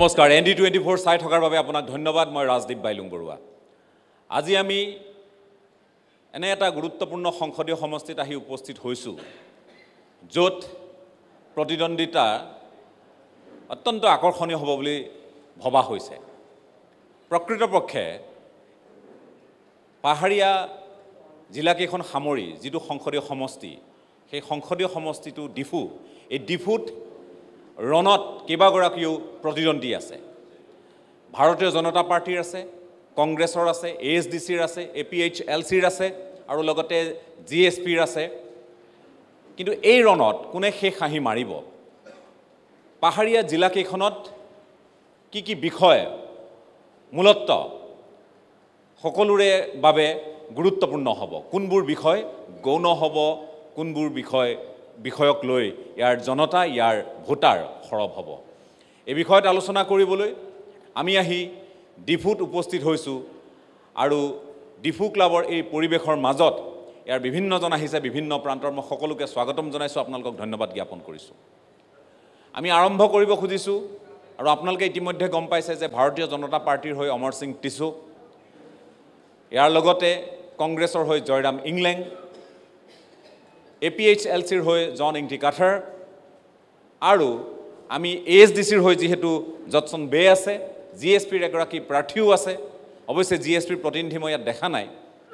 নমস্কাৰ N D twenty four চাই থকাৰ বাবে আপোনাক ধন্যবাদ মই ৰাজদীপ বাইলুং বৰুৱা। আজি আমি এনে এটা গুৰুত্বপূৰ্ণ সংসদীয় সমষ্টিত আহি উপস্থিত হৈছোঁ য'ত প্ৰতিদ্বন্দ্বিতা অত্যন্ত আকৰ্ষণীয় হ'ব বুলি ভবা হৈছে। প্ৰকৃতপক্ষে পাহাৰীয়া জিলাকেইখন সামৰি যিটো সংসদীয় সমষ্টি সেই সংসদীয় সমষ্টিটো ডিফু এই ডিফুত ৰণত কেইবাগৰাকীও প্ৰতিদ্বন্দ্বী আছে। ভাৰতীয় জনতা পাৰ্টীৰ আছে কংগ্ৰেছৰ আছে এ এছ ডি চিৰ আছে এ পি এইচ এল চিৰ আছে আৰু লগতে জি এছ পিৰ আছে। কিন্তু এই ৰণত কোনে শেষ হাঁহি মাৰিব? পাহাৰীয়া জিলাকেইখনত কি কি বিষয়? মূলতঃ সকলোৰে বাবে গুৰুত্বপূৰ্ণ হ'ব। কোনবোৰ বিষয় গৌণ হ'ব কোনবোৰ বিষয় বিষয়ক লৈ ইয়াৰ জনতা ইয়াৰ ভোটাৰ সৰব হ'ব। এই বিষয়ত আলোচনা কৰিবলৈ আমি আহি ডিফুত উপস্থিত হৈছোঁ আৰু ডিফু ক্লাবৰ এই পৰিৱেশৰ মাজত ইয়াৰ বিভিন্নজন আহিছে বিভিন্ন প্ৰান্তৰ মই সকলোকে স্বাগতম জনাইছোঁ আপোনালোকক ধন্যবাদ জ্ঞাপন কৰিছোঁ। আমি আৰম্ভ কৰিব খুজিছোঁ আৰু আপোনালোকে ইতিমধ্যে গম পাইছে যে ভাৰতীয় জনতা পাৰ্টীৰ হৈ অমৰ সিং টিছু ইয়াৰ লগতে কংগ্ৰেছৰ হৈ Jairam Engleng A P H L চিৰ হৈ জন ইংটি কাথাৰ আৰু আমি এ এছ ডি চিৰ হৈ যিহেতু জটছন বে আছে জি এছ পিৰ এগৰাকী প্ৰাৰ্থীও আছে অৱশ্যে জি এছ পিৰ প্ৰতিনিধি মই ইয়াত দেখা নাই।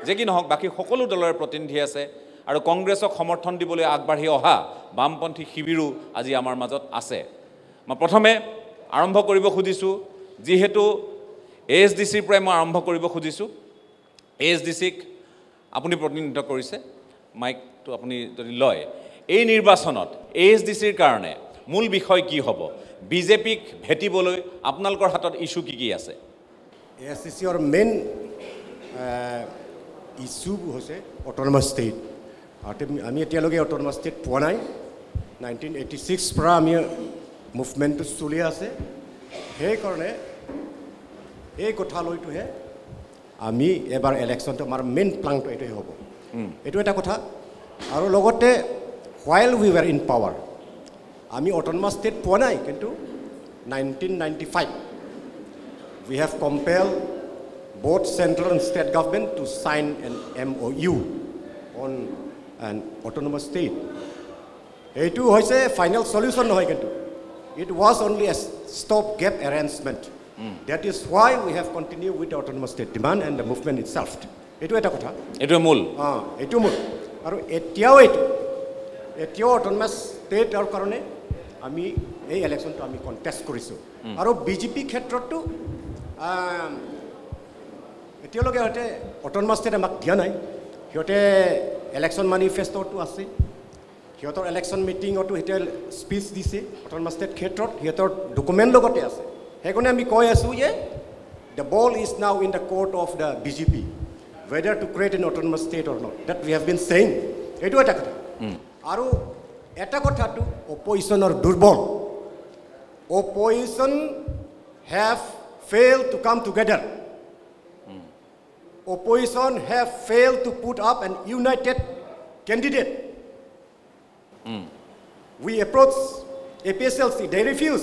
যে কি নহওক বাকী সকলো দলৰে প্ৰতিনিধি আছে আৰু কংগ্ৰেছক সমৰ্থন দিবলৈ আগবাঢ়ি অহা বামপন্থী শিবিৰো আজি আমাৰ মাজত আছে। মই প্ৰথমে আৰম্ভ কৰিব খুজিছোঁ যিহেতু এ এছ ডি চিৰ পৰাই মই আৰম্ভ কৰিব খুজিছোঁ। এ এছ ডি চিক আপুনি প্ৰতিনিধিত্ব কৰিছে মাইকটো আপুনি যদি লয়। এই নিৰ্বাচনত এ এছ ডি চিৰ কাৰণে মূল বিষয় কি হ'ব? বিজেপিক ভেটিবলৈ আপোনালোকৰ হাতত ইছ্যু কি কি আছে? এ এছ চি চিৰ মেইন ইছ্যু হৈছে অট'নমাছ ষ্টেট আৰু আমি এতিয়ালৈকে অট'নমাছ ষ্টেট পোৱা নাই। নাইনটিন এইটি ছিক্স পৰা আমি মুভমেণ্টটো চলি আছে। সেইকাৰণে এই কথালৈটোহে আমি এবাৰ ইলেকশ্যনটো আমাৰ মেইন প্লানটো এইটোৱে হ'ব। এইটো এটা কথা। আৰু লগতে while we were in power আমি অট'নমাছ ষ্টেট পোৱা নাই কিন্তু nineteen ninety five we have compelled both central and state government to sign an MOU on an autonomous state. এইটো হৈছে ফাইনেল চলিউশ্যন নহয় কিন্তু। It was only a stop gap arrangement that is why we have continue with autonomous state demand and the movement itself এইটো এটা কথা এইটোৱে মূল অঁ এইটো মোৰ আৰু এতিয়াও এইটো এতিয়াও অট'নমাছ ষ্টেটৰ কাৰণে আমি এই ইলেকশ্যনটো আমি কণ্টেষ্ট কৰিছোঁ। আৰু বিজেপি ক্ষেত্ৰতো এতিয়ালৈকে সিহঁতে অট'নমাছ ষ্টেট আমাক দিয়া নাই। সিহঁতে ইলেকশ্যন মানিফেষ্টটো আছে। সিহঁতৰ ইলেকশ্যন মিটিঙতো সিহঁতে স্পীচ দিছে অট'নমাছ ষ্টেট ক্ষেত্ৰত। সিহঁতৰ ডকুমেণ্ট লগতে আছে। সেইকাৰণে আমি কৈ আছোঁ যে the ball is now in the court of the B J P whether to create in autonomous state or not that we have been saying এইটো এটা কথা। আৰু এটা কথাটো অপজিশ্যনৰ দুৰ্বল। Opposition have fail to come together opposition have fail to put up an united candidate we approach A P S L C they refuse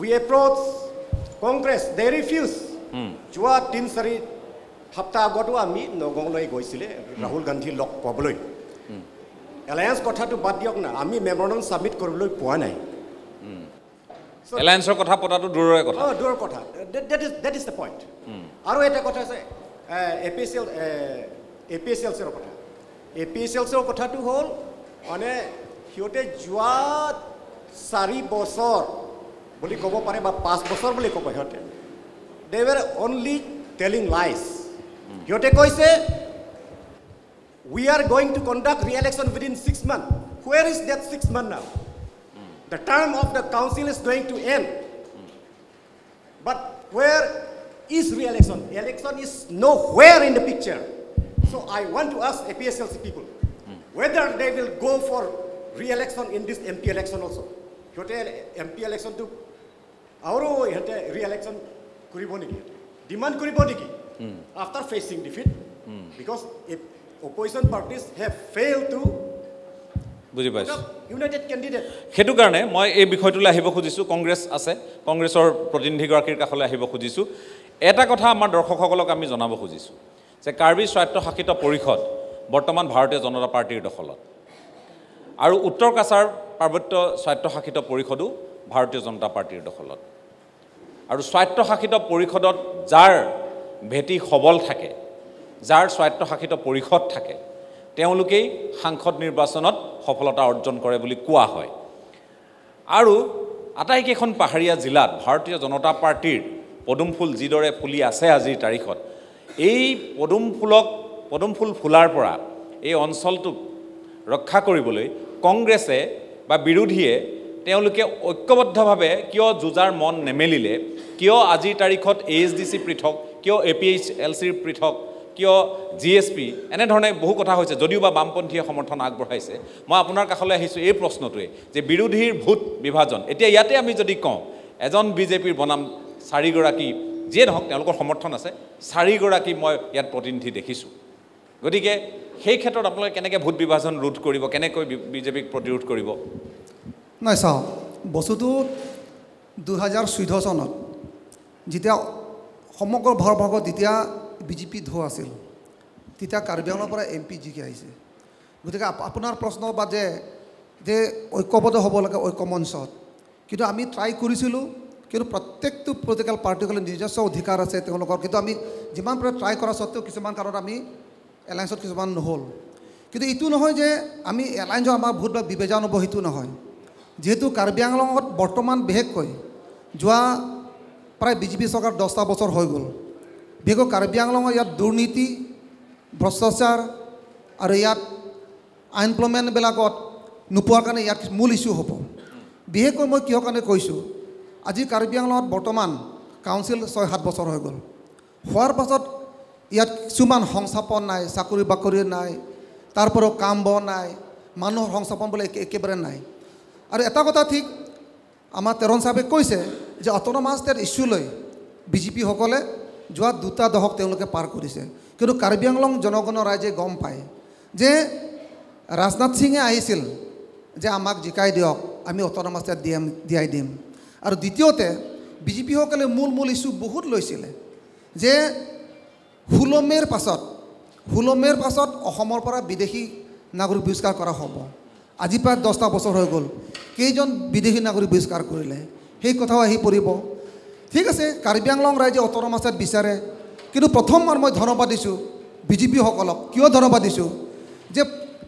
we approach Congress they refuse যোৱা তিনি চাৰি সপ্তাহ আগতো আমি নগাঁৱলৈ গৈছিলে ৰাহুল গান্ধী লগ পাবলৈ। এলায়েন্স কথাটো বাদ দিয়ক না আমি মেমৰেণ্ডম ছাবমিট কৰিবলৈ পোৱা নাই। এলায়েন্সৰ কথা পতাটো দূৰৰে কথা। দূৰৰ কথা। That is that is the point আৰু এটা কথা আছে A P S L A P S L চিৰ কথা। এ পি এছ এল চিৰ কথাটো হ'ল মানে সিহঁতে যোৱা চাৰি বছৰ বুলি ক'ব পাৰে বা পাঁচ বছৰ বুলি ক'ব সিহঁতে। They were only telling lies সিহঁতে কৈছে We are going to conduct re election within six month where is date six month now The term of the council is going to end. But where is re-election? Election is nowhere in the picture. So I want to ask APSLC people whether they will go for re-election in this MP election also. সিহঁতে M P ইলেকশ্যনটো আৰু সিহঁতে ৰি election কৰিব নেকি demand কৰিব নেকি after fetching defeat because opposition parties have fail to বুজি পাইছোঁ ইউনাইটেড কেণ্ডিডেট সেইটো কাৰণে মই এই বিষয়টোলৈ আহিব খুজিছোঁ কংগ্ৰেছ আছে কংগ্ৰেছৰ প্ৰতিনিধিগৰাকীৰ কাষলৈ আহিব খুজিছোঁ এটা কথা আমাৰ দৰ্শকসকলক আমি জনাব খুজিছোঁ যে কাৰ্বি স্বায়ত্তশাসিত পৰিষদ বৰ্তমান ভাৰতীয় জনতা পাৰ্টীৰ দখলত আৰু উত্তৰ কাছাৰ পাৰ্বত্য স্বায়ত্তশাসিত পৰিষদো ভাৰতীয় জনতা পাৰ্টীৰ দখলত আৰু স্বায়ত্তশাসিত পৰিষদত যাৰ ভেটি সবল থাকে যাৰ স্বায়ত্তশাসিত পৰিষদ থাকে তেওঁলোকেই সাংসদ নিৰ্বাচনত সফলতা অৰ্জন কৰে বুলি কোৱা হয়। আৰু আটাইকেইখন পাহাৰীয়া জিলাত ভাৰতীয় জনতা পাৰ্টীৰ পদুম ফুল যিদৰে ফুলি আছে আজিৰ তাৰিখত এই পদুম ফুলক পদুম ফুল ফুলাৰ পৰা এই অঞ্চলটোক ৰক্ষা কৰিবলৈ কংগ্ৰেছে বা বিৰোধীয়ে তেওঁলোকে ঐক্যবদ্ধভাৱে কিয় যুঁজাৰ মন নেমেলিলে কিয় আজিৰ তাৰিখত এ এছ ডি চি পৃথক কিয় এ পি এইচ এল চিৰ পৃথক কিয় জি এছ পি এনেধৰণে বহু কথা হৈছে যদিও বা বামপন্থীয়ে সমৰ্থন আগবঢ়াইছে। মই আপোনাৰ কাষলৈ আহিছোঁ এই প্ৰশ্নটোৱে যে বিৰোধীৰ ভোট বিভাজন এতিয়া ইয়াতে আমি যদি কওঁ এজন বিজেপিৰ বনাম চাৰিগৰাকী যিয়ে নহওক তেওঁলোকৰ সমৰ্থন আছে চাৰিগৰাকী মই ইয়াত প্ৰতিনিধি দেখিছোঁ। গতিকে সেই ক্ষেত্ৰত আপোনালোকে কেনেকৈ ভোট বিভাজন ৰোধ কৰিব কেনেকৈ বিজেপিক প্ৰতিৰোধ কৰিব? নাই চাওক বস্তুটো দুহেজাৰ চৈধ্য চনত যেতিয়া সমগ্ৰ ভাৰতবৰ্ষত যেতিয়া বিজেপি ঢৌ আছিল। তেতিয়া কাৰ্বি আংলৰ পৰা এম পি জিকি আহিছে। গতিকে আপ- আপোনাৰ প্ৰশ্ন বা যে যে ঐক্যবদ্ধ হ'ব লাগে ঐক্য মঞ্চত কিন্তু আমি ট্ৰাই কৰিছিলোঁ কিন্তু প্ৰত্যেকটো পলিটিকেল পাৰ্টিসকলে নিজস্ব অধিকাৰ আছে তেওঁলোকৰ। কিন্তু আমি যিমান পাৰে ট্ৰাই কৰা স্বত্তেও কিছুমান কাৰণত আমি এলায়েন্সত কিছুমান নহ'ল। কিন্তু এইটো নহয় যে আমি এলায়েন্সত আমাৰ ভোট বা বিবেচনা হ'ব সেইটো নহয়। যিহেতু কাৰ্বি আংলঙত বৰ্তমান বিশেষকৈ যোৱা প্ৰায় বিজেপি চৰকাৰ দহটা বছৰ হৈ গ'ল। বিশেষকৈ কাৰ্বি আংলঙৰ ইয়াত দুৰ্নীতি ভ্ৰষ্টাচাৰ আৰু ইয়াত আনএমপ্লয়মেণ্টবিলাকত নোপোৱাৰ কাৰণে ইয়াত মূল ইছ্যু হ'ব। বিশেষকৈ মই কিহৰ কাৰণে কৈছোঁ আজি কাৰ্বি আংলঙত বৰ্তমান কাউন্সিল ছয় সাত বছৰ হৈ গ'ল। হোৱাৰ পাছত ইয়াত কিছুমান সংস্থাপন নাই চাকৰি বাকৰি নাই তাৰ পৰাও কাম বন নাই মানুহৰ সংস্থাপন বোলে একে একেবাৰে নাই। আৰু এটা কথা ঠিক আমাৰ তেৰণ চাহাবে কৈছে যে অট'নমাছ ইছ্যু লৈ বিজেপিসকলে যোৱা দুটা দশক তেওঁলোকে পাৰ কৰিছে। কিন্তু কাৰ্বি আংলং জনগণৰ ৰাইজে গম পায় যে ৰাজনাথ সিঙে আহিছিল যে আমাক জিকাই দিয়ক আমি অট'নমাছ ষ্টেট দিয়াম দিয়াই দিম। আৰু দ্বিতীয়তে বিজেপিসকলে মূল মূল ইছ্যু বহুত লৈছিলে যে ষোল্ল মে'ৰ পাছত ষোল্ল মে'ৰ পাছত অসমৰ পৰা বিদেশী নাগৰিক বহিষ্কাৰ কৰা হ'ব। আজি প্ৰায় দহটা বছৰ হৈ গ'ল। কেইজন বিদেশী নাগৰিক বহিষ্কাৰ কৰিলে? সেই কথাও আহি পৰিব। ঠিক আছে কাৰ্বি আংলং ৰাইজে ষ্টেট বিচাৰে কিন্তু প্ৰথমবাৰ মই ধন্যবাদ দিছোঁ বিজেপিসকলক। কিয় ধন্যবাদ দিছোঁ? যে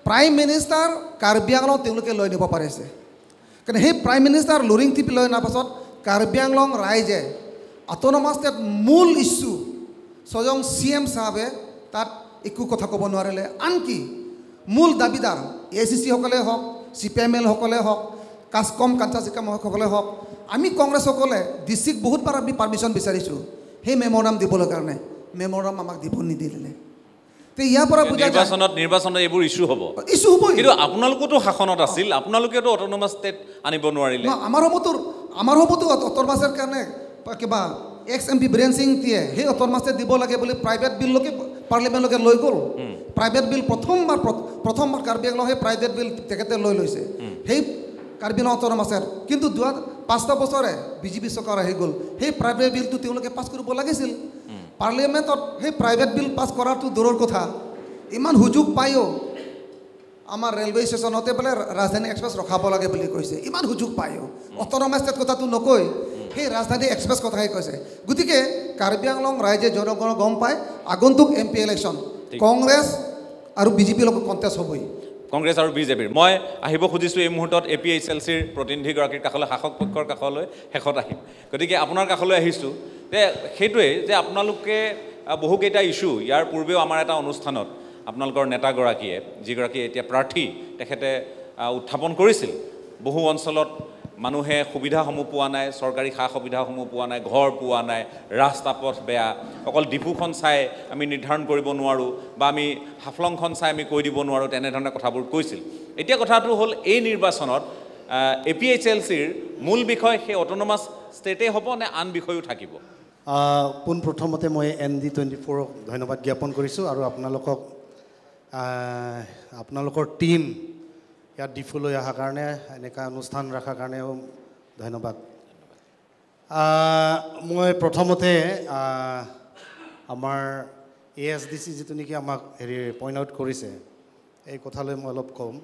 প্ৰাইম মিনিষ্টাৰ কাৰ্বি আংলং তেওঁলোকে লৈ নিব পাৰিছে। কাৰণ সেই প্ৰাইম মিনিষ্টাৰ লুৰিং টিপি লৈ অনাৰ পাছত কাৰ্বি আংলং ৰাইজে অট'নমাছ ষ্টেট মূল ইছ্যু স্বয়ং চি এম চাহাবে তাত একো কথা ক'ব নোৱাৰিলে। আনকি মূল দাবীদাৰ এ চি চিসকলে হওক চি পি এম এলসকলে হওক কাছকম কাঞ্চা চিকামসকলে হওক আমি কংগ্ৰেছসকলে ডিষ্ট্ৰিক্ট বহুতবাৰ আমি পাৰ্মিশ্যন বিচাৰিছোঁ। সেই মেম'ৰাম দিবলৈ কাৰণে। মেম'ৰাম আমাক দিব নিদিলে। তে ইয়াৰ পৰা বুজা যায় নিৰ্বাচনত নিৰ্বাচনত এইবোৰ ইছ্যু হ'ব। ইছ্যু হ'বই। কিন্তু আপোনালোকোতো শাসনত আছিল। আপোনালোকেতো অট'নমাছ ষ্টেট আনিব নোৱাৰিলে। ন আমাৰ সময়তো আমাৰ সময়তো অটৰ মাছৰ কাৰণে প- কিবা ex M P Biren Singh দিয়ে সেই অটৰ মাছে দিব লাগে বুলি প্ৰাইভেট বিললৈকে পাৰ্লিমেণ্টলৈকে লৈ গ'ল। প্ৰাইভেট বিল প্ৰথমবাৰ প্ৰ- প্ৰথমবাৰ কাৰ্বি আংলং সেই প্ৰাইভেট বিল তেখেতে লৈ লৈছে। সেই কাৰ্বি অটৰ মাছৰ কিন্তু যোৱা পাঁচটা বছৰে বিজেপি চৰকাৰ আহি গ'ল। সেই প্ৰাইভেট বিলটো তেওঁলোকে পাছ কৰিব লাগিছিল। পাৰ্লিমেণ্টত সেই প্ৰাইভেট বিল পাছ কৰাটো দূৰৰ কথা। ইমান সুযোগ পায়ো আমাৰ ৰেলৱে ষ্টেচনতে বোলে ৰাজধানী এক্সপ্ৰেছ ৰখাব লাগে বুলি কৈছে। ইমান সুযোগ পায়ো। অট'নমাছ ষ্টেট কথাটো নকৈ। সেই ৰাজধানী এক্সপ্ৰেছ কথাই কৈছে। গতিকে কাৰ্বি আংলং ৰাইজে জনগণৰ গম পায় আগন্তুক এম পি ইলেকশ্যন। কংগ্ৰেছ আৰু বিজেপিৰ লগত কণ্টেষ্ট হ'বই। কংগ্ৰেছ আৰু বিজেপিৰ। মই আহিব খুজিছোঁ এই মুহূৰ্তত এ পি এইচ এল চিৰ প্ৰতিনিধিগৰাকীৰ কাষলৈ শাসক পক্ষৰ কাষলৈ শেষত আহিম। গতিকে আপোনাৰ কাষলৈ আহিছোঁ। যে সেইটোৱেই যে আপোনালোকে বহুকেইটা ইছ্যু ইয়াৰ পূৰ্বেও আমাৰ এটা অনুষ্ঠানত আপোনালোকৰ নেতাগৰাকীয়ে যিগৰাকী এতিয়া প্ৰাৰ্থী তেখেতে উত্থাপন কৰিছিল বহু অঞ্চলত মানুহে সুবিধাসমূহ পোৱা নাই চৰকাৰী সা সুবিধাসমূহ পোৱা নাই ঘৰ পোৱা নাই ৰাস্তা পথ বেয়া। অকল ডিপুখন চাই আমি নিৰ্ধাৰণ কৰিব নোৱাৰোঁ বা আমি হাফলংখন চাই আমি কৈ দিব নোৱাৰোঁ তেনেধৰণে কথাবোৰ কৈছিল। এতিয়া কথাটো হ'ল এই নিৰ্বাচনত এ পি এইচ এল চিৰ মূল বিষয় সেই অট'নমাছ ষ্টেটেই হ'ব নে আন বিষয়ো থাকিব? পোনপ্ৰথমতে মই এন ডি টুৱেণ্টি ফ'ৰক ধন্যবাদ জ্ঞাপন কৰিছোঁ আৰু আপোনালোকক আপোনালোকৰ টীম ইয়াত ডিফুলৈ অহাৰ কাৰণে এনেকুৱা অনুষ্ঠান ৰখাৰ কাৰণেও ধন্যবাদ। মই প্ৰথমতে আমাৰ এ এছ ডি চি যিটো নেকি আমাক হেৰি পইণ্ট আউট কৰিছে এই কথালৈ মই অলপ ক'ম।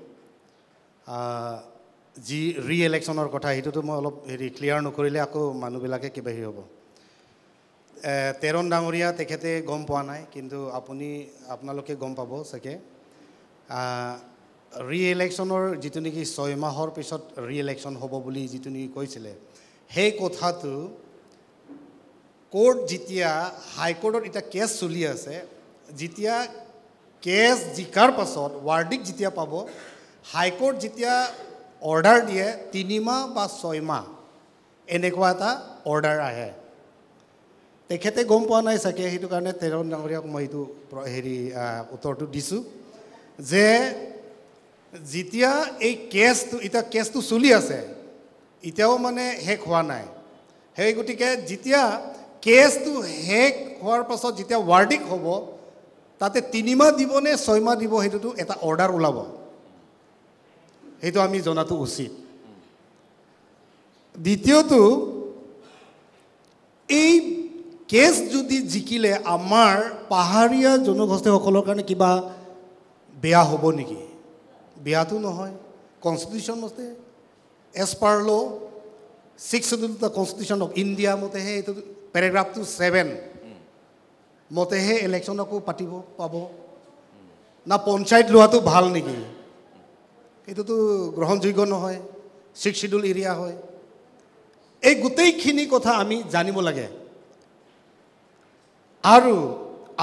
যি ৰি ইলেকশ্যনৰ কথা সেইটোতো মই অলপ হেৰি ক্লিয়াৰ নকৰিলে আকৌ মানুহবিলাকে কিবা হেৰি হ'ব। তেৰণ ডাঙৰীয়া তেখেতে গম পোৱা নাই কিন্তু আপুনি আপোনালোকে গম পাব চাগে। ৰি ইলেকশ্যনৰ যিটো নেকি ছয় মাহৰ পিছত ৰি ইলেকশ্যন হ'ব বুলি যিটো নেকি কৈছিলে সেই কথাটো কোৰ্ট যেতিয়া হাইকোৰ্টত এতিয়া কেছ চলি আছে যেতিয়া কেছ জিকাৰ পাছত ৱাৰ্ডিক যেতিয়া পাব হাইকোৰ্ট যেতিয়া অৰ্ডাৰ দিয়ে তিনিমাহ বা ছয়মাহ এনেকুৱা এটা অৰ্ডাৰ আহে। তেখেতে গম পোৱা নাই চাগে সেইটো কাৰণে তেৰণ ডাঙৰীয়াক মই এইটো হেৰি উত্তৰটো দিছোঁ যে যেতিয়া এই কেছটো এতিয়া কেছটো চলি আছে এতিয়াও মানে শেষ হোৱা নাই। সেই গতিকে যেতিয়া কেছটো শেষ হোৱাৰ পাছত যেতিয়া ৱাৰ্ডিক হ'ব তাতে তিনিমাহ দিব নে ছয়মাহ দিব সেইটোতো এটা অৰ্ডাৰ ওলাব। সেইটো আমি জনাটো উচিত। দ্বিতীয়টো এই কেছ যদি জিকিলে আমাৰ পাহাৰীয়া জনগোষ্ঠীসকলৰ কাৰণে কিবা বেয়া হ'ব নেকি? বেয়াটো নহয় কনষ্টিটিউশ্যন মতে as per law' six schedule the constitution of India মতেহে এইটো পেৰাগ্ৰাফটো ছেভেন মতেহে ইলেকশ্যন আকৌ পাতিব পাব। না পঞ্চায়ত লোৱাটো ভাল নেকি? এইটোতো গ্ৰহণযোগ্য নহয় ছিক্স ছিডিউল এৰিয়া হয়। এই গোটেইখিনি কথা আমি জানিব লাগে। আৰু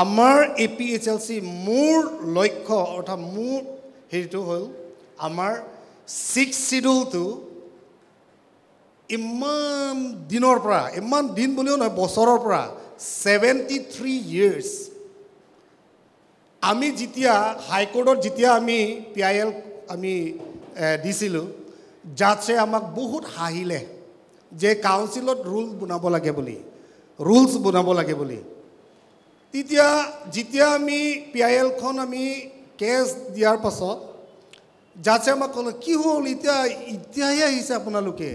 আমাৰ A P H L C মোৰ লক্ষ্য অৰ্থাৎ মোৰ হেৰিটো হ'ল আমাৰ ছিক্স চিডিউলটো ইমান দিনৰ পৰা ইমান দিন বুলিও নহয় বছৰৰ পৰা ছেভেণ্টি থ্ৰী ইয়েৰ্ছ আমি যেতিয়া হাইকোৰ্টত যেতিয়া আমি পি আই এল আমি দিছিলোঁ জাজে আমাক বহুত হাঁহিলে যে কাউন্সিলত ৰুল বনাব লাগে বুলি ৰুলছ বনাব লাগে বুলি। তেতিয়া যেতিয়া আমি পি আই এলখন আমি কেছ দিয়াৰ পাছত জাজে আমাক ক'লে কি হ'ল? এতিয়া এতিয়াহে আহিছে আপোনালোকে।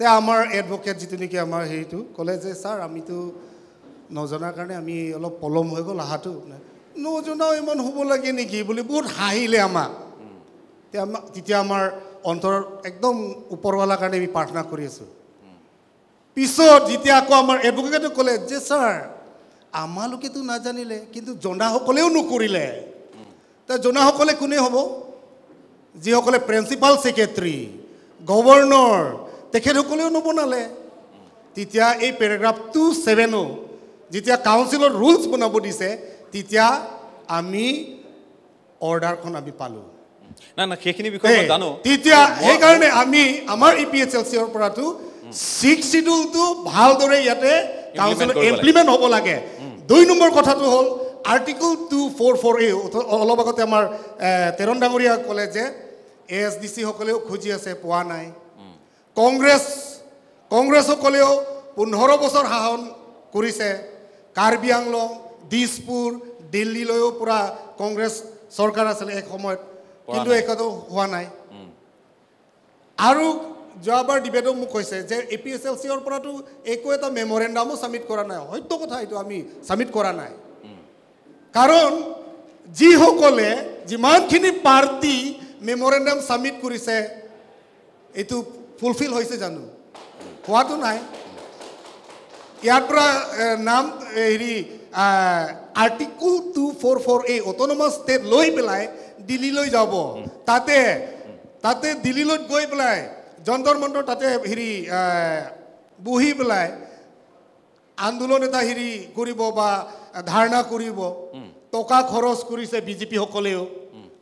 তে আমাৰ এডভকেট যিটো নেকি আমাৰ হেৰিটো ক'লে যে ছাৰ আমিতো নজনাৰ কাৰণে আমি অলপ পলম হৈ গ'ল অহাটো নজনাও ইমান হ'ব লাগে নেকি? বুলি বহুত হাঁহিলে আমাক। তেতিয়া আমাৰ অন্তৰত একদম ওপৰৱালাৰ কাৰণে আমি প্ৰাৰ্থনা কৰি আছোঁ। পিছত যেতিয়া আকৌ আমাৰ এডভকেটে ক'লে যে ছাৰ আমালোকেতো নাজানিলে কিন্তু জনাসকলেও নকৰিলে। জনাসকলে কোনে হ'ব? যিসকলে প্ৰিন্সিপাল ছেক্ৰেটাৰী গভৰ্ণৰ তেখেতসকলেও নবনালে। তেতিয়া এই পেৰাগ্ৰাফ টু ছেভেনো যেতিয়া কাউন্সিলৰ ৰুলছ বনাব দিছে তেতিয়া আমি অৰ্ডাৰখন আমি পালোঁ। নাই নাই সেইখিনি বিষয়ে জানো। তেতিয়া সেইকাৰণে আমি আমাৰ ই পি এইচ এল চিৰ পৰাতো ছিক্স চিডিউলটো ভালদৰে ইয়াতে লাগে। ইমপ্লিমেণ্ট হ'ব লাগে। দুই নম্বৰ কথাটো হ'ল article two four four A অলপ আগতে আমাৰ তেৰণ ডাঙৰীয়া ক'লে যে এ এছ ডি চিসকলেও খুজি আছে পোৱা নাই। কংগ্ৰেছ কংগ্ৰেছসকলেও পোন্ধৰ বছৰ শাসন কৰিছে। কাৰ্বি আংলং দিছপুৰ দিল্লীলৈও পূৰা কংগ্ৰেছ চৰকাৰ আছিলে এক সময়ত কিন্তু। একোটো হোৱা নাই। আৰু যোৱাবাৰ ডিবেটো মোক কৈছে যে এ পি এছ এল চিৰ পৰাতো একো এটা মেমৰেণ্ডামো ছাবমিট কৰা নাই। সত্য কথা এইটো আমি ছাবমিট কৰা নাই। কাৰণ যিসকলে যিমানখিনি পাৰ্টি মেমৰেণ্ডাম ছাবমিট কৰিছে এইটো ফুলফিল হৈছে জানো? হোৱাটো নাই। ইয়াৰ পৰা নাম হেৰি আৰ্টিকুল টু ফ'ৰ ফ'ৰ এই অট'নমাছ ষ্টেট লৈ পেলাই দিল্লীলৈ যাব। তাতে তাতে দিল্লীলৈ গৈ পেলাই যন্তৰ মন্তৰ তাতে হেৰি বহি পেলাই আন্দোলন এটা হেৰি কৰিব বা ধাৰণা কৰিব। টকা খৰচ কৰিছে বিজেপিসকলেও।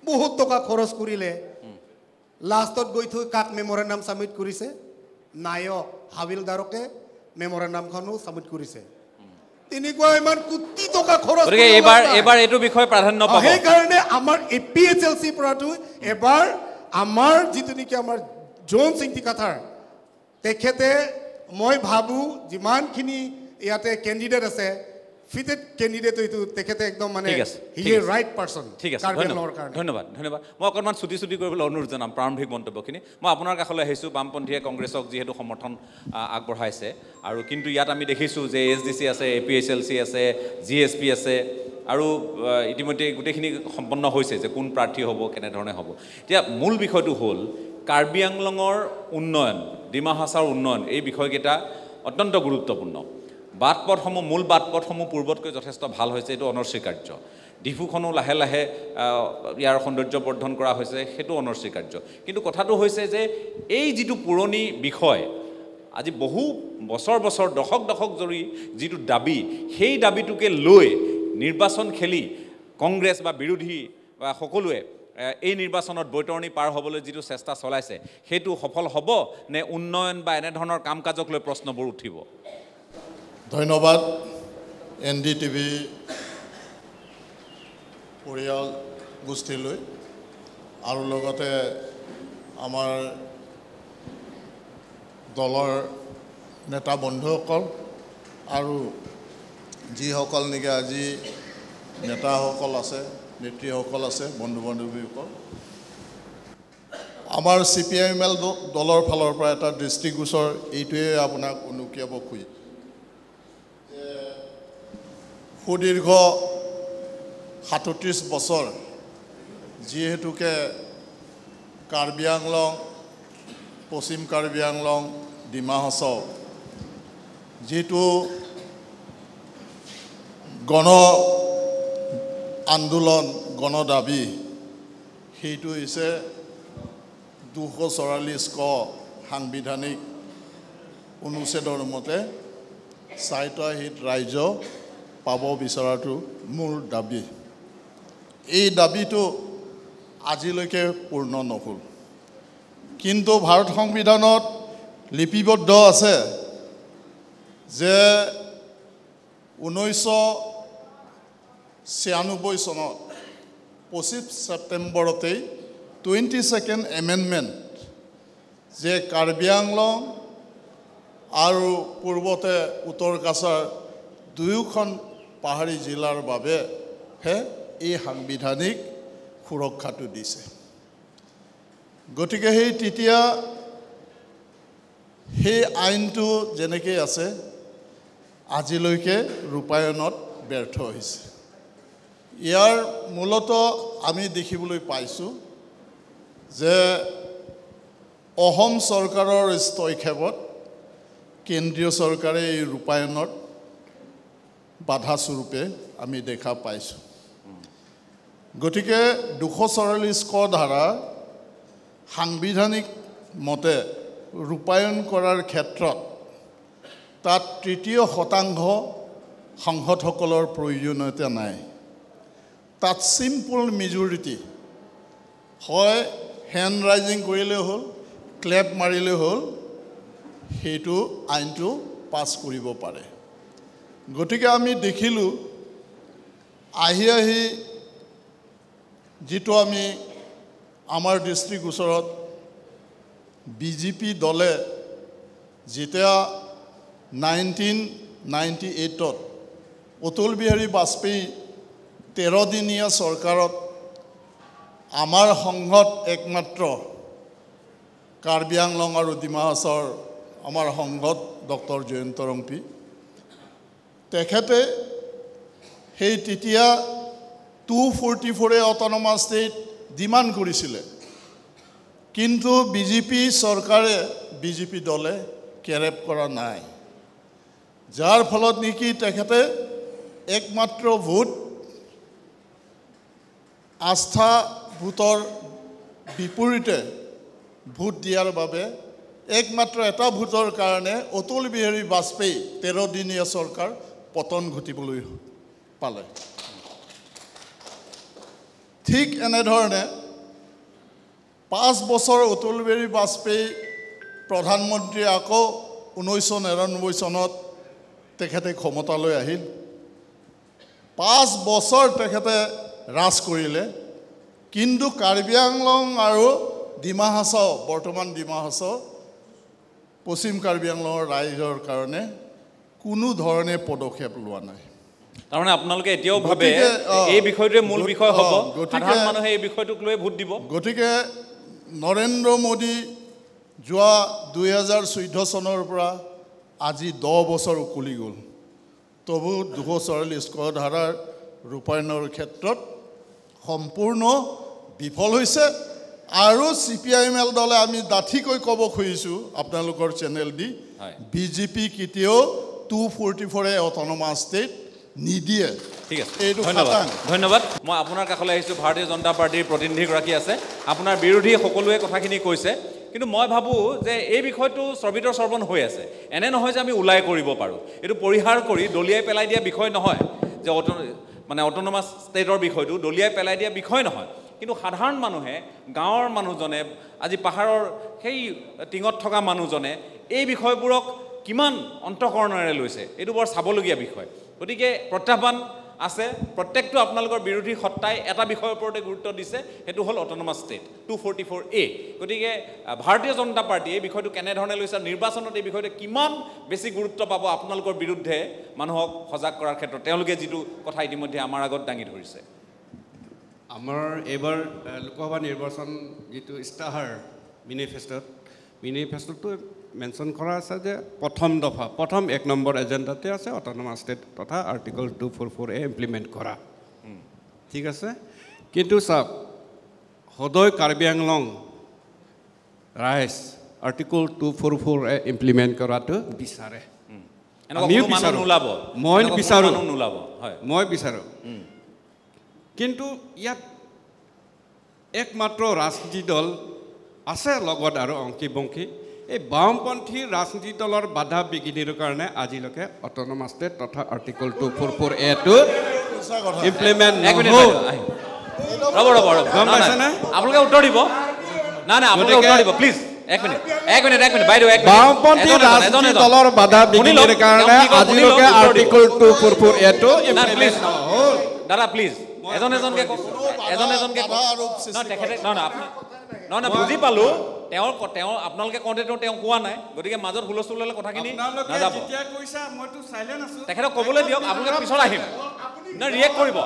বহুত টকা খৰচ কৰিলে। লাষ্টত গৈ থৈ কাক মেমৰেণ্ডাম ছাবমিট কৰিছে? নায়ক হাবিলদাৰকে মেমৰেণ্ডামখনো ছাবমিট কৰিছে। তেনেকুৱা ইমান কোটি টকা খৰচ গতিকে কৰিব এইবাৰ নাপায়। এইবাৰ এইটো বিষয়ে প্ৰাধান্য পাব। সেইকাৰণে আমাৰ এ পি এইচ এল চিৰ পৰাতো এবাৰ আমাৰ যিটো নেকি আমাৰ জন চিন্তিকাথাৰ তেখেতে মই ভাবোঁ যিমানখিনি ইয়াতে কেণ্ডিডেট আছে ফিটেড কেণ্ডিডেট এইটো তেখেতে একদম মানে। ৰাইট পাৰ্চন ঠিক আছে। ধন্যবাদ ধন্যবাদ মই অকণমান চুটি চুটি কৰিবলৈ অনুৰোধ জনাম প্ৰাৰম্ভিক মন্তব্যখিনি। মই আপোনাৰ কাষলৈ আহিছোঁ বামপন্থীয়ে কংগ্ৰেছক যিহেতু সমৰ্থন আগবঢ়াইছে। আৰু কিন্তু ইয়াত আমি দেখিছোঁ যে এছ ডি চি আছে A P H L C আছে জি এছ পি আছে। আৰু ইতিমধ্যে গোটেইখিনি সম্পন্ন হৈছে যে কোন প্ৰাৰ্থী হ'ব কেনেধৰণে হ'ব। এতিয়া মূল বিষয়টো হ'ল কাৰ্বি আংলঙৰ উন্নয়ন ডিমা হাছাৰ উন্নয়ন এই বিষয়কেইটা অত্যন্ত গুৰুত্বপূৰ্ণ। বাট পথসমূহ মূল বাট পথসমূহ পূৰ্বতকৈ যথেষ্ট ভাল হৈছে এইটো অনস্বীকাৰ্য ডিফুখনো লাহে লাহে ইয়াৰ সৌন্দৰ্য বৰ্ধন কৰা হৈছে সেইটো অনস্বীকাৰ্য কিন্তু কথাটো হৈছে যে এই যিটো পুৰণি বিষয় আজি বহু বছৰ বছৰ দশক দশক জৰি যিটো দাবী সেই দাবীটোকে লৈ নিৰ্বাচন খেলি কংগ্ৰেছ বা বিৰোধী বা সকলোৱে এই নিৰ্বাচনত বৈতৰণি পাৰ হ'বলৈ যিটো চেষ্টা চলাইছে সেইটো সফল হ'ব নে উন্নয়ন বা এনেধৰণৰ কাম কাজক লৈ প্ৰশ্নবোৰ উঠিব? ধন্যবাদ এন ডি টিভি পৰিয়াল গোষ্ঠীলৈ আৰু লগতে আমাৰ দলৰ নেতা বন্ধুসকল আৰু যিসকল নেকি আজি নেতাসকল আছে নেত্ৰীসকল আছে বন্ধু বান্ধৱীসকল আমাৰ চি পি এম এল দলৰ ফালৰ পৰা এটা দৃষ্টিগোচৰ এইটোৱে আপোনাক উনুকিয়াব খুজিছোঁ সুদীৰ্ঘ সাতত্ৰিছ বছৰ যিহেতুকে কাৰ্বি আংলং পশ্চিম কাৰ্বি আংলং ডিমা হাছাও যিটো গণ আন্দোলন গণ দাবী সেইটো হৈছে দুশ চৌৰাল্লিছ ক সাংবিধানিক অনুচ্ছেদৰ মতে স্বায়ত্তশীল ৰাজ্য পাব বিচৰাটো মূল দাবী। এই দাবীটো আজিলৈকে পূৰ্ণ নহ'ল। কিন্তু ভাৰত সংবিধানত লিপিবদ্ধ আছে যে ঊনৈছশ ছিয়ান্নব্বৈ চনত পঁচিছ ছেপ্টেম্বৰতেই টুৱেণ্টি ছেকেণ্ড এমেণ্ডমেণ্ট যে কাৰ্বি আংলং আৰু পূৰ্বতে উত্তৰ কাছাৰ দুয়োখন পাহাৰী জিলাৰ বাবেহে এই সাংবিধানিক সুৰক্ষাটো দিছে। গতিকে সেই তেতিয়া সেই আইনটো যেনেকৈ আছে আজিলৈকে ৰূপায়ণত ব্যৰ্থ হৈছে। ইয়াৰ মূলত আমি দেখিবলৈ পাইছোঁ যে অসম চৰকাৰৰ স্থৈক্ষেপত কেন্দ্ৰীয় চৰকাৰে এই ৰূপায়ণত বাধাস্বৰূপে আমি দেখা পাইছোঁ। গতিকে দুশ চৌৰাল্লিছ ক ধাৰা সাংবিধানিক মতে ৰূপায়ণ কৰাৰ ক্ষেত্ৰত তাত তৃতীয় শতাংশ সাংসদসকলৰ প্ৰয়োজনীয়তা নাই। তাত চিম্পুল মেজৰিটি হয় হেণ্ড ৰাইজিং কৰিলেই হ'ল ক্লেপ মাৰিলেই হ'ল সেইটো আইনটো পাছ কৰিব পাৰে। গতিকে আমি দেখিলোঁ আহি আহি যিটো আমি আমাৰ দৃষ্টিগোচৰত বি জে পি দলে যেতিয়া নাইনটিন নাইণ্টি এইটত অতুল বিহাৰী বাজপেয়ী তেৰদিনীয়া চৰকাৰত আমাৰ সংঘত একমাত্ৰ কাৰ্বি আংলং আৰু ডিমা হাছাওৰ আমাৰ সংঘত ডক্টৰ জয়ন্ত ৰংপী তেখেতে সেই তেতিয়া টু ফৰ্টি ফ'ৰে অট'নমাছ ষ্টেট ডিমাণ্ড কৰিছিলে। কিন্তু বি জে পি চৰকাৰে বি জে পি দলে কেৰেপ কৰা নাই। যাৰ ফলত নেকি তেখেতে একমাত্ৰ ভোট আস্থা ভোটৰ বিপৰীতে ভোট দিয়াৰ বাবে একমাত্ৰ এটা ভোটৰ কাৰণে অতুল বিহাৰী বাজপেয়ী তেৰদিনীয়া চৰকাৰ পতন ঘটিবলৈ পালে। ঠিক এনেধৰণে পাঁচ বছৰ অতুল বিহাৰী বাজপেয়ী প্ৰধানমন্ত্ৰী আকৌ ঊনৈছশ নিৰান্নব্বৈ চনত তেখেতে ক্ষমতালৈ আহিল। পাঁচ বছৰ তেখেতে ৰাজ কৰিলে। কিন্তু কাৰ্বি আংলং আৰু ডিমা হাছাও বৰ্তমান ডিমা হাছাও পশ্চিম কাৰ্বি আংলঙৰ ৰাইজৰ কাৰণে কোনো ধৰণে পদক্ষেপ লোৱা নাই। তাৰমানে আপোনালোকে এতিয়াও ভাবে এই বিষয়টোৱে মূল বিষয় হ'ব। সাধাৰণ মানুহে এই বিষয়টোক লৈ ভোট দিব। গতিকে নৰেন্দ্ৰ মোদী যোৱা দুহেজাৰ চৈধ্য চনৰ পৰা আজি দহ বছৰ উকলি গ'ল। তবু দুশ চৌৰাল্লিছ ক ধাৰাৰ ৰূপায়ণৰ ক্ষেত্ৰত সম্পূৰ্ণ বিফল হৈছে আৰু C P I M L দলে আমি ডাঠিকৈ ক'ব খুজিছোঁ আপোনালোকৰ চেনেল দি। হয়। বি জে পি কেতিয়াও টু ফৰ্টি ফ'ৰে অট'নমাছ ষ্টেট নিদিয়ে। ঠিক আছে এইটো ধন্যবাদ। ধন্যবাদ। মই আপোনাৰ কাষলৈ আহিছোঁ ভাৰতীয় জনতা পাৰ্টীৰ প্ৰতিনিধিগৰাকী আছে। আপোনাৰ বিৰোধী সকলোৱে কথাখিনি কৈছে। কিন্তু মই ভাবোঁ যে এই বিষয়টো স্থবিতৰ সৰ্বণ হৈ আছে। এনে নহয় যে আমি ওলাই কৰিব পাৰোঁ। এইটো পৰিহাৰ কৰি দলিয়াই পেলাই দিয়া বিষয় নহয়। যে অট মানে অট'নমাছ ষ্টেটৰ বিষয়টো দলিয়াই পেলাই দিয়া বিষয় নহয়। কিন্তু সাধাৰণ মানুহে গাঁৱৰ মানুহজনে আজি পাহাৰৰ সেই টিঙত থকা মানুহজনে এই বিষয়বোৰক কিমান অন্তঃকৰণেৰে লৈছে? এইটো বৰ চাবলগীয়া বিষয়। গতিকে প্ৰত্যাহ্বান আছে প্ৰত্যেকটো আপোনালোকৰ বিৰোধী সত্তাই এটা বিষয়ৰ ওপৰতে গুৰুত্ব দিছে সেইটো হ'ল autonomous state two forty four A গতিকে ভাৰতীয় জনতা পাৰ্টীয়ে এই বিষয়টো কেনেধৰণে লৈছে নিৰ্বাচনত এই বিষয়টো কিমান বেছি গুৰুত্ব পাব আপোনালোকৰ বিৰুদ্ধে মানুহক সজাগ কৰাৰ ক্ষেত্ৰত তেওঁলোকে যিটো কথা ইতিমধ্যে আমাৰ আগত দাঙি ধৰিছে। আমাৰ এইবাৰ লোকসভা নিৰ্বাচন যিটো ইস্তাহাৰ মিনিফেষ্টত মিনিফেষ্টটো মেনশ্যন কৰা আছে যে প্ৰথম দফা প্ৰথম এক নম্বৰ এজেণ্ডাতে আছে অট'নমাছ ষ্টেট তথা article two four four A implement কৰা। ঠিক আছে? কিন্তু চাওক সদয় কাৰ্বি আংলং ৰাইজ article two four four A implement কৰাটো বিচাৰে। আমিও বিচাৰোঁ। নোলাব। মই বিচাৰোঁ। নোলাব। হয়। মই বিচাৰোঁ। কিন্তু ইয়াত একমাত্ৰ ৰাজনীতি দল আছে লগত আৰু অংকী বংকী এই বাওঁপন্থী ৰাজনীতি দলৰ বাধা বিঘিনিৰ কাৰণে আজিলৈকে অট'নমাছ ষ্টেট তথা আৰ্টিকল টু ফ'ৰ ফ'ৰ এটো ইমপ্লিমেণ্ট। ৰ'ব ৰ'ব ৰ'ব গম। পাইছেনে? আপোনালোকে উত্তৰ দিব নাই নাই আপোনালোকে উত্তৰ দিব প্লিজ এক মিনিট এক মিনিট এক মিনিট বাইদেউ এক মিনিট বাওঁপন্থী এজন, এজন, এজন, ৰাজনীতি এজন। দলৰ বাধা শুনি বিঘিনিৰ লওক, কাৰণে তেওঁ কি কয় শুনি লওক, আজিলৈকে উত্তৰ দিব। আৰ্টিকল টু ফ'ৰ ফ'ৰ এটো নাই, please। ইমপ্লিমেণ্ট নহ'ল দাদা প্লিজ এজন এজনকে কওক এজন এজনকে কওক বাধা আৰোপ সৃষ্টি নহয় তেখেতে নহয় নহয় আপুনি নহয় নহয় বুজি পালোঁ। তেওঁৰ ক- তেওঁ আপোনালোকে কওঁতেতো তেওঁ কোৱা নাই। গতিকে মাজত হুলস্থুল হ'লে কথাখিনি নাযাব। তেখেতক ক'বলৈ দিয়ক আপোনালোকে পিছত আহিম। নহয় ৰিয়েক্ট কৰিব।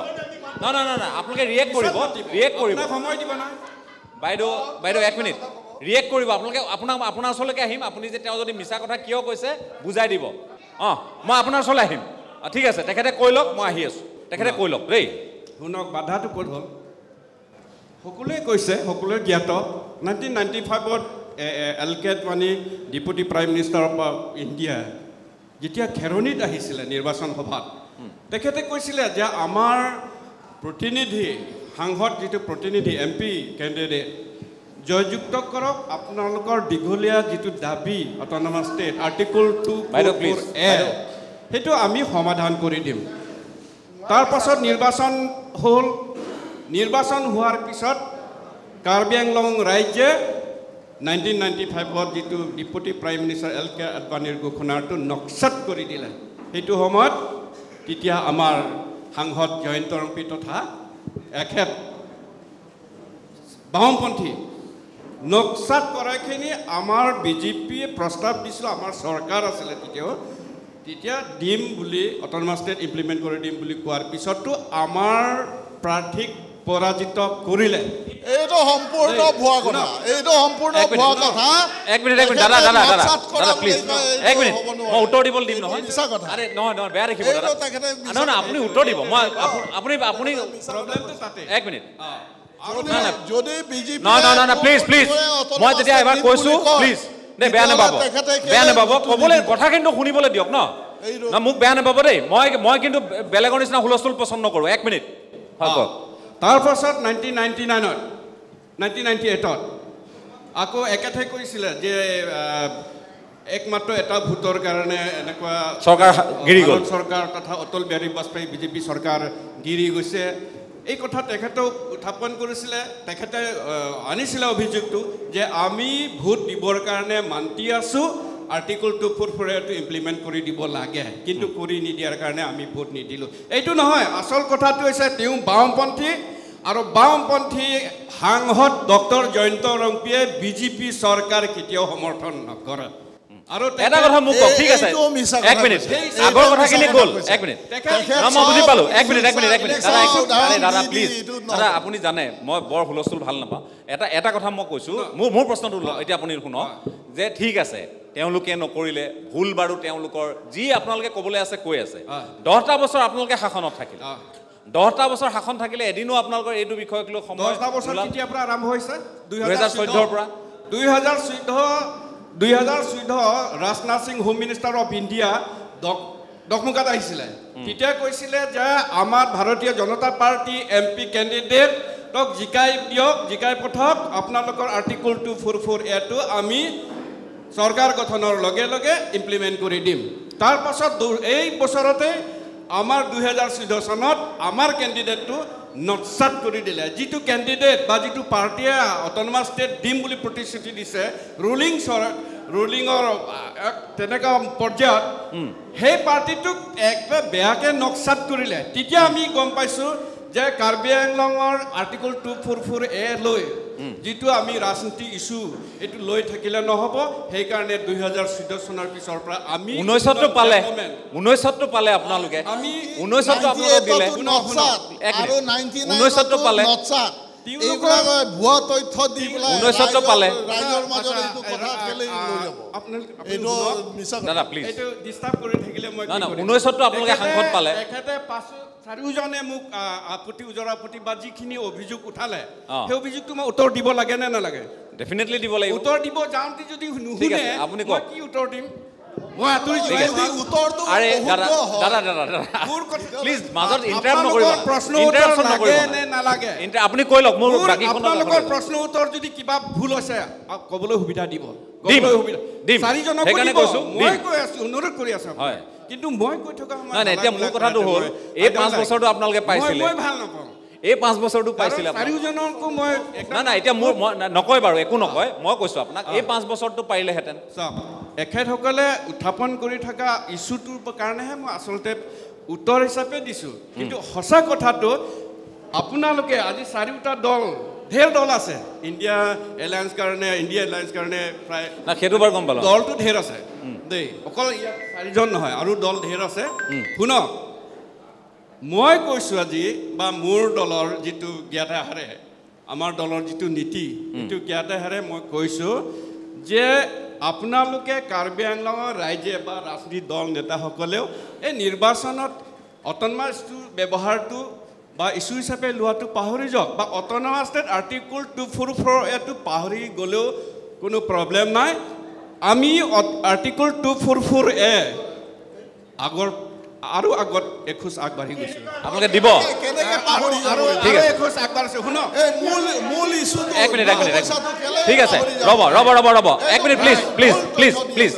নহয় নহয় নহয় আপোনালোকে ৰিয়েক্ট কৰিব ৰিয়েক্ট কৰিব। সময় দিব না। বাইদেউ বাইদেউ এক মিনিট ৰিয়েক্ট কৰিব। আপোনালোকে আপোনাক আপোনাৰ ওচৰলৈকে আহিম। আপুনি যে তেওঁ যদি মিছা কথা কিয় কৈছে বুজাই দিব। অঁ মই আপোনাৰ ওচৰলৈ আহিম। ঠিক আছে তেখেতে কৈ লওক মই আহি আছোঁ। তেখেতে কৈ লওক দেই। শুনক বাধাটো ক'ত হ'ল? সকলোৱে কৈছে সকলোৱে জ্ঞাত। Nineteen ninety ফাইভত L K Advani deputy prime minister of India যেতিয়া খেৰণিত আহিছিলে নিৰ্বাচন সভাত তেখেতে কৈছিলে যে আমাৰ প্ৰতিনিধি সাংসদ যিটো প্ৰতিনিধি এম পি কেণ্ডিডেট জয়যুক্ত কৰক আপোনালোকৰ দীঘলীয়া যিটো দাবী autonomous state article two A. সেইটো আমি সমাধান কৰি দিম। তাৰ পাছত নিৰ্বাচন হ'ল নিৰ্বাচন হোৱাৰ পিছত কাৰ্বি আংলং ৰাজ্যে নাইনটিন নাইণ্টি ফাইভত যিটো deputy prime minister L K আদৱানীৰ ঘোষণাটো নক্সাত কৰি দিলে সেইটো সময়ত তেতিয়া আমাৰ সাংসদ জয়ন্ত ৰম্পী তথা এখেত বাওঁপন্থী নক্সাত কৰাখিনি আমাৰ বিজেপিয়ে প্ৰস্তাৱ দিছিল আমাৰ চৰকাৰ আছিলে তেতিয়াও তেতিয়া দিম বুলি অট'নমাছ ষ্টেট ইমপ্লিমেণ্ট কৰি দিম বুলি কোৱাৰ পিছতো আমাৰ প্ৰাৰ্থীক পৰাজিত কৰিলে। এইটো সম্পূৰ্ণ ভুৱা কথা। এইটো সম্পূৰ্ণ ভুৱা। কথা। এক মিনিট এক মিনিট দাদা দাদা দাদা দাদা প্লিজ এক মিনিট। মই উত্তৰ দিবলৈ দিম নহয়। মিছা কথা। আৰে নহয় নহয় বেয়া এইটো দাদা। নহয় নহয় কথা। আপুনি উত্তৰ দিব। মই আপু- আপুনি আপুনি প্ৰব্লেমটো তাতে। এক মিনিট। যদি বিজেপি নহয় নহয় নহয় প্লিজ প্লিজ মই যেতিয়া এবাৰ কৈছোঁ প্লিজ দেই বেয়া নাপাব। বেয়া নাপাব। ক'বলৈ কথাখিনিতো শুনিবলৈ দিয়ক ন? ন মোক বেয়া নাপাব দেই। মই মই কিন্তু বেলেগৰ নিচিনা হুলস্থুল পচন্দ নকৰোঁ এক মিনিট। হয় কওক। তাৰপাছত নাইনটিন নাইণ্টি নাইনত নাইনটিন নাইণ্টি এইটত আকৌ একেঠাই কৈছিলে যে একমাত্ৰ এটা ভোটৰ কাৰণে এনেকুৱা চৰকাৰ গিৰি গ'ল। ভাৰত চৰকাৰ তথা অটল বিহাৰী বাজপেয়ী বিজেপি চৰকাৰ গিৰি গৈছে এই কথা তেখেতেও উত্থাপন কৰিছিলে তেখেতে আনিছিলে অভিযোগটো যে আমি ভোট দিবৰ কাৰণে মান্তি আছোঁ আৰ্টিকল টু ফ'ৰ ফ'ৰটো ইমপ্লিমেণ্ট কৰি দিব লাগে কিন্তু কৰি নিদিয়াৰ কাৰণে আমি ভোট নিদিলোঁ। এইটো নহয় আচল কথাটো হৈছে তেওঁ বাওঁপন্থী আৰু বাওঁপন্থী সাংসদ ডক্টৰ জয়ন্ত ৰংপিয়ে বিজেপি চৰকাৰ কেতিয়াও সমৰ্থন নকৰে। আৰু এটা কথা মোক কওক ঠিক আছে? এইটো মিছা এক কথা মিনিট। কৈছে। এই আগৰ এইটো কথাখিনি মিছা গ'ল। কথা কৈছে। এক মিনিট। তেখেত তেখেত নহয়, মই বুজি চব পালো। এক মিনিট এক মিনিট এক মিনিট। মিছা দাদা এক- উদাহৰণ আৰে দাদা দি দি প্লিজ এইটো দাদা নহয়। আপুনি জানে মই বৰ হুলস্থুল ভাল নাপাওঁ। এটা এটা কথা মই কৈছোঁ। মোৰ মোৰ প্ৰশ্নটো এতিয়া আপুনি শুনক যে ঠিক আছে তেওঁলোকে নকৰিলে ভুল বাৰু তেওঁলোকৰ যি আপোনালোকে ক'বলৈ আছে কৈ আছে। দহটা বছৰ আপোনালোকে শাসনত থাকিলে। দহটা বছৰ শাসন থাকিলে এদিনো আপোনালোকৰ এইটো বিষয়ক লৈ সময় দহটা বছৰ নোলাল। কেতিয়াৰ পৰা আৰম্ভ হৈছে দুহেজাৰ চৈধ্যৰ পৰা। দুই হাজাৰ চৈধ্য দুই হাজাৰ চৈধ্য Rajnath Singh home minister of India আহিছিলে তেতিয়া কৈছিলে যে আমাৰ Bharatiya Janata party M P কেণ্ডিডেটক জিকাই দিয়ক জিকাই পঠাওক আপোনালোকৰ আৰ্টিকল টু ফ'ৰ ফ'ৰ এটো আমি চৰকাৰ গঠনৰ লগে লগে ইমপ্লিমেণ্ট কৰি দিম। তাৰ পাছত দু- এই বছৰতে আমাৰ দুহেজাৰ চৈধ্য চনত আমাৰ কেণ্ডিডেটটো নটচাট কৰি দিলে। যিটো কেণ্ডিডেট বা যিটো পাৰ্টীয়ে অট'নমাছ ষ্টেট দিম বুলি প্ৰতিশ্ৰুতি দিছে ৰুলিং চৰ ৰুলিঙৰ তেনেকুৱা পৰ্যায়ত সেই পাৰ্টিটোক একবাৰে বেয়াকৈ নক্সাত কৰিলে। তেতিয়া আমি গম পাইছোঁ যে কাৰ্বি আংলঙৰ article two four four A লৈ যিটো আমি ৰাজনীতি ইছ্যু এইটো লৈ থাকিলে নহ'ব সেইকাৰণে দুহেজাৰ চৈধ্য চনৰ পিছৰ পৰা আমি ঊনৈছতো পালে। ঊনৈছতো পালে আপোনালোকে। আমি ঊনৈছতো আপোনালোক দিলে 98 টো নক্সাত এক মিনিট। আৰু 99 ঊনৈছতো পালে। নক্সাত। তেওঁলোকৰ- এইবিলাক ভুৱা তথ্য দি পেলাই ঊনৈছতো ৰাইজৰ- পালে। ৰাইজৰ মাজত আচ্ছা, এইটো কথা আহ, কেলে আহ, লৈ যাব আপোনালোক- আপুনি এইটো শুনক। মিছা কথা দাদা প্লিজ এইটো ডিষ্টাৰ্ব কৰি থাকিলে মই কি নহয়, নহয়, কৰিম? ঊনৈশতো আপোনালোকে তেখেতে- সাংসদ পালে। তেখেতে পাঁচ চাৰিওজনে মোক আপত্তি ওজৰা আপত্তি বা যিখিনি অভিযোগ উঠালে। সেই অভিযোগটো মই উত্তৰ দিব লাগে নে নালাগে ডেফিনেটলি দিব লাগিব উত্তৰ দিব যাওঁতে যদি নুশুনে আপুনি। কি উত্তৰ দিম আছে। আপুনি কৈ লওক মোৰ আপোনালোকৰ আপুনি- প্ৰশ্ন উত্তৰ যদি কিবা ভুল হৈছে আ- ক'বলৈ সুবিধা দিব। চাৰিজনকো মই। কৈ আছো অনুৰোধ কৰি আছো। কিন্তু মই কৈ থকা সময়ত নাই, নাই, এতিয়া মোৰ কথাটো হ'ল, এই পাঁচ. বছৰটো আপোনালোকে পাইছিলে। মই ভাল নাপাওঁ এই পাঁচ বছৰটো পাইছিলে। চাৰিওজনকো মই নাই নাই এতিয়া মোৰ নকয় বাৰু একো নকয় মই কৈছোঁ আপোনাক এই পাঁচ বছৰটো পাৰিলেহেঁতেন। চাওক এখেতসকলে উত্থাপন কৰি থকা ইছ্যুটোৰ কাৰণেহে মই আচলতে উত্তৰ হিচাপে দিছোঁ। কিন্তু সঁচা কথাটো আপোনালোকে আজি চাৰিওটা দল ঢেৰ দল আছে। ইণ্ডিয়া এলায়েন্স কাৰণে ইণ্ডিয়া এলায়েন্স কাৰণে প্ৰায় সেইটো বাৰু গম পালোঁ। দলটো ঢেৰ আছে। দেই অকল ইয়াত চাৰিজন নহয় আৰু দল ঢেৰ আছে। শুনক মই কৈছোঁ আজি বা মোৰ দলৰ যিটো জ্ঞাতে হাৰে আমাৰ দলৰ যিটো নীতি সেইটো জ্ঞাতে হাৰে মই কৈছোঁ যে আপোনালোকে কাৰ্বি আংলঙৰ ৰাইজে বা ৰাজনীতি দল নেতাসকলেও এই নিৰ্বাচনত অটনমাছটোৰ ব্যৱহাৰটো বা ইছ্যু হিচাপে লোৱাটো পাহৰি যাওক বা autonomous state article two four four এইটো পাহৰি গ'লেও কোনো প্ৰব্লেম নাই। আমি article two four four A আগৰ আৰু আগত এখোজ আগবাঢ়ি গৈছোঁ। আপোনালোকে দিব? ঠিক আছে। এক মিনিট এক মিনিট ঠিক? ৰ'ব ৰ'ব ৰ'ব ৰ'ব। এক minute please please please please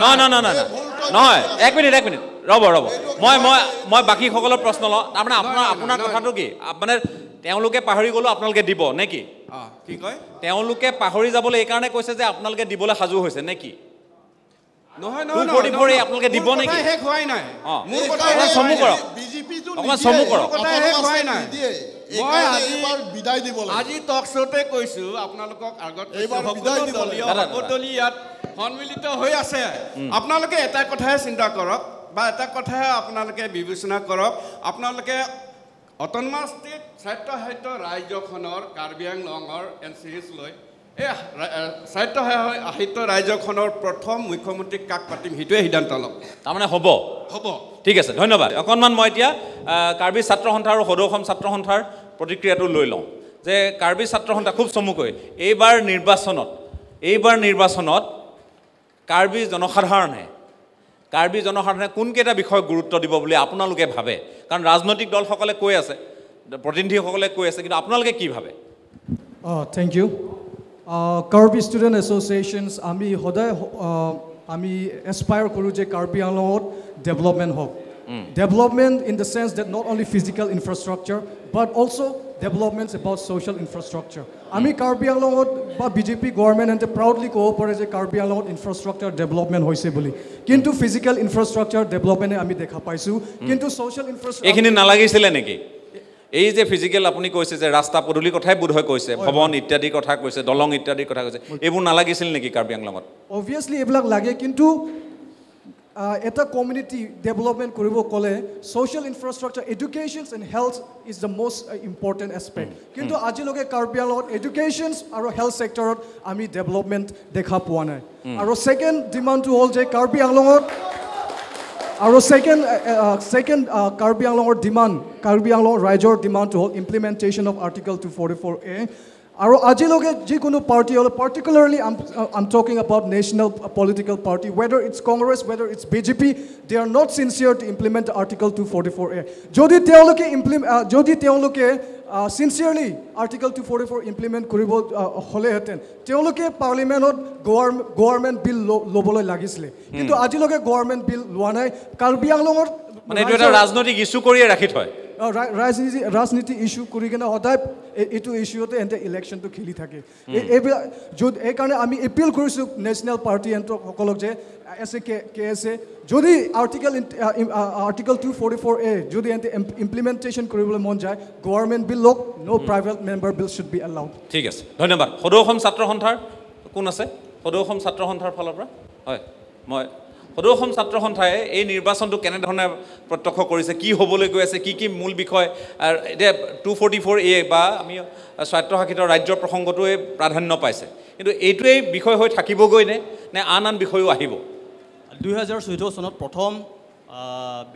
নহয় নহয় নহয় নহয় নহয় এক মিনিট এক মিনিট। ৰ'ব ৰ'ব। মই মই মই বাকীসকলৰ প্ৰশ্ন লওঁ। তাৰমানে আপোনাৰ আপোনাৰ। কথাটো কি? মানে তেওঁলোকে পাহৰি গ'লেও আপোনালোকে দিব নে কি? কি কয়? তেওঁলোকে পাহৰি যাবলৈ এইকাৰণে কৈছে যে আপোনালোকে দিবলৈ সাজু হৈছে নে কি নহয় Two forty four এই আপোনালোকে দিব নেকি? শেষ হোৱাই নাই। চমু কৰক। অকণমান। চমু কৰক। শেষ হোৱাই নাই। আজি- টক শ্ব'তে কৈছোঁ আপোনালোকক আগত ইয়াত সন্মিলিত হৈ আছে। আপোনালোকে এটা কথাহে চিন্তা কৰক বা এটা কথাহে আপোনালোকে বিবেচনা কৰক। আপোনালোকে অটনমাছ ষ্টেট স্বায়ত্ত সাহিত্য ৰাজ্যখনৰ কাৰ্বি আংলঙৰ এন চি এছ লৈ এই ৰা- এ, স্বায়ত্ত সাহিত্য ৰাজ্যখনৰ প্ৰথম মুখ্যমন্ত্ৰীক কাক পাতিম সেইটোৱে সিদ্ধান্ত লওক তাৰমানে হ'ব। হ'ব। ঠিক আছে ধন্যবাদ। অকণমান মই এতিয়া কাৰ্বি ছাত্ৰ সন্থা আৰু সদৌ অসম ছাত্ৰ সন্থাৰ প্ৰতিক্ৰিয়াটো লৈ লওঁ। যে কাৰ্বি ছাত্ৰ সন্থা খুব চমুকৈ এইবাৰ নিৰ্বাচনত এইবাৰ নিৰ্বাচনত কাৰ্বি জনসাধাৰণে কাৰ্বি জনসাধাৰণে কোনকেইটা বিষয়ক গুৰুত্ব দিব বুলি আপোনালোকে ভাবে? কাৰণ ৰাজনৈতিক দলসকলে কৈ আছে প্ৰতিনিধিসকলে কৈ আছে কিন্তু আপোনালোকে কি ভাবে? Uh, thank you. Karbi student associations আমি সদায় আমি এছপায়াৰ কৰোঁ যে কাৰ্বি আংলঙত ডেভেলপমেণ্ট হওক। Development in the sense that not only physical infrastructure but also' developments about social infrastructure আমি কাৰ্বি আংলঙত বা বিজেপি গভৰ্ণমেণ্টে প্ৰাউডলি ক'ব পাৰে যে কাৰ্বি আংলঙত ইনফ্ৰাষ্ট্ৰাকচাৰ ডেভেলপমেণ্ট হৈছে বুলি। কিন্তু ফিজিকেল ইনফ্ৰাষ্ট্ৰাকচাৰ ডেভেলপমেণ্টে আমি দেখা পাইছোঁ। কিন্তু ছ'চিয়েল ইনফ্ৰাষ্ট্ৰাকচাৰ এইখিনি নালাগিছিলে নেকি? এই যে ফিজিকেল আপুনি কৈছে যে ৰাস্তা পদূলিৰ কথাই বোধহয় কৈছে ভৱন ইত্যাদিৰ কথা কৈছে দলং ইত্যাদিৰ কথা কৈছে এইবোৰ নালাগিছিল নেকি কাৰ্বি আংলঙত? অবভিয়াছলি এইবিলাক লাগে কিন্তু এটা কমিউনিটি ডেভেলপমেণ্ট কৰিব ক'লে social infrastructure educations and health is the most important aspect কিন্তু আজিলৈকে কাৰ্বি আংলঙত এডুকেশ্যনছ আৰু হেল্থ ছেক্টৰত আমি ডেভেলপমেণ্ট দেখা পোৱা নাই। আৰু ছেকেণ্ড ডিমাণ্ডটো হ'ল যে কাৰ্বি আংলঙত আৰু ছেকেণ্ড ছেকেণ্ড কাৰ্বি আংলঙৰ ডিমাণ্ড কাৰ্বি আংলং ৰাইজৰ ডিমাণ্ডটো হ'ল implementation of article two forty four A আৰু আজিলৈকে যিকোনো পাৰ্টি হ'ল particularly am talking about national political party whether it's Congress whether it's B J P they are not sincere to implement article two forty four A যদি তেওঁলোকে ইমপ্লিম যদি তেওঁলোকে sincerely article two forty four implement কৰিব হ'লেহেঁতেন তেওঁলোকে পাৰ্লিমেণ্টত government government বিল ল'বলৈ লাগিছিলে কিন্তু আজিলৈকে গভাৰ্মেণ্ট বিল লোৱা নাই কাৰ্বি আংলঙৰ মানে এইটো এটা ৰাজনৈতিক ইছ্যু কৰিয়ে ৰাখি থয়। ৰাজনীতি ৰাজনীতি ইছ্যু কৰি কিনে সদায় এই- এইটো ইছ্যুতে এহেঁতে ইলেকশ্যনটো খেলি থাকে। এই- এইবিলাক য'ত এইকাৰণে আমি এপিল কৰিছোঁ নেশ্যনেল পাৰ্টি সকলক যে S A K K S A যদি article article two forty four A যদি এহেঁতে ইমপ্লিমেণ্টেশ্যন কৰিবলৈ মন যায় গভৰ্ণমেণ্ট বিল লওক no' private member bill should be allowed ঠিক আছে ধন্যবাদ। সদৌ অসম ছাত্ৰ সন্থাৰ কোন আছে? সদৌ অসম ছাত্ৰ সন্থাৰ ফালৰ পৰা? হয় মই সদৌ অসম ছাত্ৰ সন্থাই এই নিৰ্বাচনটো কেনেধৰণে প্ৰত্যক্ষ কৰিছে কি হ'বলৈ গৈ আছে কি কি মূল বিষয় এতিয়া টু ফৰ্টি ফ'ৰ এ বা আমি স্বায়ত্তশাসিত ৰাজ্যৰ প্ৰসংগটোৱে প্ৰাধান্য পাইছে। কিন্তু এইটোৱেই বিষয় হৈ থাকিবগৈ নে নে আন আন বিষয়ো আহিব? দুহেজাৰ চৈধ্য চনত প্ৰথম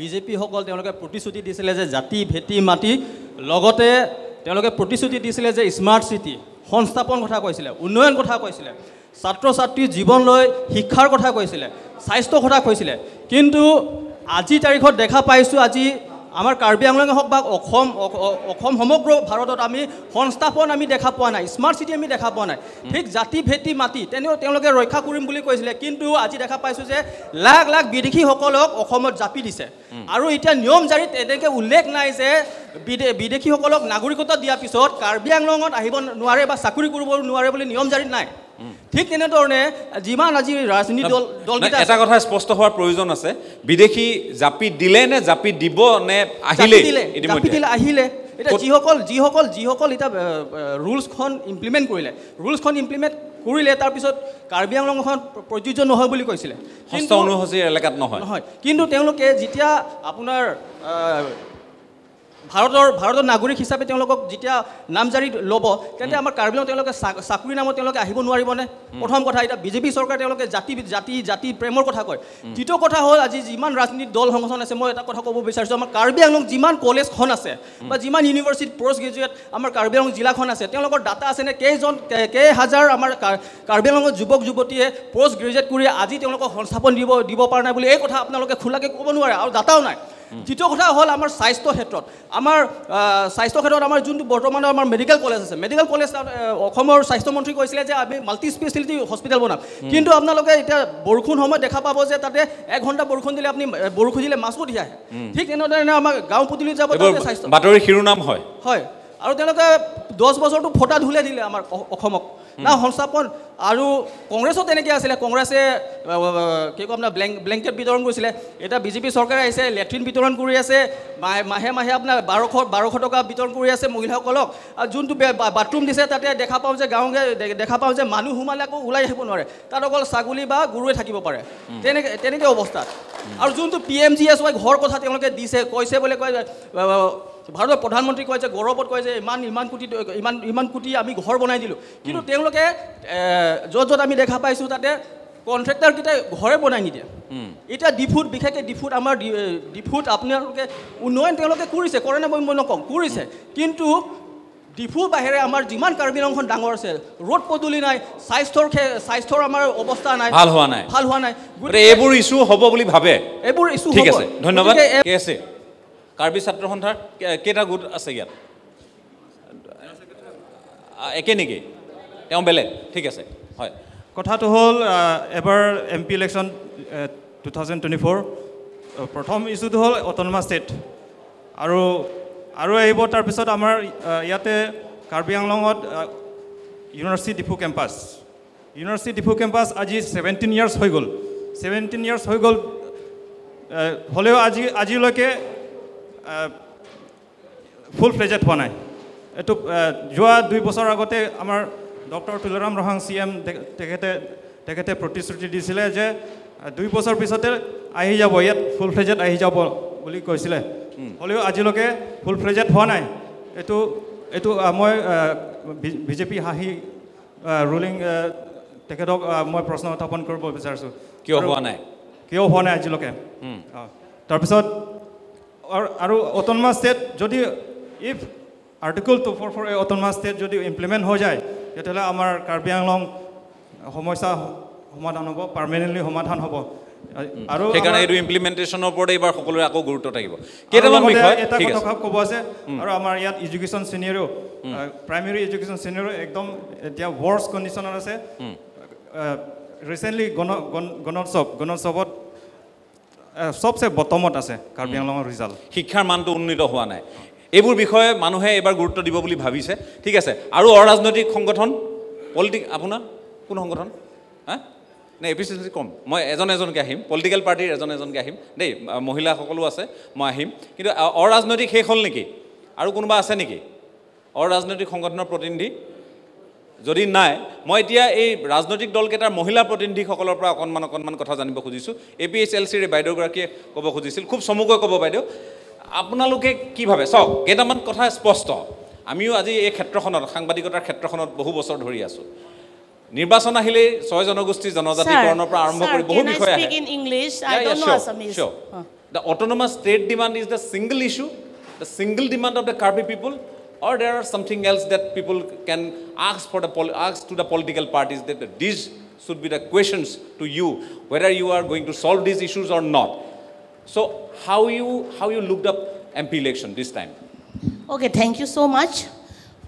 বিজেপিসকল তেওঁলোকে প্ৰতিশ্ৰুতি দিছিলে যে জাতি ভেটি মাটি লগতে তেওঁলোকে প্ৰতিশ্ৰুতি দিছিলে যে স্মাৰ্ট চিটি সংস্থাপন কথা কৈছিলে উন্নয়ন কথা কৈছিলে। ছাত্ৰ ছাত্ৰীৰ জীৱনলৈ শিক্ষাৰ কথা কৈছিলে স্বাস্থ্য কথা কৈছিলে। কিন্তু আজি তাৰিখত দেখা পাইছোঁ আজি আমাৰ কাৰ্বি আংলঙে হওক বা অসম অসম সমগ্ৰ ভাৰতত আমি সংস্থাপন আমি দেখা পোৱা নাই স্মাৰ্ট চিটি আমি দেখা পোৱা নাই। ঠিক জাতি ভেটি মাটি তেনেও তেওঁলোকে ৰক্ষা কৰিম বুলি কৈছিলে কিন্তু আজি দেখা পাইছোঁ যে লাখ লাখ বিদেশীসকলক অসমত জাপি দিছে। আৰু এতিয়া নিয়ম জাৰিত তেনেকৈ উল্লেখ নাই যে বিদে বিদেশীসকলক নাগৰিকত্ব দিয়াৰ পিছত কাৰ্বি আংলঙত আহিব নোৱাৰে বা চাকৰি কৰিব নোৱাৰে বুলি নিয়ম জাৰিত নাই। ঠিক তেনেধৰণে যিমান আজি ৰাজনীতি দল দলকেইটা এটা কথা স্পষ্ট হোৱাৰ প্ৰয়োজন আছে। বিদেশী জাপি দিলে নে জাপি দিব নে আহিলে দিলে জাপি দিলে আহিলে। এতিয়া যিসকল যিসকল যিসকল এতিয়া ৰুলছখন ইমপ্লিমেণ্ট কৰিলে ৰুলছখন ইমপ্লিমেণ্ট কৰিলে তাৰপিছত কাৰ্বি আংলংখন প্ৰযোজ্য নহয় বুলি কৈছিলে। এলেকাত নহয়। নহয়। কিন্তু তেওঁলোকে যেতিয়া আপোনাৰ ভাৰতৰ ভাৰতৰ নাগৰিক হিচাপে তেওঁলোকক যেতিয়া নামজাৰি ল'ব তেন্তে আমাৰ কাৰ্বি আংলং তেওঁলোকে চাকৰি নামত তেওঁলোকে আহিব নোৱাৰিবনে? প্ৰথম কথা এতিয়া বিজেপি চৰকাৰে তেওঁলোকে জাতি জাতি জাতি প্ৰেমৰ কথা কয়। দ্বিতীয় কথা হ'ল আজি যিমান ৰাজনীতিক দল সংগঠন আছে মই এটা কথা ক'ব বিচাৰিছোঁ আমাৰ কাৰ্বি আংলং যিমান কলেজখন আছে বা যিমান ইউনিভাৰ্চিটি পষ্ট গ্ৰেজুৱেট আমাৰ কাৰ্বি আংলং জিলাখন আছে তেওঁলোকৰ ডাটা আছেনে কেইজন কে- কেইহাজাৰ আমাৰ কাৰ্বি আংলঙৰ যুৱক যুৱতীয়ে পষ্ট গ্ৰেজুৱেট কৰি আজি তেওঁলোকক সংস্থাপন দিব দিব পৰা নাই বুলি এই কথা আপোনালোকে খোলাকৈ ক'ব নোৱাৰে আৰু ডাটাও নাই। দ্বিতীয় কথা হ'ল আমাৰ স্বাস্থ্য ক্ষেত্ৰত। আমাৰ স্বাস্থ্য ক্ষেত্ৰত আমাৰ যোনটো বৰ্তমানৰ আমাৰ মেডিকেল কলেজ আছে মেডিকেল কলেজ অসমৰ স্বাস্থ্যমন্ত্ৰী কৈছিলে যে আমি মাল্টি স্পেচিয়েলিটি হস্পিটেল বনাম কিন্তু আপোনালোকে এতিয়া বৰষুণ সময়ত দেখা পাব যে তাতে এক ঘণ্টা বৰষুণ দিলে আপুনি বৰষুণ দিলে মাছো দি আহে। ঠিক তেনেধৰণে আমাৰ গাঁও পদূলি যাব স্বাস্থ্য বাতৰি শিৰোনাম হয়। হয়। আৰু তেওঁলোকে দহ বছৰটো ফটা ধুলে দিলে আমাৰ অসমক। না সংস্থাপন আৰু কংগ্ৰেছো তেনেকৈ আছিলে কংগ্ৰেছে কি কয় আপোনাৰ ব্লেংক ব্লেংকেট বিতৰণ কৰিছিলে। এতিয়া বিজেপি চৰকাৰে আহিছে লেট্ৰিন বিতৰণ কৰি আছে মাহে মাহে আপোনাৰ বাৰশ বাৰশ টকা বিতৰণ কৰি আছে মহিলাসকলক। আৰু যোনটো বাথৰুম দিছে তাতে দেখা পাওঁ যে গাঁৱে দেখা পাওঁ যে মানুহ সোমালে আকৌ ওলাই আহিব নোৱাৰে। তাত অকল ছাগলী বা গৰুৱে থাকিব পাৰে। তেনেকৈ তেনেকৈ অৱস্থাত আৰু যোনটো P M G S Y ঘৰ কথা তেওঁলোকে দিছে কৈছে বোলে কয় ভাৰতৰ প্ৰধানমন্ত্ৰী কয় যে গৌৰৱত কয় যে ইমান ইমান কোটি ইমান ইমান কোটি আমি ঘৰ বনাই দিলোঁ। কিন্তু তেওঁলোকে য'ত য'ত আমি দেখা পাইছোঁ তাতে কণ্ট্ৰেক্টাৰকেইটাই ঘৰে বনাই নিদিয়ে। এতিয়া ডিফুত বিশেষকৈ ডিফুত আমাৰ ডিফুত আপোনালোকে উন্নয়ন তেওঁলোকে কৰিছে কৰে নে মই মই নকওঁ কৰিছে। কিন্তু ডিফুৰ বাহিৰে আমাৰ যিমান কাৰ্বি আংলংখন ডাঙৰ আছে ৰোড পদূলি নাই স্বাস্থ্যৰ স্বাস্থ্যৰ আমাৰ অৱস্থা নাই ভাল হোৱা নাই। ভাল হোৱা নাই। গতিকে এইবোৰ ইছ্যু হ'ব বুলি ভাবে। এইবোৰ ইছ্যু ঠিক। আছে ধন্যবাদ। কে আছে কাৰ্বি ছাত্ৰ সন্থাৰ কেইটা গোট আছে ইয়াত? একে নেকি? তেওঁ বেলেগ ঠিক আছে হয়। কথাটো হ'ল এবাৰ M P election two thousand twenty four প্ৰথম ইছ্যুটো হ'ল অট'নমাছ ষ্টেট আৰু আৰু আহিব তাৰপিছত আমাৰ ইয়াতে Karbi আংলঙত university Diphu campus university Diphu campus আজি ছেভেণ্টিন ইয়াৰ্ছ হৈ গ'ল। ছেভেণ্টিন ইয়াৰ্ছ হৈ গ'ল হ'লেও আজি আজিলৈকে ফুল ফ্লেজেড হোৱা নাই। এইটো যোৱা দুই বছৰ আগতে আমাৰ doctor Tularam Rahang C M তেখেতে তেখেতে প্ৰতিশ্ৰুতি দিছিলে যে দুই বছৰ পিছতে আহি যাব ইয়াত ফুল ফ্লেজেড আহি যাব বুলি কৈছিলে। হ'লেও আজিলৈকে ফুল ফ্লেজেড হোৱা নাই। এইটো এইটো মই বিজেপি হাঁহি ৰুলিং তেখেতক মই প্ৰশ্ন উত্থাপন কৰিব বিচাৰিছোঁ। কিয় হোৱা নাই? কিয় হোৱা নাই আজিলৈকে। তাৰপিছত আৰু- আৰু অটনমাছ ষ্টেট যদি if article two four four autonomous state যদি ইমপ্লিমেণ্ট হৈ যায় তেতিয়াহ'লে আমাৰ কাৰ্বি আংলং সমস্যা সমাধান হ'ব পাৰ্মানেণ্টলি সমাধান হ'ব। আৰু সেইকাৰণে এইটো ইমপ্লিমেণ্টেশ্যনৰ ওপৰতে এইবাৰ সকলোৰে আকৌ গুৰুত্ব থাকিব। কেইটামান বিষয়? এটা কথা ক'ব আছে আৰু আমাৰ ইয়াত এডুকেশ্যন চিনিয়ৰো প্ৰাইমেৰী এডুকেশ্যন চিনিয়ৰো একদম এতিয়া ৱৰ্ছ কণ্ডিশ্যনত আছে। ৰিচেণ্টলি গণ গণ- গণোৎসৱ গণোৎসৱত চবচে বটমত আছে কাৰ্বি আংলঙৰ ৰিজাল্ট শিক্ষাৰ মানটো উন্নীত হোৱা নাই। এইবোৰ বিষয়ে মানুহে এইবাৰ গুৰুত্ব দিব বুলি ভাবিছে। ঠিক আছে। আৰু অৰাজনৈতিক সংগঠন পলিটিক আপোনাৰ? কোন সংগঠন? হা? নে এ পি চি কম। মই এজন এজনকৈ আহিম পলিটিকেল পাৰ্টিৰ এজন এজনকৈ আহিম। দেই মহিলাসকলো আছে মই আহিম। কিন্তু অৰাজনৈতিক শেষ হ'ল নেকি? আৰু কোনোবা আছে নেকি? অৰাজনৈতিক সংগঠনৰ প্ৰতিনিধি? যদি নাই মই এতিয়া এই ৰাজনৈতিক দলকেইটাৰ মহিলা প্ৰতিনিধিসকলৰ পৰা অকণমান অকণমান কথা জানিব খুজিছোঁ। এ পি এইচ এল চিৰ এই বাইদেউগৰাকীয়ে ক'ব খুজিছিল খুব চমুকৈ ক'ব বাইদেউ। আপোনালোকে কি ভাবে? চাওক কেইটামান কথা স্পষ্ট। আমিও আজি এই ক্ষেত্ৰখনত সাংবাদিকতাৰ ক্ষেত্ৰখনত বহু বছৰ ধৰি আছোঁ। নিৰ্বাচন আহিলেই ছয় জনগোষ্ঠী জনজাতিকৰণৰ পৰা আৰম্ভ কৰি বহু বিষয় আহে speak in English? Yeah, I yeah, don't know sure, Assamese. Sure. Huh. The autonomous state demand is the single issue, the single demand of the Karbi people, or there are something else that people can ask for the pol- ask to the political parties that these should be the questions to you whether you are going to solve these issues or not. So how you how you looked up MP election this time? Okay, thank you so much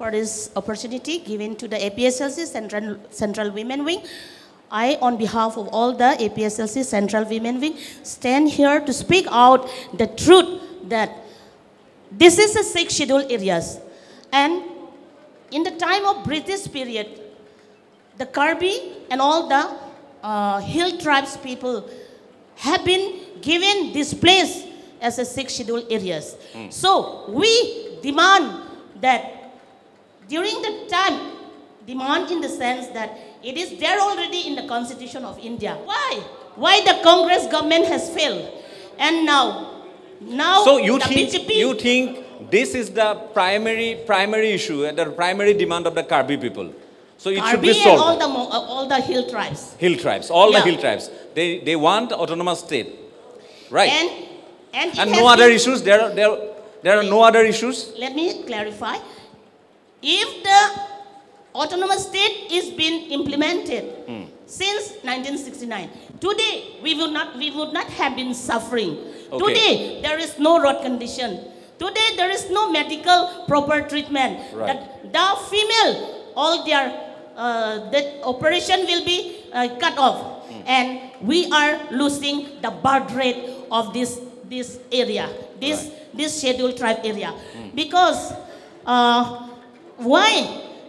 for this opportunity given to the APSLC Central, Central Women Wing. I, on behalf of all the APSLC Central Women Wing, stand here to speak out the truth that this is a six scheduled areas. And in the time of British period, the Karbi and all the uh, hill tribes people have been given this place as a six scheduled areas. So we demand that during the time, demand in the sense that it is there already in the constitution of India. Why? Why the Congress government has failed? And now, now So you think BJP you think this is the primary primary issue and the primary demand of the Karbi people. So it should be Karbi and all the, uh, all the hill tribes. Hill tribes, all the hill tribes. They they want autonomous state, right? And, and, and no other issues there are, there, there are no other issues let me clarify. If the autonomous state is being implemented since 1969, today we would not we would not have been suffering. Okay. Today there is no road condition. Today there is no medical proper treatment. Right. That the female all their uh, the operation will be uh, cut off, and we are losing the birth rate of this this area, this this scheduled tribe area, because uh, why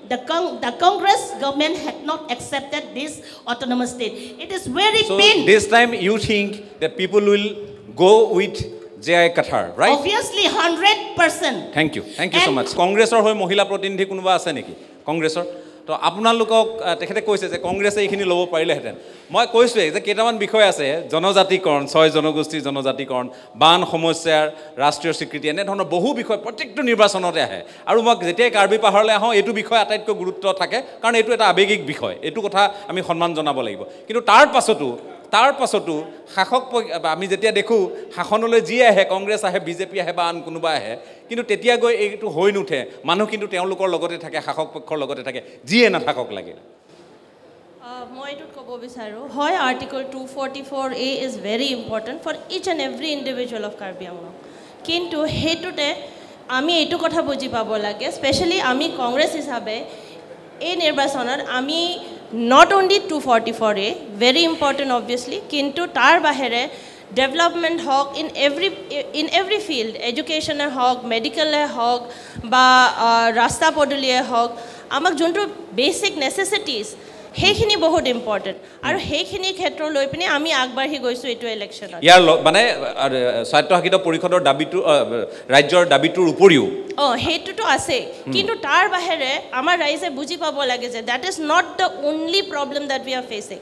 the Cong- the Congress government had not accepted this autonomous state. It is very so pain. this time you think that people will go with J.I. Qatar, right? Obviously, hundred percent. Thank you thank you so' And- মাছ কংগ্ৰেছৰ হৈ মহিলা প্ৰতিনিধি কোনোবা আছে নেকি কংগ্ৰেছৰ তো আপোনালোকক তেখেতে কৈছে যে কংগ্ৰেছে এইখিনি ল'ব পাৰিলেহেঁতেন। মই কৈছোঁৱেই যে কেইটামান বিষয় আছে জনজাতিকৰণ ছয় জনগোষ্ঠীৰ জনজাতিকৰণ বান সমস্যাৰ ৰাষ্ট্ৰীয় স্বীকৃতি এনেধৰণৰ বহু বিষয় প্ৰত্যেকটো নিৰ্বাচনতে আহে। আৰু মই যেতিয়াই কাৰ্বি পাহাৰলৈ আহোঁ এইটো বিষয় আটাইতকৈ গুৰুত্ব থাকে কাৰণ এইটো এটা আৱেগিক বিষয়। এইটো কথা আমি সন্মান জনাব লাগিব। কিন্তু তাৰ পাছতো তাৰ পাছতো শাসক আমি যেতিয়া দেখোঁ শাসনলৈ যি আহে কংগ্ৰেছ আহে বিজেপি আহে বা আন কোনোবা আহে কিন্তু তেতিয়া গৈ এইটো হৈ নুঠে। মানুহ কিন্তু তেওঁলোকৰ লগতে থাকে শাসক পক্ষৰ লগতে থাকে যিয়ে নাথাকক লাগে মই এইটোত ক'ব বিচাৰোঁ হয় article two forty four A is very important for each and every individual of Karbi Anglong কিন্তু সেইটোতে আমি এইটো কথা বুজি পাব লাগে স্পেচিয়েলি আমি কংগ্ৰেছ হিচাপে এই নিৰ্বাচনত আমি not only two forty four A very important obviously কিন্তু তাৰ বাহিৰে ডেভেলপমেণ্ট হওক in every in every field এডুকেশ্যনে হওক মেডিকেলে হওক বা আহ, ৰাস্তা পদূলিয়ে হওক আমাক যোনটো বেচিক নেচেচিটিছ সেইখিনি বহুত ইম্পৰ্টেণ্ট আৰু সেইখিনি ক্ষেত্ৰ লৈ পিনে আমি আগবাঢ়ি গৈছোঁ এইটো ইলেকশ্যনত ইয়াৰ মানে স্বায়ত্তশাসিত পৰিষদৰ দাবীটো ৰাজ্যৰ দাবীটোৰ উপৰিও। অঁ সেইটোতো আছেই। কিন্তু তাৰ বাহিৰে আমাৰ ৰাইজে বুজি পাব লাগে যে that is not the only problem that we are facing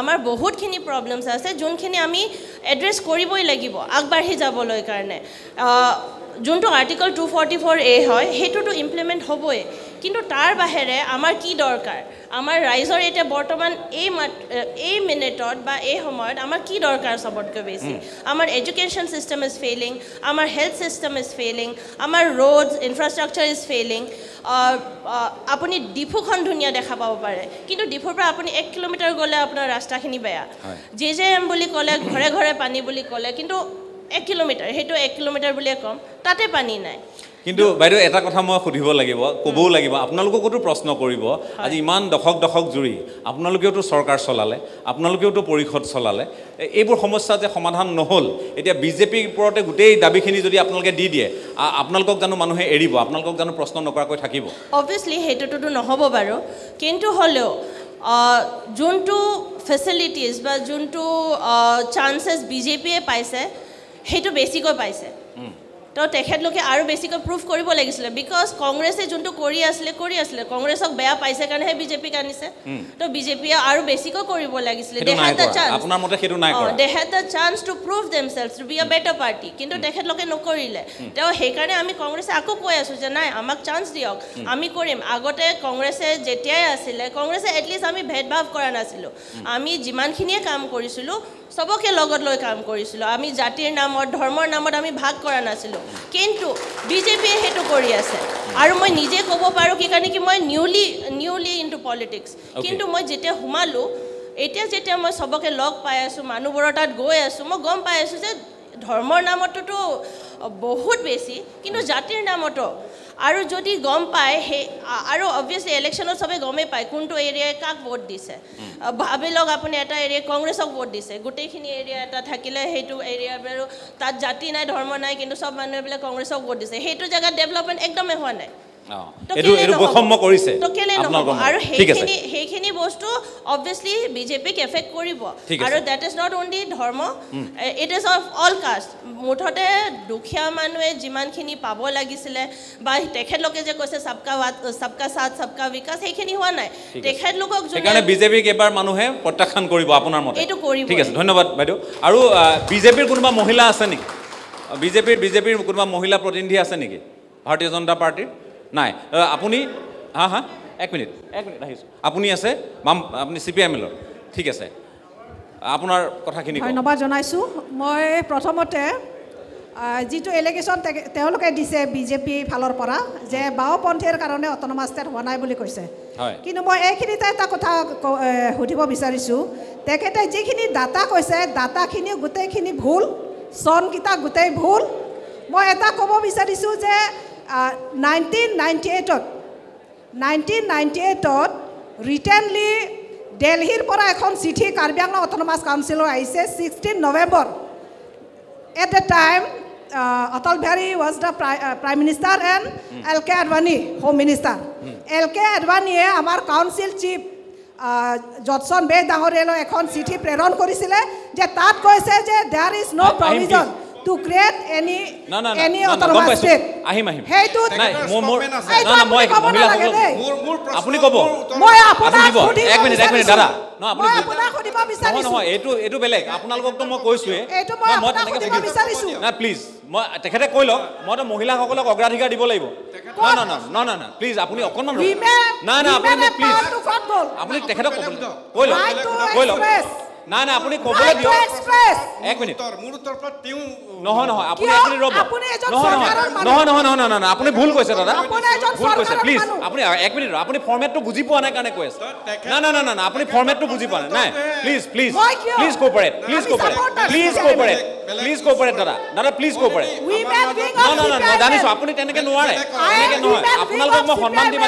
আমাৰ বহুতখিনি প্ৰব্লেমছ আছে যোনখিনি আমি এড্ৰেছ কৰিবই লাগিব আগবাঢ়ি যাবলৈ কাৰণে। যোনটো article two forty four A হয় সেইটোতো ইমপ্লিমেণ্ট হ'বই। কিন্তু তাৰ বাহিৰে আমাৰ কি দৰকাৰ? আমাৰ ৰাইজৰ এতিয়া বৰ্তমান এই মাত এই মিনিটত বা এই সময়ত আমাৰ কি দৰকাৰ চবতকৈ বেছি? আমাৰ এডুকেশ্যন ছিষ্টেম ইজ ফেইলিং আমাৰ হেল্থ ছিষ্টেম ইজ ফেইলিং আমাৰ ৰোডছ ইনফ্ৰাষ্ট্ৰাকচাৰ ইজ ফেইলিং আপুনি ডিফুখন ধুনীয়া দেখা পাব পাৰে। কিন্তু ডিফুৰ পৰা আপুনি এক কিলোমিটাৰ গ'লে আপোনাৰ ৰাস্তাখিনি বেয়া। জে জে এম বুলি ক'লে ঘৰে ঘৰে পানী বুলি ক'লে কিন্তু এক কিলোমিটাৰ সেইটো এক কিলোমিটাৰ বুলিয়ে ক'ম তাতে পানী নাই। কিন্তু বাইদেউ এটা কথা মই সুধিব লাগিব ক'বও লাগিব আপোনালোককোতো প্ৰশ্ন কৰিব আজি ইমান দশক দশক জুৰি আপোনালোকেওতো চৰকাৰ চলালে আপোনালোকেওতো পৰিষদ চলালে এইবোৰ সমস্যা যে সমাধান নহ'ল। এতিয়া বিজেপিৰ ওপৰতে গোটেই দাবীখিনি যদি আপোনালোকে দি দিয়ে আপোনালোকক জানো মানুহে এৰিব আপোনালোকক জানো প্ৰশ্ন নকৰাকৈ থাকিব। অবভিয়াছলি সেইটোতো নহ'ব বাৰু কিন্তু হ'লেও যোনটো ফেচিলিটিজ বা যোনটো চান্সেছ বিজেপিয়ে পাইছে সেইটো বেছিকৈ পাইছে। তো তেখেতলোকে আৰু বেছিকৈ প্ৰুভ কৰিব লাগিছিলে বিকজ কংগ্ৰেছে যোনটো কৰি আছিলে কৰি আছিলে। কংগ্ৰেছক বেয়া পাইছে কাৰণেহে বিজেপিক আনিছে। তো বিজেপিয়ে আৰু বেছিকৈ কৰিব লাগিছিলে। They had the chance they had the to prove them to be a better party কিন্তু তেখেতলোকে নকৰিলে। তেওঁ সেইকাৰণে আমি কংগ্ৰেছে আকৌ কৈ আছোঁ যে নাই আমাক চান্স দিয়ক। আমি কৰিম। আগতে কংগ্ৰেছে যেতিয়াই আছিলে কংগ্ৰেছে এটলিষ্ট আমি ভেদভাৱ কৰা নাছিলোঁ। আমি যিমানখিনিয়ে কাম কৰিছিলোঁ চবকে লগত লৈ কাম কৰিছিলোঁ। আমি জাতিৰ নামত ধৰ্মৰ নামত আমি ভাগ কৰা নাছিলোঁ। কিন্তু বিজেপিয়ে সেইটো কৰি আছে। আৰু মই নিজে ক'ব পাৰোঁ কি কাৰণে কি মই newly newly into politics কিন্তু মই যেতিয়া সোমালোঁ এতিয়া যেতিয়া মই চবকে লগ পাই আছোঁ মানুহবোৰৰ তাত গৈ আছোঁ মই গম পাই আছোঁ যে ধৰ্মৰ নামতোতো বহুত বেছি কিন্তু জাতিৰ নামতো আৰু যদি গম পায় সেই আৰু অবভিয়াছলি ইলেকশ্যনত চবে গমেই পায় কোনটো এৰিয়াই কাক ভোট দিছে। ভাবি লওক আপুনি এটা এৰিয়াই কংগ্ৰেছক ভোট দিছে গোটেইখিনি এৰিয়া এটা থাকিলে সেইটো এৰিয়া বাৰু তাত জাতি নাই ধৰ্ম নাই কিন্তু চব মানুহে বোলে কংগ্ৰেছক ভোট দিছে। সেইটো জেগাত ডেভেলপমেণ্ট একদমেই হোৱা নাই। আৰু সেইখিনি সেইখিনি বস্তু অবভিয়াছলি বিজেপিক এফেক্ট কৰিব। আৰু দেট ইজ নট অনলি ধৰ্ম it is of all caste মুঠতে দুখীয়া মানুহে যিমানখিনি পাব লাগিছিলে বা তেখেতলোকে যে কৈছে সবকা বাত সবকা সাথ সবকা বিকাশ সেইখিনি হোৱা নাই। তেখেতলোকক সেইকাৰণে বিজেপিক এবাৰ মানুহে প্ৰত্যাখ্যান কৰিব আপোনাৰ মতে। এইটো কৰিবই। ঠিক আছে ধন্যবাদ বাইদেউ। আৰু বিজেপিৰ কোনোবা মহিলা আছে নেকি? বিজেপিৰ বিজেপিৰ কোনোবা মহিলা প্ৰতিনিধি আছে নেকি? ভাৰতীয় জনতা পাৰ্টীৰ? নাই আপুনি হা হা এক মিনিট এক মিনিট আহিছোঁ। আপুনি আছে বাম আপুনি চি পি এম এলৰ ঠিক আছে। আপোনাৰ কথাখিনি। ধন্যবাদ জনাইছোঁ। মই প্ৰথমতে যিটো এলিগেশ্যন তেওঁলোকে দিছে বিজেপি ফালৰ পৰা যে বাওপন্থীৰ কাৰণে অটনমাছ ষ্টেট হোৱা নাই বুলি কৈছে। হয়। কিন্তু মই এইখিনিতে এটা কথা সুধিব বিচাৰিছোঁ। তেখেতে যিখিনি ডাটা কৈছে ডাটাখিনি গোটেইখিনি ভুল চনকেইটা গোটেই ভুল। মই এটা ক'ব বিচাৰিছোঁ যে নাইনটিন নাইণ্টি এইটত নাইনটিন নাইণ্টি এইটত ৰিটেনলি দেলহিৰ পৰা এখন চিঠি কাৰ্বি আংলং অট'নমাছ কাউন্সিলৰ আহিছে sixteen November at the time Atal Bihari was the prime minister and L K Advani home minister L K আডৱানীয়ে আমাৰ কাউন্সিল চিফ জটছন বে ডাঙৰীয়ালৈ এখন চিঠি প্ৰেৰণ কৰিছিলে যে তাত কৈছে যে there is no' provision to create any any পাইছোঁ। ষ্টেট আহিম আহিম সেইটোত নাই মোৰ মোৰ। না না মই মহিলাসকলক দেই। মোৰ মোৰ প্ৰশ্ন আপুনি ক'ব মই আপুনি আপোনাক সুধিব এক মিনিট এক মিনিট। দাদা ন আপুনি আপোনাক সুধিব বিচাৰিছোঁ নহয় এইটো এইটো বেলেগ আপোনালোককতো মই কৈছোৱে এইটো মই আপোনাক সুধিব। বিচাৰিছোঁ। না প্লিজ মই তেখেতে কৈ লওক মইতো মহিলাসকলক অগ্ৰাধিকাৰ দিব লাগিব না না না না না না প্লিজ আপুনি অকণমান না না আপুনি প্লিজ? আপুনি তেখেতক কৈ লওক কৈ লওক. নাই নাই আপুনি ক'বলৈ দিয়ক. এক মিনিট মোৰ উত্তৰ পৰা তেওঁ নহয় নহয় আপুনি কিয়? এক মিনিট ৰ'ব আপুনি এজন নহয় নহয়। নহয় নহয় নহয় আপুনি ভুল কৈছে দাদা আপুনি এজন ভুল কৈছে প্লিজ। আপুনি এক মিনিট ৰ'ব। আপুনি ফৰ্মেটটো বুজি পোৱা নাই কাৰণে কৈ আছে না না না না না আপুনি ফৰ্মেটটো বুজি পোৱা নাই নাই please please? Please cooperate please cooperate supporters please cooperate বেলেগ- প্লিজ কোপাৰেট দাদা দাদা প্লিজ কোপাৰেট ন ন ন CPIML. জানিছোঁ আপুনি তেনেকৈ নোৱাৰে তেনেকৈ নহয় আপোনালোকক মই সন্মান দিম?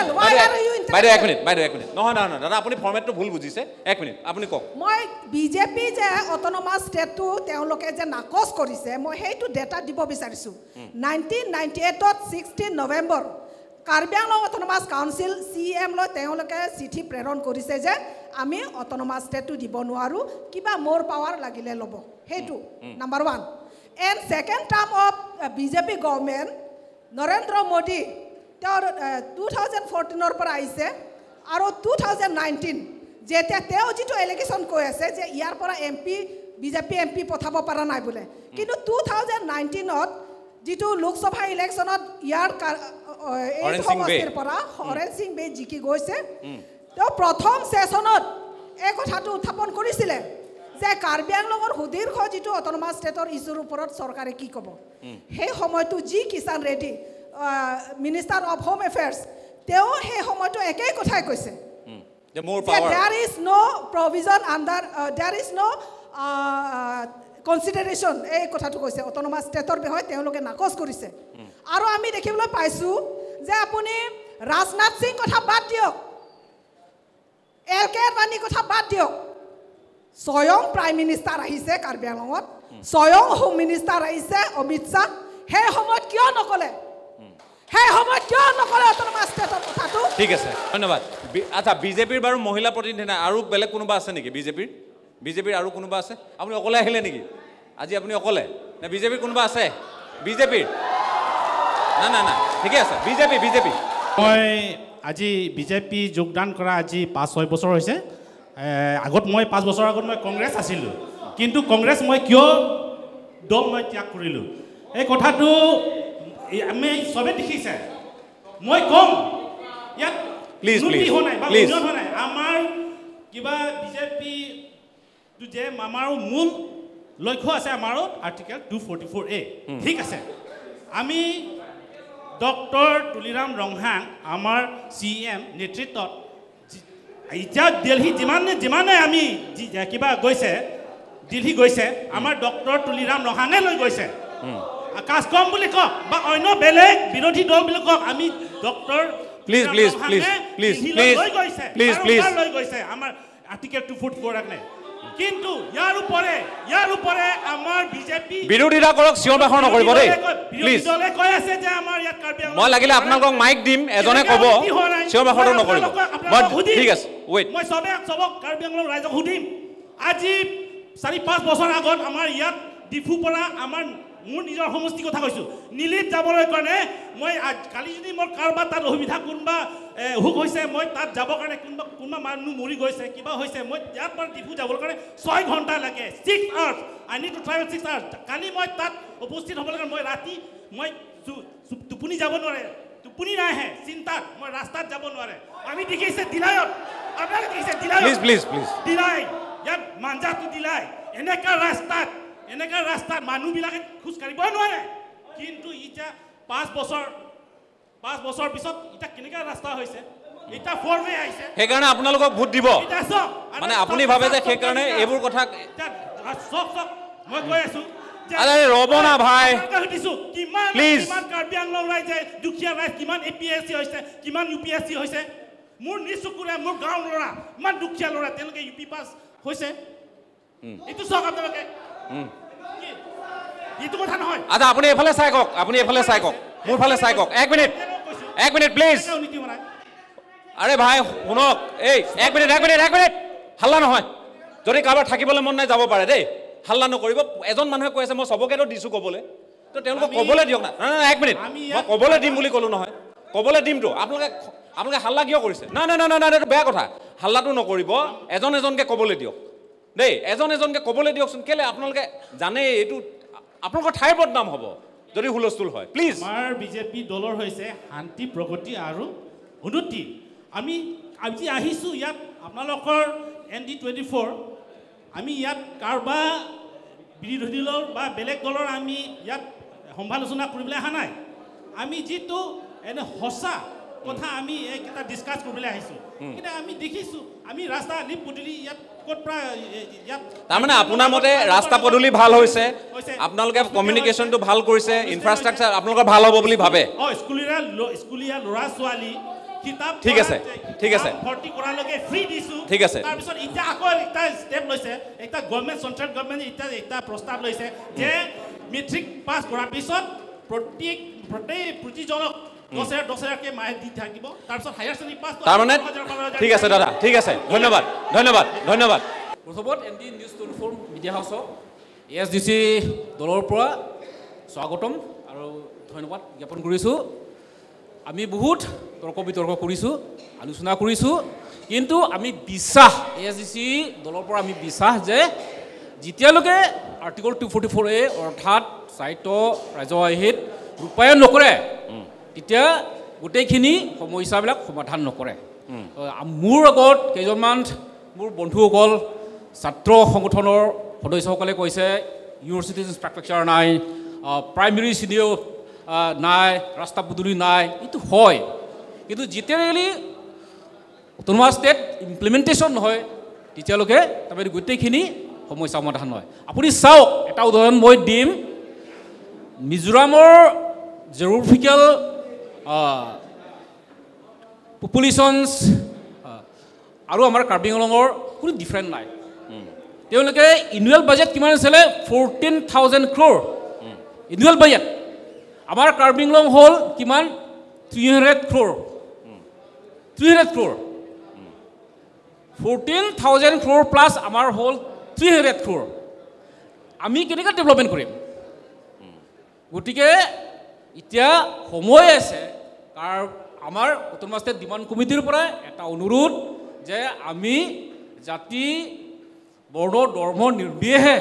বাইদেউ এক মিনিট বাইদেউ এক মিনিট নহয় নহয় নহয় দাদা আপুনি ফৰ্মেটটো ভুল বুজিছে এক মিনিট আপুনি কওক মই বিজেপি যে অট'নমাছ ষ্টেটটো তেওঁলোকে যে নাকচ কৰিছে মই সেইটো ডেটা দিব বিচাৰিছোঁ। নাইনটিন নাইণ্টি এইটত sixteen November Karbi Anglong autonomous council C এমলৈ তেওঁলোকে চিঠি প্ৰেৰণ কৰিছে যে আমি অট'নমাছ ষ্টেটটো দিব নোৱাৰোঁ কিবা মোৰ পাৱাৰ লাগিলে ল'ব। সেইটো number one and second term of BJP government Narendra Modi তেওঁৰ টু থাউজেণ্ড ফৰ্টিনৰ পৰা আহিছে আৰু টু থাউজেণ্ড নাইনটিন যেতিয়া তেওঁ যিটো এলিগেশ্যন কৈ আছে যে ইয়াৰ পৰা M P BJP M P পঠাব পৰা নাই বোলে। কিন্তু টু থাউজেণ্ড নাইনটিনত যিটো লোকসভা ইলেকশ্যনত ইয়াৰ এই। সমষ্টিৰ পৰা হৰেণ সিং বে জিকি গৈছে। তেওঁ প্ৰথম ছেশ্যনত এই কথাটো উত্থাপন কৰিছিলে যে কাৰ্বি আংলঙৰ সুদীৰ্ঘ যিটো অট'নমাছ ষ্টেটৰ ইছ্যুৰ ওপৰত চৰকাৰে কি ক'ব? সেই সময়টো যি Kishan Reddy minister of home affairs তেওঁ সেই সময়টো একেই কথাই কৈছে। যে মোৰ যে power there is no' provision under there is no' consideration এই কথাটো কৈছে অট'নমাছ ষ্টেটৰ বিষয়ে তেওঁলোকে নাকচ কৰিছে। আৰু আমি দেখিবলৈ পাইছোঁ যে আপুনি ৰাজনাথ সিং কথা বাদ দিয়ক। এল কে আডবাণীৰ কথা বাদ দিয়ক। স্বয়ং প্ৰাইম মিনিষ্টাৰ আহিছে কাৰ্বি আংলঙত। স্বয়ং হোম মিনিষ্টাৰ আহিছে অমিত শ্বাহ। সেই সময়ত কিয় নক'লে? সেই সময়ত কিয় নক'লে অট'নমাছ ষ্টেটৰ কথাটো? ঠিক আছে ধন্যবাদ। আচ্ছা বিজেপিৰ বাৰু মহিলা প্ৰতিনিধি নাই আৰু বেলেগ কোনোবা আছে নেকি বিজেপিৰ? বিজেপিৰ আৰু কোনোবা আছে? আপুনি অকলে আহিলে নেকি? আজি আপুনি অকলে? নে বিজেপিৰ কোনোবা আছে? বিজেপিৰ? নাই নাই নাই ঠিকে আছে বিজেপি বিজেপি। মই আজি বিজেপি যোগদান কৰা আজি পাঁচ ছয় বছৰ হৈছে। আগত মই পাঁচ বছৰ আগত মই কংগ্ৰেছ আছিলোঁ। কিন্তু কংগ্ৰেছ মই কিয় দল মই ত্যাগ কৰিলোঁ? এই কথাটো আমি চবে দেখিছে। মই কম। ইয়াত উন্নতি please, হোৱা নাই বা. উন্নয়ন হোৱা নাই। আমাৰ কিবা বিজেপি যে আমাৰ মূল লক্ষ্য আছে আমাৰো article two forty four A ঠিক আছে। আমি ডক্টৰ তুলিৰাম ৰংহাং আমাৰ চি এম নেতৃত্বত এতিয়া দিল্লী যিমানে যিমানে আমি কিবা গৈছে দিল্লী গৈছে আমাৰ ডক্টৰ তুলিৰাম ৰহাঙে লৈ গৈছে। আকাশ কম বুলি কওক বা অন্য বেলেগ বিৰোধী দল বুলি কওক আমি ডক্টৰ তুলিৰাম please, ৰহাঙে please, please, দিল্লীলৈ please, লৈ গৈছে আমাৰ আৰ্টিকেল টু ফৰ্টি ফ'ৰ কাৰণে কিন্তু ইয়াৰ ওপৰে ইয়াৰ ওপৰে আমাৰ বিজেপি বিৰোধিতা কৰক চিঞৰ বাখৰ নকৰিব দেই। প্লিজ দলে কৈ আছে যে আমাৰ ইয়াত কাৰ্বি মই লাগিলে আপোনালোকক মাইক দিম এজনে ক'ব চিঞৰ বাখৰটো নকৰিব। মই ঠিক আছে ৱেইট মই চবে চবক কাৰ্বি আংলং ৰাইজক সুধিম। আজি চাৰি পাঁচ বছৰ আগত আমাৰ ইয়াত ডিফুৰ পৰা আমাৰ মোৰ নিজৰ সমষ্টিৰ কথা কৈছোঁ। নীলিত যাবলৈ কাৰণে মই কালি যদি মোৰ কাৰোবাৰ তাত অসুবিধা কোনোবা এ, অসুখ হৈছে মই তাত যাবৰ কাৰণে কোনোবা কোনোবা মানুহ মৰি গৈছে কিবা হৈছে মই ইয়াৰ পৰা ডিফু যাবৰ কাৰণে ছয় ঘণ্টা লাগে six hours I need to travel six hours কালি মই তাত উপস্থিত হ'বলৈ কাৰণে মই ৰাতি মই টোপনি যাব নোৱাৰে টোপনি নাহে চিন্তাত মই ৰাস্তাত যাব নোৱাৰে। আমি দেখিছে দিলায়ত আপোনালোকে দেখিছে দিলায়ত দিলাই ইয়াত মাঞ্জাটো দিলাই এনেকা ৰাস্তাত এনেকা ৰাস্তাত মানুহবিলাকে খোজ কাঢ়িব নোৱাৰে কিন্তু এতিয়া পাঁচ বছৰ পাঁচ বছৰ পিছত এতিয়া কেনেকা ৰাস্তা হৈছে এতিয়া ফ'ৰ ৱে আহিছে সেইকাৰণে আপোনালোকক ভোট দিব মানে আপুনি ভাবে যে সেইকাৰণে এইবোৰ কথা চাওক চাওক মই কৈ আছো ভাই। কিমান. কিমান কাৰ্বি আংলং ৰাইজে দুখীয়া ৰাইজ কিমান এ পি এছ চি হৈছে কিমান ইউ পি এছ চি হৈছে মোৰ নিজ চকুৰে মোৰ গাঁৱৰ ল'ৰা ইমান দুখীয়া ল'ৰা তেওঁলোকে ইউ পি পাছ হৈছে এইটো চাওক আপোনালোকে? এইটো কথা নহয়। আচ্ছা আপুনি এইফালে চাই কওক আপুনি এইফালে চাই কওক মোৰ ফালে চাই কওক। এক মিনিট এক মিনিট প্লিজ আৰে ভাই শুনক। এই এক মিনিট এক মিনিট এক মিনিট। হাল্লা নহয়। যদি কাৰোবাৰ থাকিবলৈ মন নাই যাব পাৰে দেই। হাল্লা নকৰিব। এজন মানুহে কৈ আছে মই চবকেতো দিছোঁ ক'বলৈ। তো তেওঁলোকক ক'বলৈ দিয়ক না। নাই, এক মিনিট। মই ক'বলৈ দিম বুলি ক'লোঁ নহয়। ক'বলৈ দিমতো আপোনালোকে আপোনালোকে হাল্লা কিয় কৰিছে? নাই নাই নাই নাই নাই এইটো বেয়া কথা। হাল্লাটো নকৰিব। এজন এজনকৈ ক'বলৈ দিয়ক। দেই এজন এজনকৈ ক'বলৈ দিয়কচোন কেলৈ আপোনালোকে জানে এইটো আপোনালোকৰ ঠাইৰ বদনাম হ'ব যদি হুলস্থুল হয় প্লিজ আমাৰ বিজেপি দলৰ হৈছে শান্তি প্ৰগতি আৰু উন্নতি। আমি আজি আহিছোঁ ইয়াত আপোনালোকৰ এন ডি টুৱেণ্টি ফ'ৰ আমি ইয়াত কাৰোবাৰ বিৰোধী দল বা বেলেগ দলৰ আমি ইয়াত সমালোচনা কৰিবলৈ অহা নাই। আমি যিটো এনে সঁচা কথা আমি এইকেইটা ডিছকাছ কৰিবলৈ আহিছোঁ। কিন্তু আমি দেখিছোঁ আমি ৰাস্তা আলি পদূলি ইয়াত ক'ত ইয়াত তাৰমানে আপোনাৰ মতে ৰাস্তা পদূলি ভাল হৈছে? আপোনালোকে কমিউনিকেশ্যনটো ভাল কৰিছে ইনফ্ৰাষ্ট্ৰাকচাৰ আপোনালোকৰ ভাল হ'ব বুলি ভাবে। অঁ স্কুলীয়া স্কুলীয়া ল'ৰা ছোৱালী কিতাপ ঠিক আছে, ঠিক আছে। ভৰ্তি কৰালৈকে ফ্ৰী দিছোঁ। ঠিক আছে। তাৰপিছত এতিয়া আকৌ এটা ষ্টেপ লৈছে। এটা গভৰ্ণমেণ্ট চেণ্ট্ৰেল গভৰ্ণমেণ্টে এতিয়া এটা প্ৰস্তাৱ লৈছে যে মেট্ৰিক পাছ কৰাৰ পিছত প্ৰত্যেক প্ৰত্যেক প্ৰতিজনক তাৰমানে ঠিক আছে দাদা ঠিক আছে। ধন্যবাদ ধন্যবাদ ধন্যবাদ। প্ৰথমত N D news twenty four media হাউচক A S D C দলৰ পৰা স্বাগতম আৰু ধন্যবাদ জ্ঞাপন কৰিছোঁ। আমি বহুত তৰ্ক বিতৰ্ক কৰিছোঁ আলোচনা কৰিছোঁ কিন্তু আমি বিশ্বাস এ এছ ডি চি দলৰ পৰা আমি বিশ্বাস যে যেতিয়ালৈকে article two forty four A অৰ্থাৎ চাহিত্য ৰাজহিত ৰূপায়ণ নকৰে তেতিয়া গোটেইখিনি সমস্যাবিলাক সমাধান নকৰে। মোৰ আগত কেইজনমান মোৰ বন্ধুসকল ছাত্ৰ সংগঠনৰ সদস্যসকলে কৈছে ইউনিভাৰ্চিটি ইনফ্ৰাষ্ট্ৰাকচাৰ নাই প্ৰাইমেৰী চিনিয়ৰ নাই ৰাস্তা পদূলি নাই এইটো হয়। কিন্তু যেতিয়ালৈকে অট'নমাছ ষ্টেট ইমপ্লিমেণ্টেশ্যন নহয় তেতিয়ালৈকে তাৰমানে গোটেইখিনি সমস্যা সমাধান হয়। আপুনি চাওক এটা উদাহৰণ মই দিম। মিজোৰামৰ জিঅ'গ্ৰাফিকেল পপুলেশ্যনছ আৰু আমাৰ কাৰ্বি আংলঙৰ কোনো ডিফাৰেণ্ট নাই। তেওঁলোকে এনুৱেল বাজেট কিমান আছিলে? Fourteen thousand crore annual budget আমাৰ কাৰ্বি আংলং হ'ল কিমান? Three hundred crore three hundred crore fourteen thousand crore plus আমাৰ হ'ল থ্ৰী হাণ্ড্ৰেড ক্ৰ'ৰ আমি কেনেকৈ ডেভেলপমেণ্ট কৰিম? গতিকে এতিয়া সময় আছে। কাৰ আমাৰ অট'নমাছ ষ্টেট ডিমাণ্ড কমিটিৰ পৰা এটা অনুৰোধ যে আমি জাতি বৰ্ণ ধৰ্ম নিৰ্বিশেষে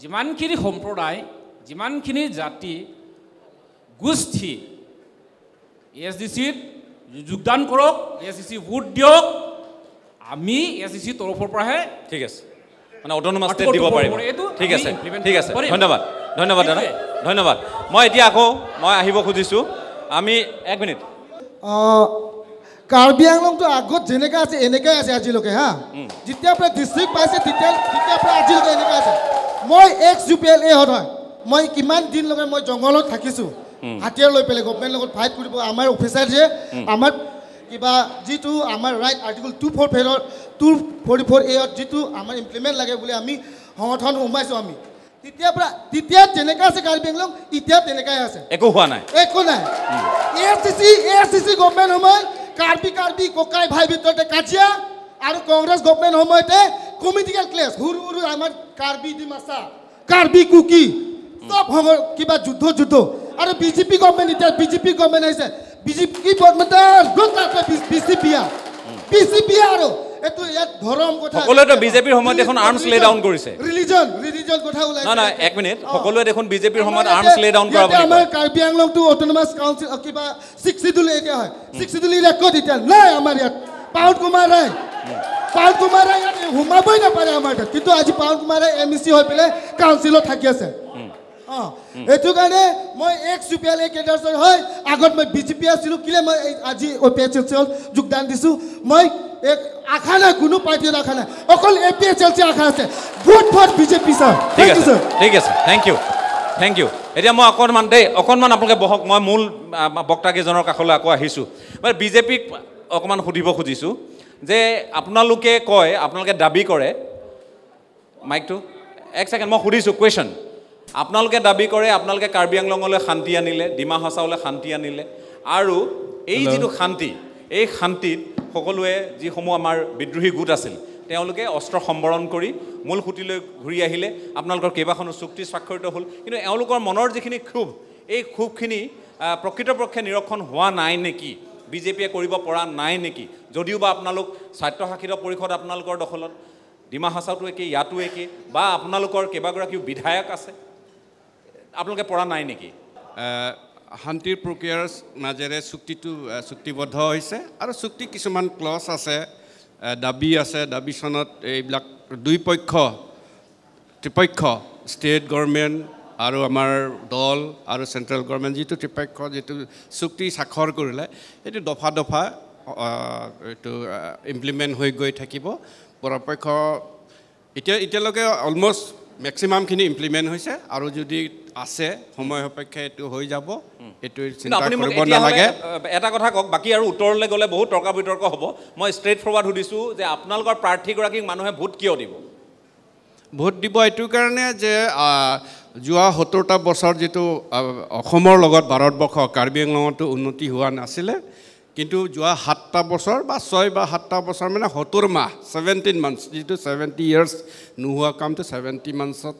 যিমানখিনি সম্প্ৰদায় যিমানখিনি জাতি গোষ্ঠী এ এছ ডি চিত যোগদান কৰক A S D C vote দিয়ক আমি এ এছ ডি চিৰ তৰফৰ পৰাহে ঠিক আছে। মানে অট'নমাছ ষ্টেট দিব এইটো ঠিক আছে। ঠিক আছে। ধন্যবাদ। ধন্যবাদ দাদা। ধন্যবাদ। মই এতিয়া আকৌ মই আহিব খুজিছোঁ। আমি এক মিনিট। কাৰ্বি আংলংটো আগত যেনেকৈ আছে এনেকৈ আছে আজিলৈকে হা? যেতিয়াৰ পৰা ডিষ্ট্ৰিক্ট পাইছে তেতিয়া তেতিয়াৰ পৰা আজিলৈকে এনেকৈ আছে। মই ex U P L A হয়। মই কিমান দিনলৈকে মই জংঘলত থাকিছোঁ। হাতীয়াৰ লৈ পেলাই গভমেণ্টৰ লগত ফাইট কৰিব। আমাৰ অফিচাৰ যে আমাৰ কিবা যিটো আমাৰ ৰাইট আৰ্টিকল টু ফ'ৰ ফ'ৰৰ টু ফৰ্টি ফ'ৰ এত যিটো আমাৰ ইমপ্লিমেণ্ট লাগে বুলি আমি সংগঠন সোমাইছোঁ আমি। তেতিয়াৰ পৰা তেতিয়া যেনেকৈ আছে কাৰ্বি আংলং এতিয়া তেনেকুৱাই আছে একো হোৱা নাই একো নাই A C C A C C government সময়ত কাৰ্বি কাৰ্বি ককাই ভাই ভিতৰতে কাজিয়া আৰু কংগ্ৰেছ গভমেণ্ট সময়তে কমিটিকেল ক্লেছ সৰু সৰু আমাৰ কাৰ্বি ডিমাচা কাৰ্বি কুকি চব কিবা যুদ্ধ যুদ্ধ আৰু বিজেপি গভমেণ্ট এতিয়া বিজেপি গভমেণ্ট আহিছে BJP B C P B P আৰু এইটো ইয়াত ধৰম কথা সকলোৱেতো বিজেপিৰ সময়ত দেখোন আৰ্মছ লে ডাউন কৰিছে। ৰিলিজন ৰিলিজন কথা ওলাইছে। নহয় নহয় এক মিনিট সকলোৱে দেখোন বিজেপিৰ সময়ত আৰ্মছ লে ডাউন কৰা ইয়াতে বুলি আমাৰ কয়। কাৰ্বি আংলংটো অট'নমাছ কাউন্সিল কিবা ছিক্স চিডুল এৰিয়া হয়। ছিক্স চিডুল এৰিয়া ক'ত এতিয়া। নাই আমাৰ ইয়াত। পাউন কুমাৰ ৰায়। পাউন কুমাৰ ৰায় ইয়াত সোমাবই নাপাৰে আমাৰ তাত কিন্তু আজি Pawan Kumar Roy M E C হৈ পেলাই কাউন্সিলত থাকি আছে। অঁ। সেইটো কাৰণে মই ex U P L A কেডাৰ্ছৰ হয় আগত মই বিজেপি আছিলোঁ কেলৈ মই আজি অ' পি এইচ এল চিত যোগদান দিছোঁ? মই এক আশা নাই কোনো পাৰ্টীৰ আশা নাই। অকল A P H L C আশা আছে। ভোট ফৰ বিজেপি ছাৰ ঠিক আছে ঠিক আছে। থেংক ইউ থেংক ইউ এতিয়া মই অকণমান দেই অকণমান আপোনালোকে বহক। মই মূল বক্তাকেইজনৰ কাষলৈ আকৌ আহিছোঁ। মানে বিজেপিক অকণমান সুধিব খুজিছোঁ যে আপোনালোকে কয় আপোনালোকে দাবী কৰে। মাইকটো এক ছেকেণ্ড মই সুধিছোঁ কুৱেশ্যন আপোনালোকে দাবী কৰে আপোনালোকে কাৰ্বি আংলঙলৈ শান্তি আনিলে ডিমা হাছাওলৈ শান্তি আনিলে। আৰু এই. যিটো শান্তি এই শান্তিত সকলোৱে যিসমূহ আমাৰ বিদ্ৰোহী গোট আছিল তেওঁলোকে অস্ত্ৰ সম্বৰণ কৰি মূল সুঁতিলৈ ঘূৰি আহিলে। আপোনালোকৰ কেইবাখনো চুক্তি স্বাক্ষৰিত হ'ল। কিন্তু এওঁলোকৰ মনৰ যিখিনি ক্ষোভ এই ক্ষোভখিনি প্ৰকৃতপক্ষে নিৰীক্ষণ হোৱা নাই নেকি? বিজেপিয়ে কৰিব পৰা নাই নেকি? যদিও বা আপোনালোক স্বায়ত্তশাসিত পৰিষদ আপোনালোকৰ দখলত ডিমা হাছাওটো একেই ইয়াতো একেই বা আপোনালোকৰ কেইবাগৰাকীও বিধায়ক আছে। আপোনালোকে পৰা নাই নেকি? শান্তিৰ প্ৰক্ৰিয়াৰ মাজেৰে চুক্তিটো চুক্তিবদ্ধ হৈছে আৰু চুক্তি কিছুমান ক্লজ আছে দাবী আছে। দাবী চনত এইবিলাক দুই পক্ষ ত্ৰিপক্ষ ষ্টেট গভৰ্ণমেণ্ট আৰু আমাৰ দল আৰু চেণ্ট্ৰেল গভৰ্ণমেণ্ট যিটো ত্ৰিপক্ষ যিটো চুক্তি স্বাক্ষৰ কৰিলে সেইটো দফা দফা এইটো ইমপ্লিমেণ্ট হৈ গৈ থাকিব। পৰাপক্ষ এতিয়া এতিয়ালৈকে অলমষ্ট মেক্সিমামখিনি ইমপ্লিমেণ্ট হৈছে। আৰু যদি আছে সময় সাপেক্ষে এইটো হৈ যাব এইটো চিন্তা কৰিব নালাগে। এটা কথা কওক বাকী আৰু উত্তৰলৈ গ'লে বহুত তৰ্ক বিতৰ্ক হ'ব। মই ষ্ট্ৰেইট ফৰৱাৰ্ড সুধিছোঁ যে আপোনালোকৰ প্ৰাৰ্থীগৰাকীক মানুহে ভোট কিয় দিব? ভোট দিব এইটো কাৰণে যে যোৱা সত্তৰটা বছৰ যিটো অসমৰ লগত ভাৰতবৰ্ষ কাৰ্বি আংলঙতো উন্নতি হোৱা নাছিলে কিন্তু যোৱা সাতটা বছৰ বা ছয় বা সাতটা বছৰ মানে সত্তৰ মাহ ছেভেণ্টিন মান্থছ যিটো ছেভেণ্টি ইয়াৰ্ছ নোহোৱা কামটো ছেভেণ্টি মান্থছত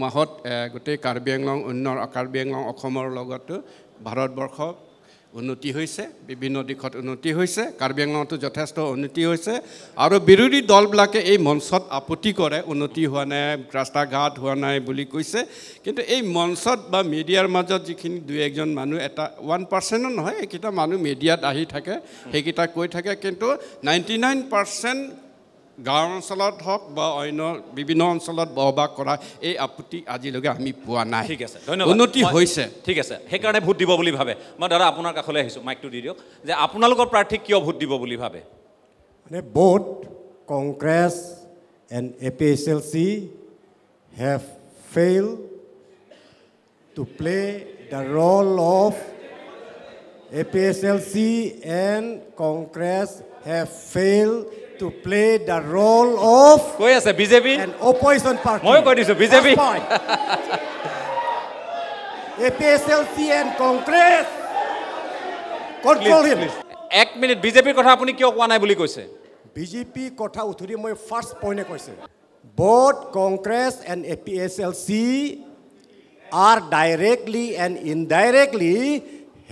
মাহত গোটেই কাৰ্বি আংলং অন্য কাৰ্বি আংলং অসমৰ লগতো ভাৰতবৰ্ষ উন্নতি হৈছে বিভিন্ন দিশত উন্নতি হৈছে কাৰ্বি আংলঙতো যথেষ্ট উন্নতি হৈছে আৰু বিৰোধী দলবিলাকে এই মঞ্চত আপত্তি কৰে উন্নতি হোৱা নাই ৰাস্তা ঘাট হোৱা নাই বুলি কৈছে। কিন্তু এই মঞ্চত বা মিডিয়াৰ মাজত যিখিনি দুই একজন মানুহ এটা ওৱান পাৰ্চেণ্টো নহয় এইকেইটা মানুহ মিডিয়াত আহি থাকে সেইকেইটা কৈ থাকে। কিন্তু নাইণ্টি নাইন পাৰ্চেণ্ট গাঁও অঞ্চলত হওক বা অন্য বিভিন্ন অঞ্চলত বসবাস কৰা এই আপত্তি আজিলৈকে আমি পোৱা নাই। ঠিক আছে ধন্যবাদ। উন্নতি হৈছে। ঠিক আছে সেইকাৰণে ভোট দিব বুলি ভাবে। মই দাদা আপোনাৰ কাষলৈ আহিছোঁ মাইকটো দি দিয়ক যে আপোনালোকৰ প্ৰাৰ্থীক কিয় ভোট দিব বুলি ভাবে? মানে both Congress and APSLC have failed to play the role of APSLC and Congress have failed to play the role of কৈ আছে বিজেপি an opposition party. ময়ো কৈ দিছোঁ BJP. APSLC and Congress control him. এক minute বিজেপিৰ কথা আপুনি কিয় কোৱা নাই বুলি কৈছে বিজেপি কথা উঠি মই ফাৰ্ষ্ট পইণ্টে কৈছে both Congress and APSLC are directly and indirectly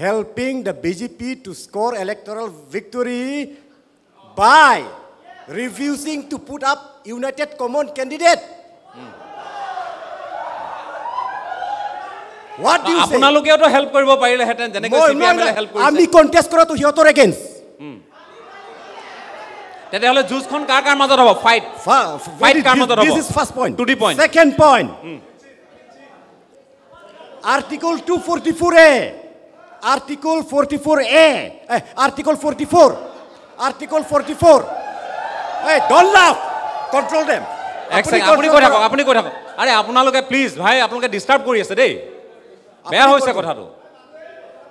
helping the BJP to score electoral victory by refusing to put up united common candidate. What do you say? আপোনালোকেওতো হেল্প কৰিব পাৰিলেহেঁতেন যেনেকৈ মই- চি পি মই M এলে নাই। Help আমি কৰিছে কণ্টেষ্ট কৰাটো সিহঁতৰ এগেইনষ্ট তেতিয়াহ'লে যুঁজখন কাৰ কাৰ মাজত হ'ব ফাইট ফাইট কাৰ মাজত হ'ব This is first point. To the point Second point. Article 244A. Article 44A. Eh, Article 44. Article 44. Hey, don't laugh. Control them. এক ছেকেণ্ড আপুনি কৈ থাকক আপুনি কৈ থাকক। আৰে আপোনালোকে প্লিজ ভাই আপোনালোকে ডিষ্টাৰ্ব কৰি আছে দেই। বেয়া হৈছে কথাটো।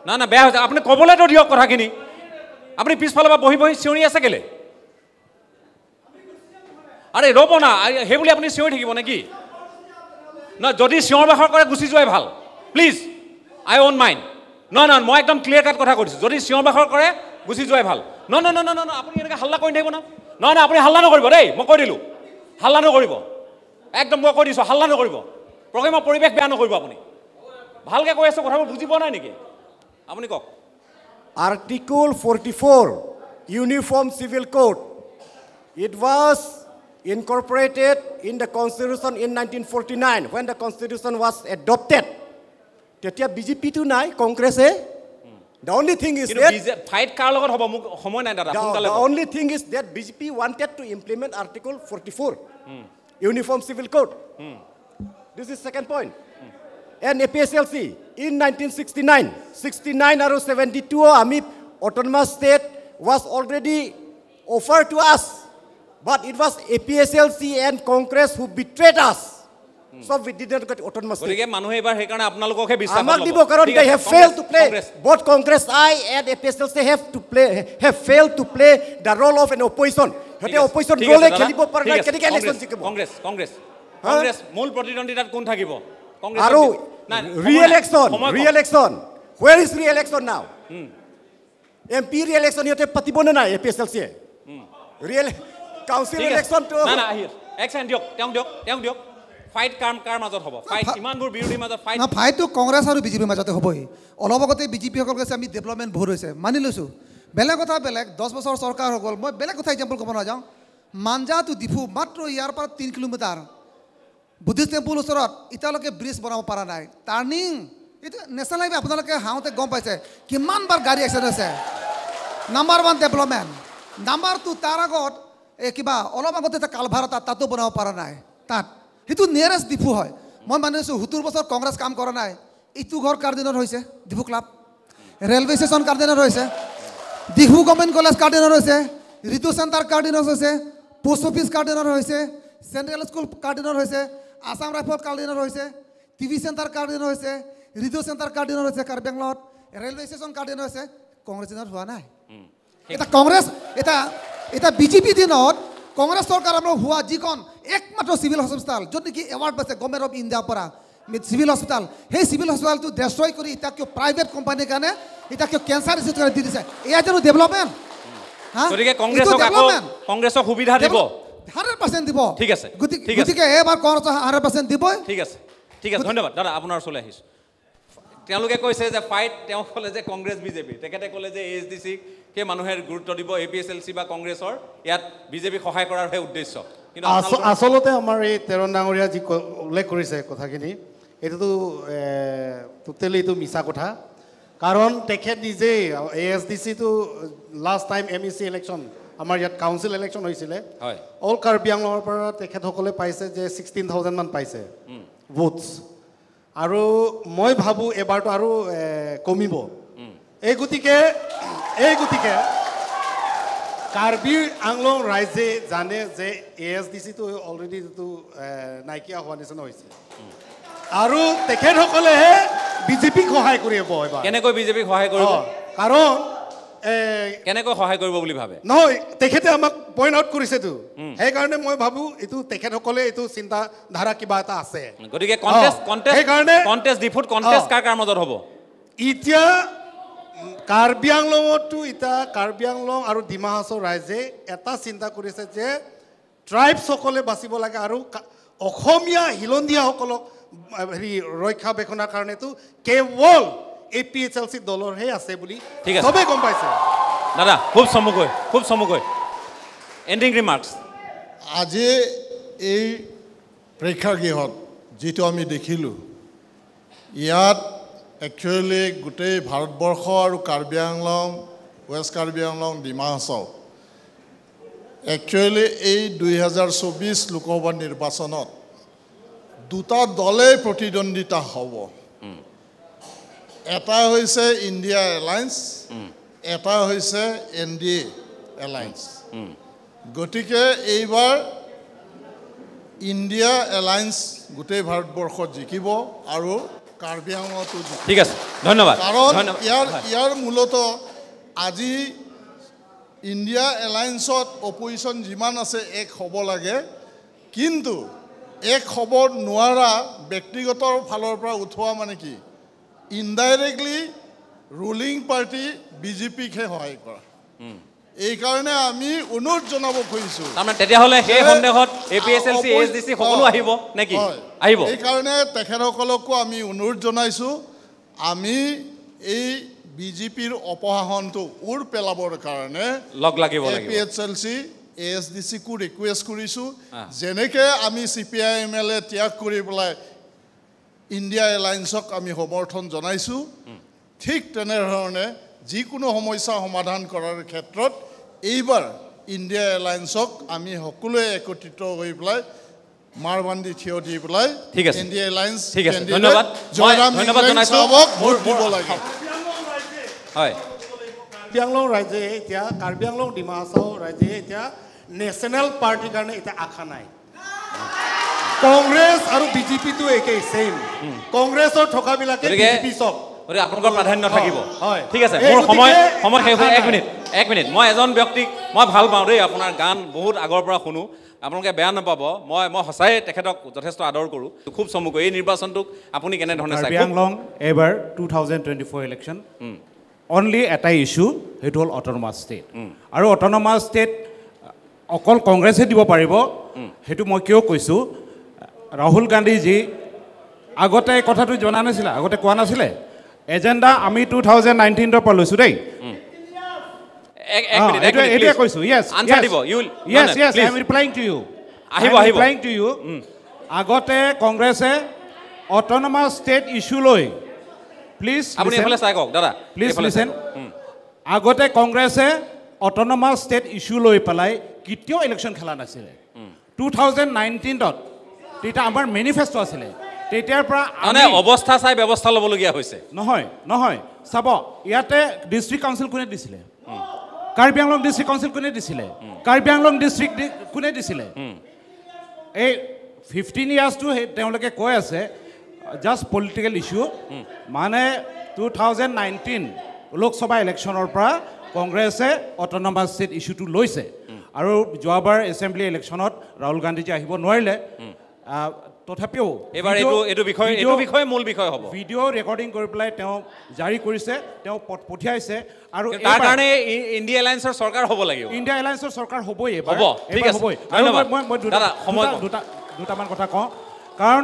নাই নাই বেয়া হৈছে। আপুনি ক'বলৈতো দিয়ক কথাখিনি। আপুনি পিছফালৰ পৰা বহি বহি চিঞৰি আছে কেলে? আৰে ৰ'ব না আৰে সেই বুলি আপুনি চিঞৰি থাকিব নেকি? নহয় যদি চিঞৰ বাখৰ কৰে গুচি যোৱাই ভাল। প্লিজ আই অ'ন মাইণ্ড নহয় নহয় মই একদম ক্লিয়াৰ কাট কথা কৈছোঁ। যদি চিঞৰ বাখৰ কৰে গুচি যোৱাই ভাল। ন ন ন ন ন আপুনি এনেকৈ হাল্লা কৰি থাকিব না। নহয় নহয় আপুনি হাল্লা নকৰিব দেই মই কৈ দিলোঁ। হাল্লা নকৰিব। একদম মই কৈ দিছোঁ হাল্লা নকৰিব। প্ৰগ্ৰেমৰ পৰিৱেশ বেয়া নকৰিব আপুনি। ভালকৈ কৈ আছোঁ কথাবোৰ বুজি পোৱা নাই নেকি? আপুনি কওক। Article 44, Uniform Civil Code. It was incorporated in the Constitution in 1949 when the Constitution was adopted. তেতিয়া বিজেপিটো নাই কংগ্ৰেছে The only thing is কিন্তু that বিজে- ফাইট কাৰ লগত হ'ব মোক সময় নাই দাদা the, সোনকালে the কওক। only thing is that BJP wanted to implement Article 44, Uniform Civil Code. This is second point. And APSLC in 1969, 69 আৰু 72 আমি autonomous state was already offered to us, but it was APSLC and Congress who betrayed us. চব বৃদ্ধি autonomous গতিকে মানুহে এবাৰ সেইকাৰণে আপোনালোককহে বিশ্বাস আমাক দিব কাৰণ they have fail to play but Congress I and A P S L C have to play have fail to play the role of an opposition সিহঁতে অপজিশ্যন ৰলে খেলিব পাৰে নাই কেনেকৈ ইলেকশ্যন জিকিব? কংগ্ৰেছ কংগ্ৰেছ। কংগ্ৰেছ মূল প্ৰতিদ্বন্দ্বিতাত কোন থাকিব? আৰু reelection reelection where is reelection now M P reelection সিহঁতে পাতিবনে নাই এ পি এছ এল চিয়ে ৰিয়েল কাউঞ্চিল ইলেকশ্যনটো এক চেকেণ্ড দিয়ক তেওঁক দিয়ক তেওঁক দিয়ক। ফাইট কাৰ কাৰ মাজত হ'ব? ফাইট ইমানবোৰ বিৰোধীৰ মাজত ফাইট ফাইটটো কংগ্ৰেছ আৰু বিজেপিৰ মাজতে হ'বই। অলপ আগতে বিজেপিসকল কৈছে আমি ডেভেলপমেণ্ট বহুত হৈছে। মানি লৈছোঁ। বেলেগ কথা বেলেগ দহ বছৰ চৰকাৰ হৈ গ'ল। মই বেলেগ কথা এক্সাম্পল ক'ব নাযাওঁ। মাঞ্জা টু ডিফু মাত্ৰ ইয়াৰ পৰা তিনি কিলোমিটাৰ। বুদ্ধিষ্ট টেম্পুল ওচৰত এতিয়ালৈকে ব্ৰিজ বনাব পৰা নাই। টাৰ্ণিং এইটো নেশ্যনেল হাইৱে আপোনালোকে হাওঁতে গম পাইছে। কিমানবাৰ গাড়ী এক্সিডেণ্ট হৈছে? Number one development number two তাৰ আগত এই কিবা অলপ আগতে এটা কালভাৰ এটা তাতো বনাব পৰা নাই। তাত। সেইটো নিয়েৰেষ্ট ডিফু হয় মই মানি আছোঁ সত্তৰ বছৰ কংগ্ৰেছ কাম কৰা নাই এইটো ঘৰ কাৰ দিনত হৈছে ডিফু ক্লাব ৰেলৱে ষ্টেচন কাৰ দিনত হৈছে ডিফু গভৰ্ণমেণ্ট কলেজ কাৰ দিনত হৈছে ঋতু চেণ্টাৰ কাৰ দিনত হৈছে পোষ্ট অফিচ কাৰ দিনত হৈছে চেণ্ট্ৰেল স্কুল কাৰ দিনত হৈছে আছাম ৰাইফল কাৰ দিনত হৈছে টিভি চেণ্টাৰ কাৰ দিনত হৈছে ৰিডিঅ' চেণ্টাৰ কাৰ দিনত হৈছে আংলঙত ৰেলৱে ষ্টেচন কাৰ দিনত হৈছে কংগ্ৰেছ দিনত হোৱা নাই এটা কংগ্ৰেছ এটা এটা বিজেপি দিনত কংগ্ৰেছ চৰকাৰ হোৱা যিখন একমাত্ৰ চিভিল হস্পিটেল য'ত নেকি এৱাৰ্ড পাইছে গভৰ্ণমেণ্ট অফ ইণ্ডিয়াৰ পৰা চিভিল হস্পিটেল সেই চিভিল হস্পিটেলটো ডেষ্ট্ৰয় কৰি এতিয়া কিয় প্ৰাইভেট কোম্পানীৰ কাৰণে এতিয়া কিয় কেঞ্চাৰ ৰিচাৰ্চ কৰি দি দিছে? এয়া জানো ডেভেলপমেণ্ট গতিকে কংগ্ৰেছক সুবিধা দিব। হাণ্ড্ৰেড পাৰ্চেণ্ট দিব। ঠিক আছে গতিকে ঠিক আছে। গতিকে এইবাৰ কংগ্ৰেছ হাণ্ড্ৰেড পাৰ্চেণ্ট দিবই। ঠিক আছে ঠিক আছে ধন্যবাদ। দাদা আপোনাৰ ওচৰলৈ আহিছোঁ। তেওঁলোকে কৈছে যে ফাইট তেওঁ ক'লে যে কংগ্ৰেছ বিজেপি। তেখেতে ক'লে যে এইচ ডি চিক সেই মানুহে গুৰুত্ব দিব A P S L C বা কংগ্ৰেছৰ। ইয়াত বিজেপিক সহায় কৰাৰহে উদ্দেশ্য। কিন্তু আচলতে আমাৰ এই তেৰণ ডাঙৰীয়া যি উল্লেখ কৰিছে কথাখিনি এইটোতো টোটেলি এইটো মিছা কথা। কাৰণ তেখেত নিজেই A S D চিটো last time M E C election আমাৰ ইয়াত কাউঞ্চিল ইলেকশ্যন হৈছিলে। হয়। অল কাৰ্বি আংলঙৰ পৰা তেখেতসকলে পাইছে যে ছিক্সটিন থাউজেণ্ডমান পাইছে ভোটছ আৰু মই ভাবোঁ এবাৰটো আৰু কমিব। এই গতিকে এই গতিকে কাৰ্বি আংলং ৰাইজে জানে যে এ এছ ডি চিটো অলৰেডি যিটো নাইকিয়া হোৱা নিচিনা হৈছে। আৰু তেখেতসকলেহে বিজেপিক সহায় কৰিব এবাৰ। কেনেকৈ বিজেপিক সহায় কৰিব? কাৰণ কেনেকৈ সহায় কৰিব বুলি ভাবে? নহয় তেখেতে আমাক পইণ্ট আউট কৰিছেতো। সেইকাৰণে মই ভাবোঁ এইটো তেখেতসকলে এইটো চিন্তাধাৰা কিবা এটা আছে। গতিকে কণ্টেষ্ট ডিফুট কণ্টেষ্ট। কাৰ কাৰ মাজত হ'ব? এতিয়া কাৰ্বি আংলঙতো এতিয়া কাৰ্বি আংলং আৰু ডিমা হাছাও ৰাইজে এটা চিন্তা কৰিছে যে ট্ৰাইবছসকলে বাচিব লাগে আৰু অসমীয়া হিলন্ধীয়াসকলক উম, হেৰি ৰক্ষাবেক্ষণৰ কাৰণেতো কেৱল A P H L C দলৰহে আছে বুলি ঠিক আছে। চবেই গম পাইছে। দাদা খুব চমুকৈ খুব চমুকৈ। এণ্ডিং ৰিমাৰ্কছ আজি এই প্ৰেক্ষাগৃহত যিটো আমি দেখিলোঁ ইয়াত একচুৱেলি গোটেই ভাৰতবৰ্ষ আৰু কাৰ্বি আংলং ৱেষ্ট কাৰ্বি আংলং ডিমা হাছাও একচুৱেলি এই দুই হাজাৰ চৌবিছ লোকসভা নিৰ্বাচনত দুটা দলেই প্ৰতিদ্বন্দ্বিতা হ'ব। এটা হৈছে ইণ্ডিয়া এলায়েন্স এটা হৈছে এন ডি এ এলায়েন্স গতিকে এইবাৰ ইণ্ডিয়া এলায়েন্স গোটেই ভাৰতবৰ্ষত জিকিব আৰু কাৰ্বি আংলঙতো জিকিব। ঠিক আছে ধন্যবাদ কাৰণ ইয়াৰ। ইয়াৰ মূলত আজি ইণ্ডিয়া এলায়েন্সত অপজিশ্যন যিমান আছে এক হ'ব লাগে কিন্তু এক হ'ব নোৱাৰা ব্যক্তিগত ফালৰ পৰা উঠোৱা মানে কি? ইনডাইৰেক্টলি ৰুলিং পাৰ্টি বিজেপিকহে সহায় কৰা এইকাৰণে আমি অনুৰোধ জনাব খুজিছোঁ তেতিয়াহ'লে সেই সন্দেহত A P S L C S D C সকলো আহিব নেকি। আহিব সেইকাৰণে তেখেতসকলকো আমি অনুৰোধ জনাইছোঁ আমি এই বিজেপিৰ অপশাসনটো উৰ পেলাবৰ কাৰণে লগ লাগিব A P H L C A S D চিকো ৰিকুৱেষ্ট কৰিছোঁ। যেনেকৈ আমি C P I M L এ ত্যাগ কৰি পেলাই ইণ্ডিয়া এলায়েন্সক আমি সমৰ্থন জনাইছোঁ। ঠিক তেনেধৰণে যিকোনো সমস্যা সমাধান কৰাৰ ক্ষেত্ৰত এইবাৰ ইণ্ডিয়া এলায়েন্সক আমি সকলোৱে একত্ৰিত হৈ পেলাই মাৰ বান্ধি থিয় দি পেলাই ঠিক আছে। ইণ্ডিয়া এলায়েন্স ঠিক আছে। candidate ধন্যবাদ। মই জয়ৰাম ধন্যবাদ ইংলেণ্ড জনাইছোঁ। চাহাবক ভোট মোৰ- দিব মোৰ- লাগে। হয়। কাৰ্বি আংলং ৰাইজে এতিয়া কাৰ্বি আংলং ডিমা হাছাও ৰাইজে এতিয়া নেশ্যনেল পাৰ্টিৰ কাৰণে এতিয়া আশা নাই কংগ্ৰেছ আৰু বিজেপিটো একেই ছেইম কংগ্ৰেছৰ থকাবিলাকে গতিকে বিজেপি চব। গতিকে আপোনালোকৰ প্ৰাধান্য থাকিব। হয়। ঠিক আছে মোৰ সময় সময় শেষ হৈ আশা এক। মিনিট এক মিনিট। মই এজন ব্যক্তিক মই ভাল পাওঁ দেই আপোনাৰ গান বহুত আগৰ পৰা শুনো। আপোনালোকে বেয়া নাপাব। মই মই সঁচাই তেখেতক যথেষ্ট আদৰ কৰোঁ। খুব চমুকৈ এই নিৰ্বাচনটোক আপুনি কেনেধৰণে আংলং এইবাৰ two thousand twenty four election only এটাই ইছ্যু সেইটো হ'ল অট'নমাছ ষ্টেট আৰু অট'নমাছ ষ্টেট অকল কংগ্ৰেছে দিব পাৰিব সেইটো মই কিয় কৈছোঁ? ৰাহুল গান্ধীজী আগতে এই কথাটো জনা নাছিলে আগতে কোৱা নাছিলে এজেণ্ডা আমি টু থাউজেণ্ড নাইনটিনৰ পৰা লৈছোঁ দেই। এক এক অঁ, মিনিট এক এইটোৱে- মিনিট এইটোৱে please. কৈছোঁ য়েছ Answer দিব you yes yes I am replying to you আহিব, আহিব। ৰিপ্লাইং টু ইউ আগতে কংগ্ৰেছে অট'নমাছ ষ্টেট ইছ্যু লৈ প্লিজ আপুনি এইফালে চাই কওক দাদা প্লিজ লিচেন। আগতে কংগ্ৰেছে অট'নমাছ ষ্টেট ইছ্যু লৈ পেলাই কেতিয়াও ইলেকশ্যন খেলা নাছিলে। টু থাউজেণ্ড নাইনটিনত তেতিয়া আমাৰ মেনিফেষ্টো আছিলে। তেতিয়াৰ পৰা মানে অৱস্থা চাই ব্যৱস্থা ল'বলগীয়া হৈছে। নহয় নহয়। চাব ইয়াতে ডিষ্ট্ৰিক্ট কাউঞ্চিল কোনে দিছিলে? কাৰ্বি আংলং ডিষ্ট্ৰিক্ট কাউঞ্চিল কোনে দিছিলে? কাৰ্বি আংলং ডিষ্ট্ৰিক্ট কোনে দিছিলে? এই ফিফটিন ইয়াৰ্ছটো সেই তেওঁলোকে কৈ আছে জাষ্ট পলিটিকেল ইছ্যু মানে টু থাউজেণ্ড নাইনটিন লোকসভা ইলেকশ্যনৰ পৰা কংগ্ৰেছে অট'নমাছ ষ্টেট ইছ্যুটো লৈছে। আৰু যোৱাবাৰ এছেম্বলি ইলেকশ্যনত ৰাহুল গান্ধীজী আহিব নোৱাৰিলে। তথাপিও এইবাৰ এইটো এইটো বিষয় এইটো বিষয়ে মূল বিষয় হ'ব। ভিডিঅ' ৰেকৰ্ডিং কৰি পেলাই তেওঁ জাৰি কৰিছে তেওঁ পঠিয়াইছে আৰু তাৰ কাৰণে ইণ্ডিয়া এলায়েন্সৰ চৰকাৰ হ'ব লাগিব। ইণ্ডিয়া এলায়েন্সৰ চৰকাৰ হ'বই হ'ব, ঠিক আছে। হ'বই। আৰু ধন্যবাদ। মই- মই দুটা দুটামান কথা কওঁ। কাৰণ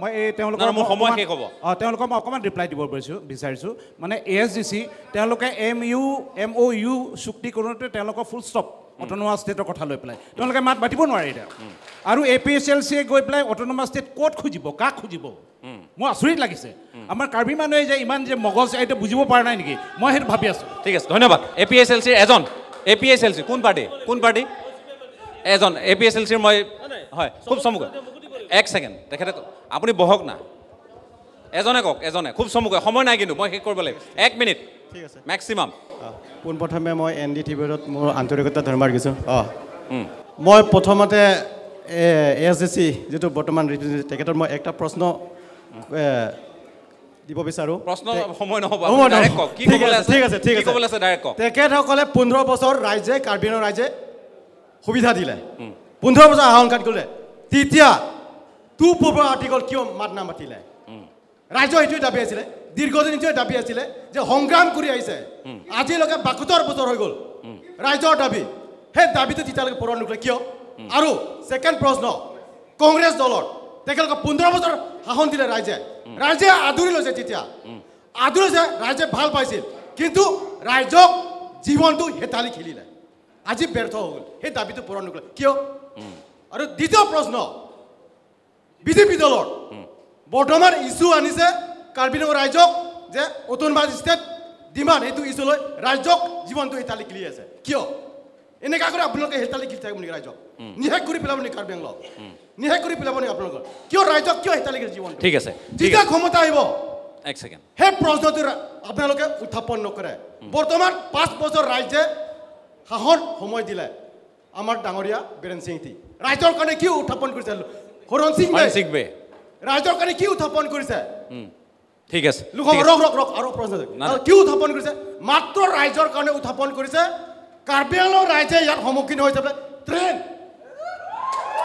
মই এই তেওঁলোকৰ মোৰ সময় শেষ হ'ব। অঁ তেওঁলোকক মই অকণমান ৰিপ্লাই দিব পাৰিছোঁ বিচাৰিছোঁ। মানে এ এছ ডি চি তেওঁলোকে M U M O' U চুক্তি কৰোঁতে তেওঁলোকৰ ফুল ষ্টপ অট'নমাছ ষ্টেটৰ কথা লৈ পেলাই। তেওঁলোকে মাত মাতিব নোৱাৰে এতিয়া। আৰু এ পি এছ এল চিয়ে গৈ পেলাই অট'নমাছ ষ্টেট ক'ত খুজিব কাক খুজিব? মোৰ আচৰিত লাগিছে। আমাৰ কাৰ্বি মানুহে যে ইমান যে মগজ এইটো বুজিব পৰা নাই নেকি? মই সেইটো ভাবি আছোঁ। ঠিক আছে ধন্যবাদ। এ পি এছ এল চিৰ এজন A P S L C কোন পাৰ্টি? কোন পাৰ্টি? এজন এ পি এছ এল চিৰ মই হয় খুব চমুকৈ। এক ছেকেণ্ড তেখেতে আপুনি বহক না। এজনে কওক এজনে। খুব চমুকৈ সময় নাই কিন্তু মই শেষ কৰিব লাগিব। এক মিনিট। ঠিক আছে। মেক্সিমাম পোনপ্ৰথমে মই এন ডি টিভিত মোৰ আন্তৰিকতা ধন্যবাদ দিছোঁ অঁ মই প্ৰথমতে এ এছ ডি চি যিটো বৰ্তমান তেখেতক মই একটা প্ৰশ্ন দিব বিচাৰোঁ। প্ৰশ্ন সময় নহ'ব ঠিক আছে ঠিক আছে তেখেতসকলে পোন্ধৰ বছৰ ৰাইজে কাৰ্বি আংলং ৰাইজে সুবিধা দিলে। পোন্ধৰ বছৰ আহৰণ কাৰ্ড কৰিলে। তেতিয়া টু পূৰ্বৰ আৰ্টিকল কিয় মাত নামাতিলে? ৰাইজৰ এইটোৱে দাবী আছিলে দীৰ্ঘদিন এইটোৱে দাবী আছিলে যে সংগ্ৰাম কৰি আহিছে। আজিলৈকে বাসত্তৰ বছৰ হৈ গ'ল। ৰাইজৰ দাবী সেই দাবীটো তেতিয়ালৈকে পূৰণ নকৰিলে। কিয়? আৰু ছেকেণ্ড প্ৰশ্ন কংগ্ৰেছ দলৰ তেখেতলোকে পোন্ধৰ বছৰ শাসন দিলে ৰাইজে। ৰাইজে আদৰি লৈছে তেতিয়া। আদৰি লৈছে ৰাইজে ভাল পাইছিল। কিন্তু ৰাইজক জীৱনটো হেতালি খেলিলে। আজি ব্যৰ্থ হৈ গ'ল। সেই দাবীটো পূৰণ নকৰিলে। কিয়? আৰু দ্বিতীয় প্ৰশ্ন বিজেপি দলৰ বৰ্তমান ইছ্যু আনিছে কাৰ্বি আংলং ৰাইজক যে অটোনমাছ ষ্টেট ডিমাণ্ড সেইটো ইছ্যু লৈ ৰাইজক জীৱনটো হেতালি খেলি আছে। কিয়? এনেকুৱা কৰি আপোনালোকে হেতালি খেলি থাকিব নেকি ৰাইজক? নিশেষ কৰি পেলাব নেকি কাৰ্বি আংলং নিশেষ কৰি পেলাব নেকি আপোনালোকৰ কিয় ৰাইজক কিয় হেতালি খেলি জীৱন ঠিক আছে যেতিয়া ক্ষমতা আহিব এক ছেকেণ্ড। সেই প্ৰশ্নটো আপোনালোকে উত্থাপন নকৰে। বৰ্তমান পাঁচ বছৰ ৰাইজে শাসন সময় দিলে আমাৰ ডাঙৰীয়া বীৰেন সিং ৰাইজৰ কাৰণে কি উত্থাপন কৰিছে? হৰণ সিং সিং ৰাইজৰ কাৰণে কি উত্থাপন কৰিছে? ঠিক আছে। ৰক ৰক ৰক আৰু প্ৰশ্ন কি উত্থাপন কৰিছে? মাত্ৰ ৰাইজৰ কাৰণে উত্থাপন কৰিছে। কাৰ্বি আংলং ৰাইজে ইয়াৰ সন্মুখীন হৈছে ট্ৰেইন।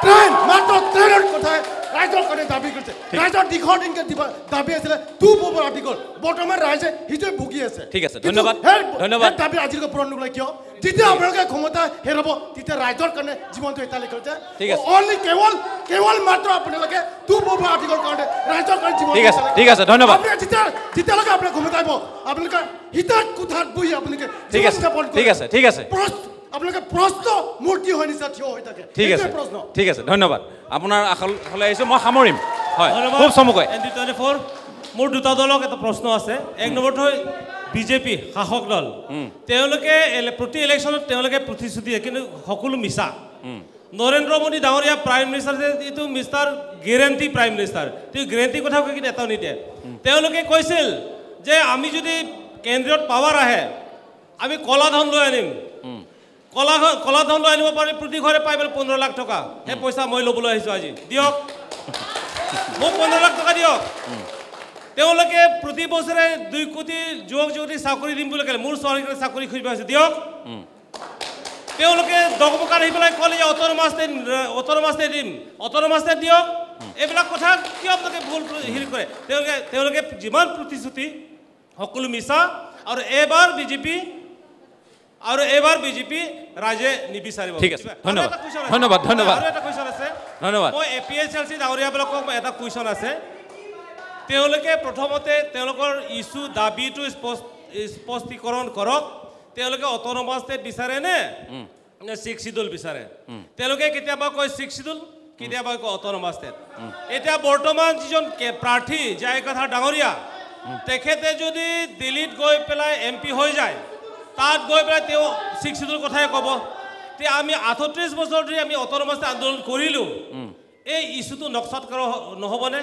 ট্ৰেইন মাত্ৰ ট্ৰেইনৰ কথাই ৰাইজৰ কাৰণে দাবী কৰিছে ৰাইজৰ দীঘৰ দিনকে দিব- দাবী আছিলে টু পূৰ্বৰ আৰ্টিকল বৰ্তমান ৰাইজে সিটোৱে ভুগি আছে ঠিক আছে, ধন্যবাদ, ধন্যবাদ। দাবী আজিলৈকে পূৰণ নকৰিলে কিয় যেতিয়া আপোনালোকে ক্ষমতা হেৰাব তেতিয়া ৰাইজৰ কাৰণে জীৱনটো এটালি কৰিছে ঠিক আছে। অনলি কেৱল কেৱল মাত্ৰ আপোনালোকে টু পূৰ্বৰ আৰ্টিকল কাৰণে ৰাইজৰ কাৰণে জীৱন ঠিক আছে, ঠিক আছে, ধন্যবাদ। আপুনি যেতিয়া যেতিয়ালৈকে আপোনাৰ ক্ষমতা আহিব আপোনালোকে হিতাত কোঠাত বহি আপোনালোকে ঠিক আছে। ঠিক আছে, ঠিক আছে। আপোনালোকে প্ৰশ্ন মূৰ্তি হৈ নিচিনা থিয় হৈ থাকে। ঠিক আছে প্ৰশ্ন ঠিক আছে ধন্যবাদ। আপোনাৰ আশালৈ আহিছোঁ মই সামৰিম। হয় খুব চমুকৈ। মোৰ দুটা দলক এটা প্ৰশ্ন আছে। এক নম্বৰটো হ'ল বিজেপি শাসক দল। তেওঁলোকে প্ৰতি ইলেকশ্যনত তেওঁলোকে প্ৰতিশ্ৰুতি দিয়ে কিন্তু সকলো মিছা। নৰেন্দ্ৰ মোদী ডাঙৰীয়া প্ৰাইম মিনিষ্টাৰ যে এইটো মিষ্টাৰ গেৰেণ্টি প্ৰাইম মিনিষ্টাৰ তেওঁ গেৰেণ্টিৰ কথা কৈ কিন্তু এটাও নিদিয়ে। তেওঁলোকে কৈছিল যে আমি যদি কেন্দ্ৰীয়ত পাৱাৰ আহে আমি কলা ধন লৈ আনিম। কলা কলা ধন লৈ আনিব পাৰি প্ৰতি ঘৰে পাই পেলাই পোন্ধৰ লাখ টকা। সেই পইচা মই ল'বলৈ আহিছোঁ আজি। দিয়ক। মোক পোন্ধৰ লাখ টকা দিয়ক। তেওঁলোকে প্ৰতি বছৰে দুই কোটি যুৱক যুৱতী চাকৰি দিম বুলি ক'লে মোৰ ছোৱালীক চাকৰি খুজিব আছে দিয়ক। তেওঁলোকে দগমকাত আহি পেলাই ক'লে যে অটৰ মাছতে অটৰ দিম অটৰ মাছতে দিয়ক। এইবিলাক কথা কিয় আপোনালোকে ভুল হেৰি কৰে? তেওঁলোকে তেওঁলোকে যিমান প্ৰতিশ্ৰুতি সকলো মিছা আৰু এইবাৰ বিজেপি আৰু এইবাৰ বিজেপি ৰাইজে নিবিচাৰিব ঠিক আছে, ধন্যবাদ। ধন্যবাদ, ধন্যবাদ। এটা কুৱেশ্যন আছে। ধন্যবাদ। মই A P S L C ডাঙৰীয়াবিলাকক এটা কুৱেশ্যন আছে। তেওঁলোকে প্ৰথমতে তেওঁলোকৰ ইছ্যু দাবীটো স্পষ্ট স্পষ্টীকৰণ কৰক। তেওঁলোকে অট'নমাছ ষ্টেট বিচাৰে নে নে ছিক্স চিডুল বিচাৰে? তেওঁলোকে কেতিয়াবা কয় ছিক্স চিডুল কেতিয়াবা কয় অট'নমাছ ষ্টেট এতিয়া বৰ্তমান যিজন প্ৰাৰ্থী জয়কথা ডাঙৰীয়া তেখেতে যদি দিল্লীত গৈ পেলাই এম পি হৈ যায় তাত গৈ পেলাই তেওঁ ছিক্স চিডুল কথাই ক'ব। তে আমি আঠত্ৰিছ বছৰ ধৰি আমি অট'নমাছ আন্দোলন কৰিলোঁ। এই ইছ্যুটো নক্সাত কৰা নহ'বনে?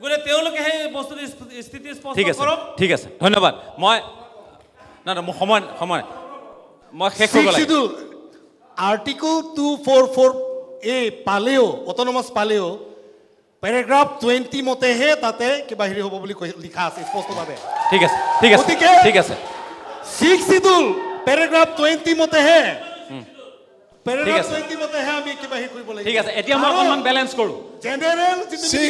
গতিকে তেওঁলোকে সেই বস্তুটো স্থিতি- স্পষ্ট ঠিক আছে কৰক। ঠিক আছে ধন্যবাদ। মই নাই মোৰ সময় সময় মই শেষ কৰিব লাগিব schedule article two four four A পালেও অট'নমাছ পালেও পেৰেগ্ৰাফ টুৱেণ্টি মতেহে তাতে কিবা হেৰি হ'ব বুলি লিখা আছে স্পষ্টভাৱে। ঠিক আছে ঠিক আছে ঠিক আছে। ছিক্স শিডিউল পেৰেগ্ৰাফ টুৱেণ্টি মতেহে ঠিক আছে। মতেহে আমি কিবা হেৰি কৰিব লাগিব। ঠিক আছে এতিয়া মই অকণমান বেলেঞ্চ কৰোঁ। জেনেৰেল নাই,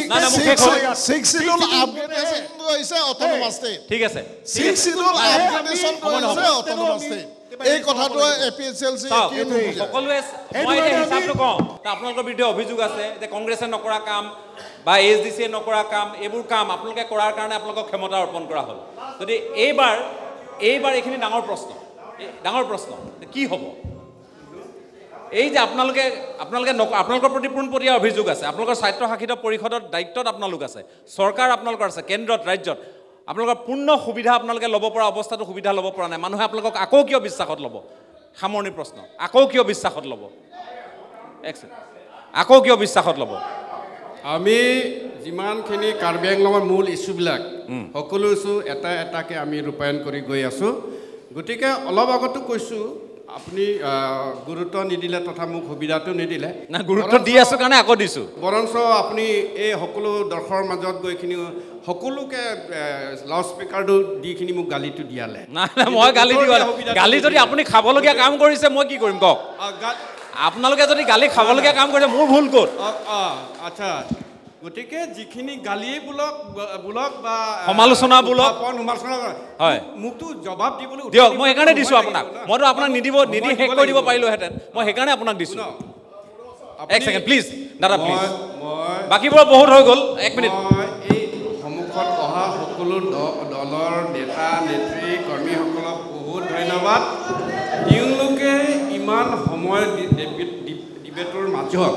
নাই, মোক শেষ হ'ল। ছিক্স চিডুল আপগ্ৰেডেশ্যন হৈছে অট'নমাছ ষ্টেট ঠিক আছে। ঠিক ছিক্স আছে। চিডুল আপগ্ৰেডেশ্যন সময় কৰিছে নহ'ব। অট'নমাছ ষ্টেট এই কথাটো A P S L C চাওক, কিয় নুবুজে সকলোৱে মই এতিয়া হিচাপটো কওঁ। তা আপোনালোকৰ বিৰুদ্ধে অভিযোগ আছে যে কংগ্ৰেছে নকৰা কাম বা এইচ ডি চিয়ে নকৰা কাম এইবোৰ কাম আপোনালোকে কৰাৰ কাৰণে আপোনালোকক ক্ষমতা অৰ্পণ কৰা হ'ল। যদি এইবাৰ এইবাৰ এইখিনি ডাঙৰ প্ৰশ্ন। ডাঙৰ প্ৰশ্ন কি হ'ব? এই যে আপোনালোকে আপোনালোকে আপোনালোকৰ প্ৰতি পোনপটীয়া অভিযোগ আছে আপোনালোকৰ স্বায়ত্তশাসিত পৰিষদৰ দায়িত্বত আপোনালোক আছে চৰকাৰ আপোনালোকৰ আছে কেন্দ্ৰত ৰাজ্যত। আপোনালোকৰ পূৰ্ণ সুবিধা আপোনালোকে ল'ব পৰা অৱস্থাটো সুবিধা ল'ব পৰা নাই। মানুহে আপোনালোকক আকৌ কিয় বিশ্বাসত ল'ব? সামৰণি প্ৰশ্ন। আকৌ কিয় বিশ্বাসত ল'ব? এক আকৌ কিয় বিশ্বাসত ল'ব? আমি যিমানখিনি কাৰ্বি আংলঙৰ মূল ইছ্যুবিলাক সকলো ইছ্যু এটা এটাকৈ আমি ৰূপায়ণ কৰি গৈ আছোঁ। গতিকে অলপ আগতো কৈছোঁ আপুনি গুৰুত্ব নিদিলে তথা মোক সুবিধাটো নিদিলে। না গুৰুত্ব দি আছোঁ কাৰণে আকৌ দিছোঁ। বৰঞ্চ আপুনি এই সকলো দৰ্শকৰ মাজত গৈখিনি সকলোকে লাউড স্পীকাৰটো দিখিনি মোক গালিটো দিয়ালে। নাই নাই মই গালি দিব গালি যদি আপুনি খাবলগীয়া কাম কৰিছে মই কি কৰিম কওক? আপোনালোকে যদি গালি খাবলগীয়া কাম কৰিছে মোৰ ভুল ক'ত? আচ্ছা। গতিকে যিখিনি গালিয়ে বোলক বোলক বা সমালোচনা বোলক। সমালোচনা হয়। মোকতো জবাব দিবলৈ দিয়ক মই সেইকাৰণে দিছোঁ আপোনাক। মইতো আপোনাক নিদিব নিদি শেষ কৰি দিব। পাৰিলোহেঁতেন। মই সেইকাৰণে আপোনাক দিছোঁ। এক ছেকেণ্ড প্লিজ দাদা প্লিজ বাকীবোৰ বহুত হৈ গ'ল এক মিনিট। এই সন্মুখত অহা সকলো দলৰ নেতা নেত্ৰী কৰ্মীসকলক বহুত ধন্যবাদ। তেওঁলোকে ইমান সময় ডিবেটৰ মাজত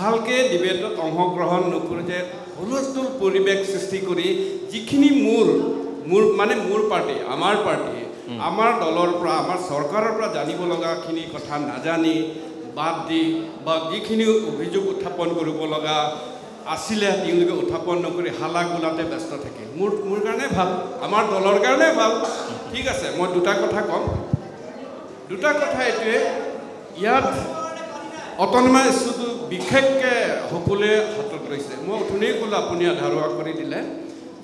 ভালকৈ ডিবেটত অংশগ্ৰহণ নকৰি যে হুলস্থুল পৰিৱেশ সৃষ্টি কৰি যিখিনি মূল মোৰ মানে মোৰ পাৰ্টি আমাৰ পাৰ্টি আমাৰ দলৰ পৰা আমাৰ চৰকাৰৰ পৰা জানিব লগাখিনি কথা নাজানি বাদ দি বা যিখিনি অভিযোগ উত্থাপন কৰিব লগা আছিলে তেওঁলোকে উত্থাপন নকৰি হালা গোলাতে ব্যস্ত থাকে। মোৰ মোৰ কাৰণে ভাল আমাৰ দলৰ কাৰণে ভাল। ঠিক আছে মই দুটা কথা ক'ম। দুটা কথা এইটোৱে ইয়াত অটনমা ইছ্যুটো বিশেষকৈ সকলোৱে হাতত লৈছে। মই অথনিয়ে ক'লোঁ আপুনি আধাৰুৱা কৰি দিলে।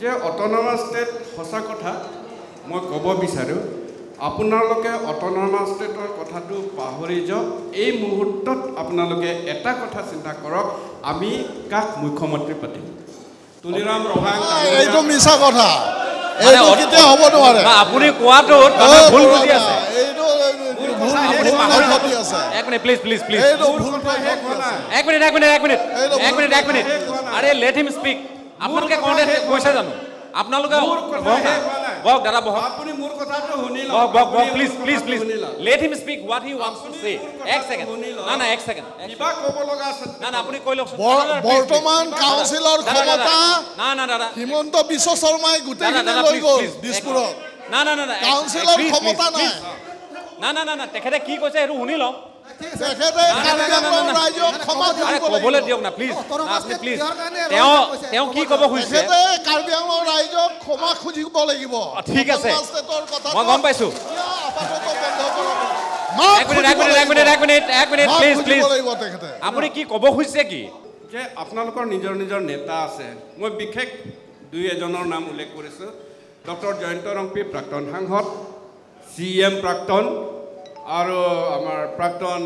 যে অটনমা ষ্টেট সঁচা কথা মই ক'ব বিচাৰোঁ আপোনালোকে অটনমা ষ্টেটৰ কথাটো পাহৰি যাওক। এই মুহূৰ্তত আপোনালোকে এটা কথা চিন্তা কৰক আমি কাক মুখ্যমন্ত্ৰী পাতিম? তুলিৰাম ৰভাং এইটো মিছা কথা। আপুনি কোৱাটোত মানুহে ভুল বুজি আছে এইটো ভুল ভুল ভাবি আছে এক মিনিট প্লিজ প্লিজ প্লিজ এইটো ভুল ভাবি আছে এক মিনিট এক মিনিট এক মিনিট এক মিনিট এক মিনিট আৰে লেট হিম স্পীক আপোনালোকে কওঁতে কৈছে জানো আপোনালোকে বহক না। বহক দাদা বহক আপুনি মোৰ কথাটো শুনি বহক বহক বহক please please please let him speak what he wants to say এক ছেকেণ্ড না না এক ছেকেণ্ড কিবা ক'ব লগা আছে না না আপুনি কৈ লওকচোন বৰ- দাদা, please, বৰ্তমান. কাউন্সিলৰ ক্ষমতা? না না দাদা হিমন্ত বিশ্ব শৰ্মাই গোটেইখিনি লৈ গ'ল প্লিজ দিছপুৰত। না না না না কাউন্সিলৰ ক্ষমতা নাই. না না না না তেখেতে কি কৈছে সেইটো শুনি লওঁ তেখেতে না, না, না, না, না, না। ৰাইজক ক্ষমা আৰে কৰিব ক'বলৈ লাগিব দিয়ক না প্লিজ আপুনি প্লিজ তেওঁ তেওঁ কি ক'ব খুজিছে তেখেতে কাৰ্বি আংলং ৰাইজক ক্ষমা খুজিব লাগিব ঠিক আছে অট'নমাছ ষ্টেটৰ কথাটো মই গম পাইছোঁ আপাততঃ বন্ধ কৰক। মাফ এক মিনিট এক মিনিট এক মিনিট এক মিনিট এক মিনিট মাফ প্লিজ খুজিব প্লিজ লাগিব তেখেতে আপুনি কি ক'ব খুজিছে কি যে আপোনালোকৰ নিজৰ নিজৰ নেতা আছে মই বিশেষ দুই এজনৰ নাম উল্লেখ কৰিছোঁ ডক্টৰ জয়ন্ত ৰংপী প্ৰাক্তন সাংসদ চি এম প্ৰাক্তন আৰু আমাৰ প্ৰাক্তন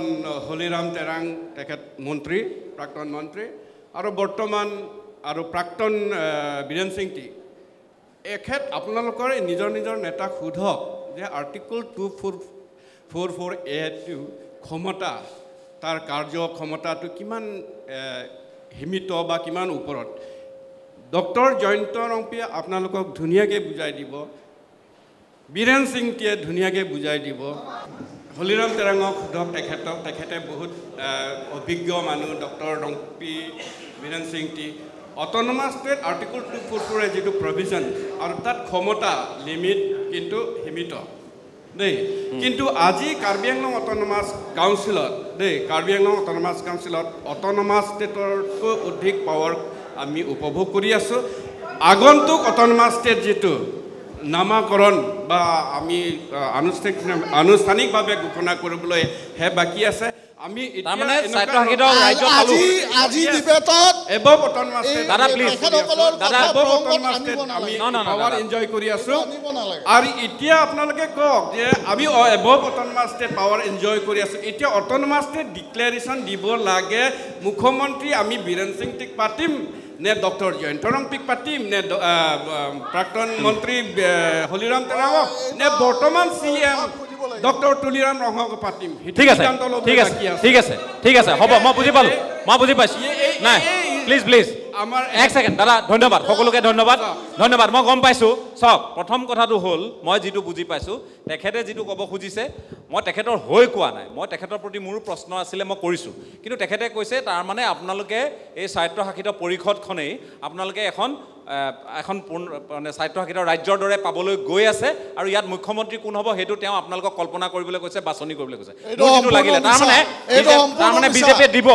হলিৰাম তেৰাং তেখেত মন্ত্ৰী প্ৰাক্তন মন্ত্ৰী আৰু বৰ্তমান আৰু প্ৰাক্তন বীৰেন সিং টি। এখেত আপোনালোকৰ নিজৰ নিজৰ নেতাক সোধক যে article two four four four A two ক্ষমতা তাৰ কাৰ্য ক্ষমতাটো কিমান সীমিত বা কিমান ওপৰত? ডক্টৰ জয়ন্ত ৰংপিয়ে আপোনালোকক ধুনীয়াকৈ বুজাই দিব বীৰেন সিংটিয়ে ধুনীয়াকৈ বুজাই দিব। হলিৰাম তেৰাঙক সোধক তেখেতক তেখেতে বহুত অভিজ্ঞ মানুহ doctor Rongpi Biren সিংটি autonomous state article two four ফ'ৰে যিটো প্ৰভিজন তাত ক্ষমতা লিমিট কিন্তু সীমিত। দেই কিন্তু আজি কাৰ্বি আংলং অট'নমাছ কাউন্সিলত দেই কাৰ্বি আংলং অট'নমাছ কাউন্সিলত অট'নমাছ ষ্টেটতকৈ অধিক পাৱাৰ আমি উপভোগ কৰি আছোঁ। আগন্তুক অট'নমাছ ষ্টেট যিটো নামাকৰণ বা আমি আনুষ্ঠানিক আনুষ্ঠানিকভাৱে ঘোষণা কৰিবলৈ হে বাকী আছে। আমি। আৰু এতিয়া আপোনালোকে কওক যে আমি অটনমাছ ষ্টেট পাৱাৰ এনজয় কৰি এতিয়া অটনমাছ ষ্টেট ডিক্লেৰেশ্যন দিব লাগে। মুখ্যমন্ত্ৰী আমি বীৰেন সিং টিক পাতিম। নে ডক্টৰ জয়ন্ত ৰংপিক পাতিম নে প্ৰাক্তন মন্ত্ৰী হলিৰাম তেৰাঙক নে বৰ্তমান চি এম ডক্টৰ তুলিৰাম ৰঙক পাতিম ঠিক আছে ঠিক আছে ঠিক আছে ঠিক আছে হ'ব মই বুজি পালোঁ মই বুজি পাইছোঁ। নাই প্লিজ প্লিজ আমাৰ এক ছেকেণ্ড দাদা ধন্যবাদ সকলোকে ধন্যবাদ। ধন্যবাদ মই গম পাইছোঁ। চাওক প্ৰথম কথাটো হ'ল মই যিটো বুজি পাইছোঁ তেখেতে যিটো ক'ব খুজিছে মই তেখেতৰ হৈ কোৱা নাই। মই তেখেতৰ প্ৰতি মোৰো প্ৰশ্ন আছিলে মই কৰিছোঁ। কিন্তু তেখেতে কৈছে তাৰমানে আপোনালোকে এই স্বায়ত্তশাসিত পৰিষদখনেই আপোনালোকে এখন এখন পূৰ্ণ- মানে স্বায়ত্তশাসিত ৰাজ্যৰ দৰে পাবলৈ গৈ আছে আৰু ইয়াত মুখ্যমন্ত্ৰী কোন হ'ব সেইটো তেওঁ আপোনালোকক কল্পনা কৰিবলৈ কৈছে বাছনি কৰিবলৈ কৈছে লাগিলে। তাৰমানে তাৰমানে। বিজেপিয়ে দিব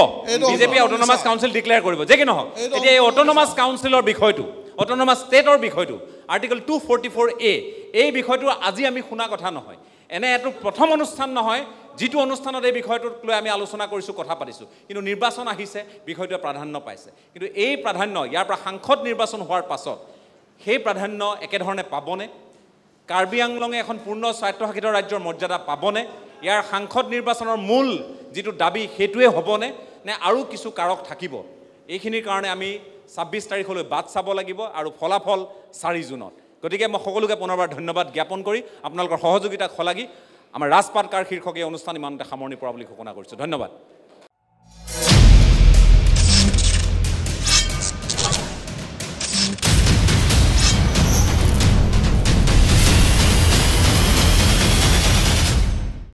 বিজেপিয়ে অট'নমাছ মিছা। কাউন্সিল ডিক্লেয়াৰ কৰিব যে কি নহওক এতিয়া এই অট'নমাছ কাউন্সিলৰ বিষয়টো অট'নমাছ ষ্টেটৰ বিষয়টো article two forty four A এই বিষয়টো আজি আমি শুনা কথা নহয় এনে এইটো প্ৰথম অনুষ্ঠান নহয় যিটো অনুষ্ঠানত এই বিষয়টোক লৈ আমি আলোচনা কৰিছোঁ কথা পাতিছোঁ। কিন্তু নিৰ্বাচন আহিছে বিষয়টোৱে প্ৰাধান্য পাইছে। কিন্তু এই প্ৰাধান্য ইয়াৰ পৰা সাংসদ নিৰ্বাচন হোৱাৰ পাছত সেই প্ৰাধান্য একেধৰণে পাবনে? কাৰ্বি আংলঙে এখন পূৰ্ণ স্বায়ত্তশাসিত ৰাজ্যৰ মৰ্যাদা পাবনে? ইয়াৰ সাংসদ নিৰ্বাচনৰ মূল যিটো দাবী সেইটোৱে হ'বনে? নে আৰু কিছু কাৰক থাকিব? এইখিনিৰ কাৰণে আমি ছাব্বিছ তাৰিখলৈ বাট চাব লাগিব আৰু ফলাফল চাৰি জুনত। গতিকে মই সকলোকে পুনৰবাৰ ধন্যবাদ জ্ঞাপন কৰি আপোনালোকৰ সহযোগিতাক শলাগি আমাৰ ৰাজপাট কাৰ শীৰ্ষক এই অনুষ্ঠান ইমানতে সামৰণি পৰা বুলি ঘোষণা কৰিছোঁ। ধন্যবাদ।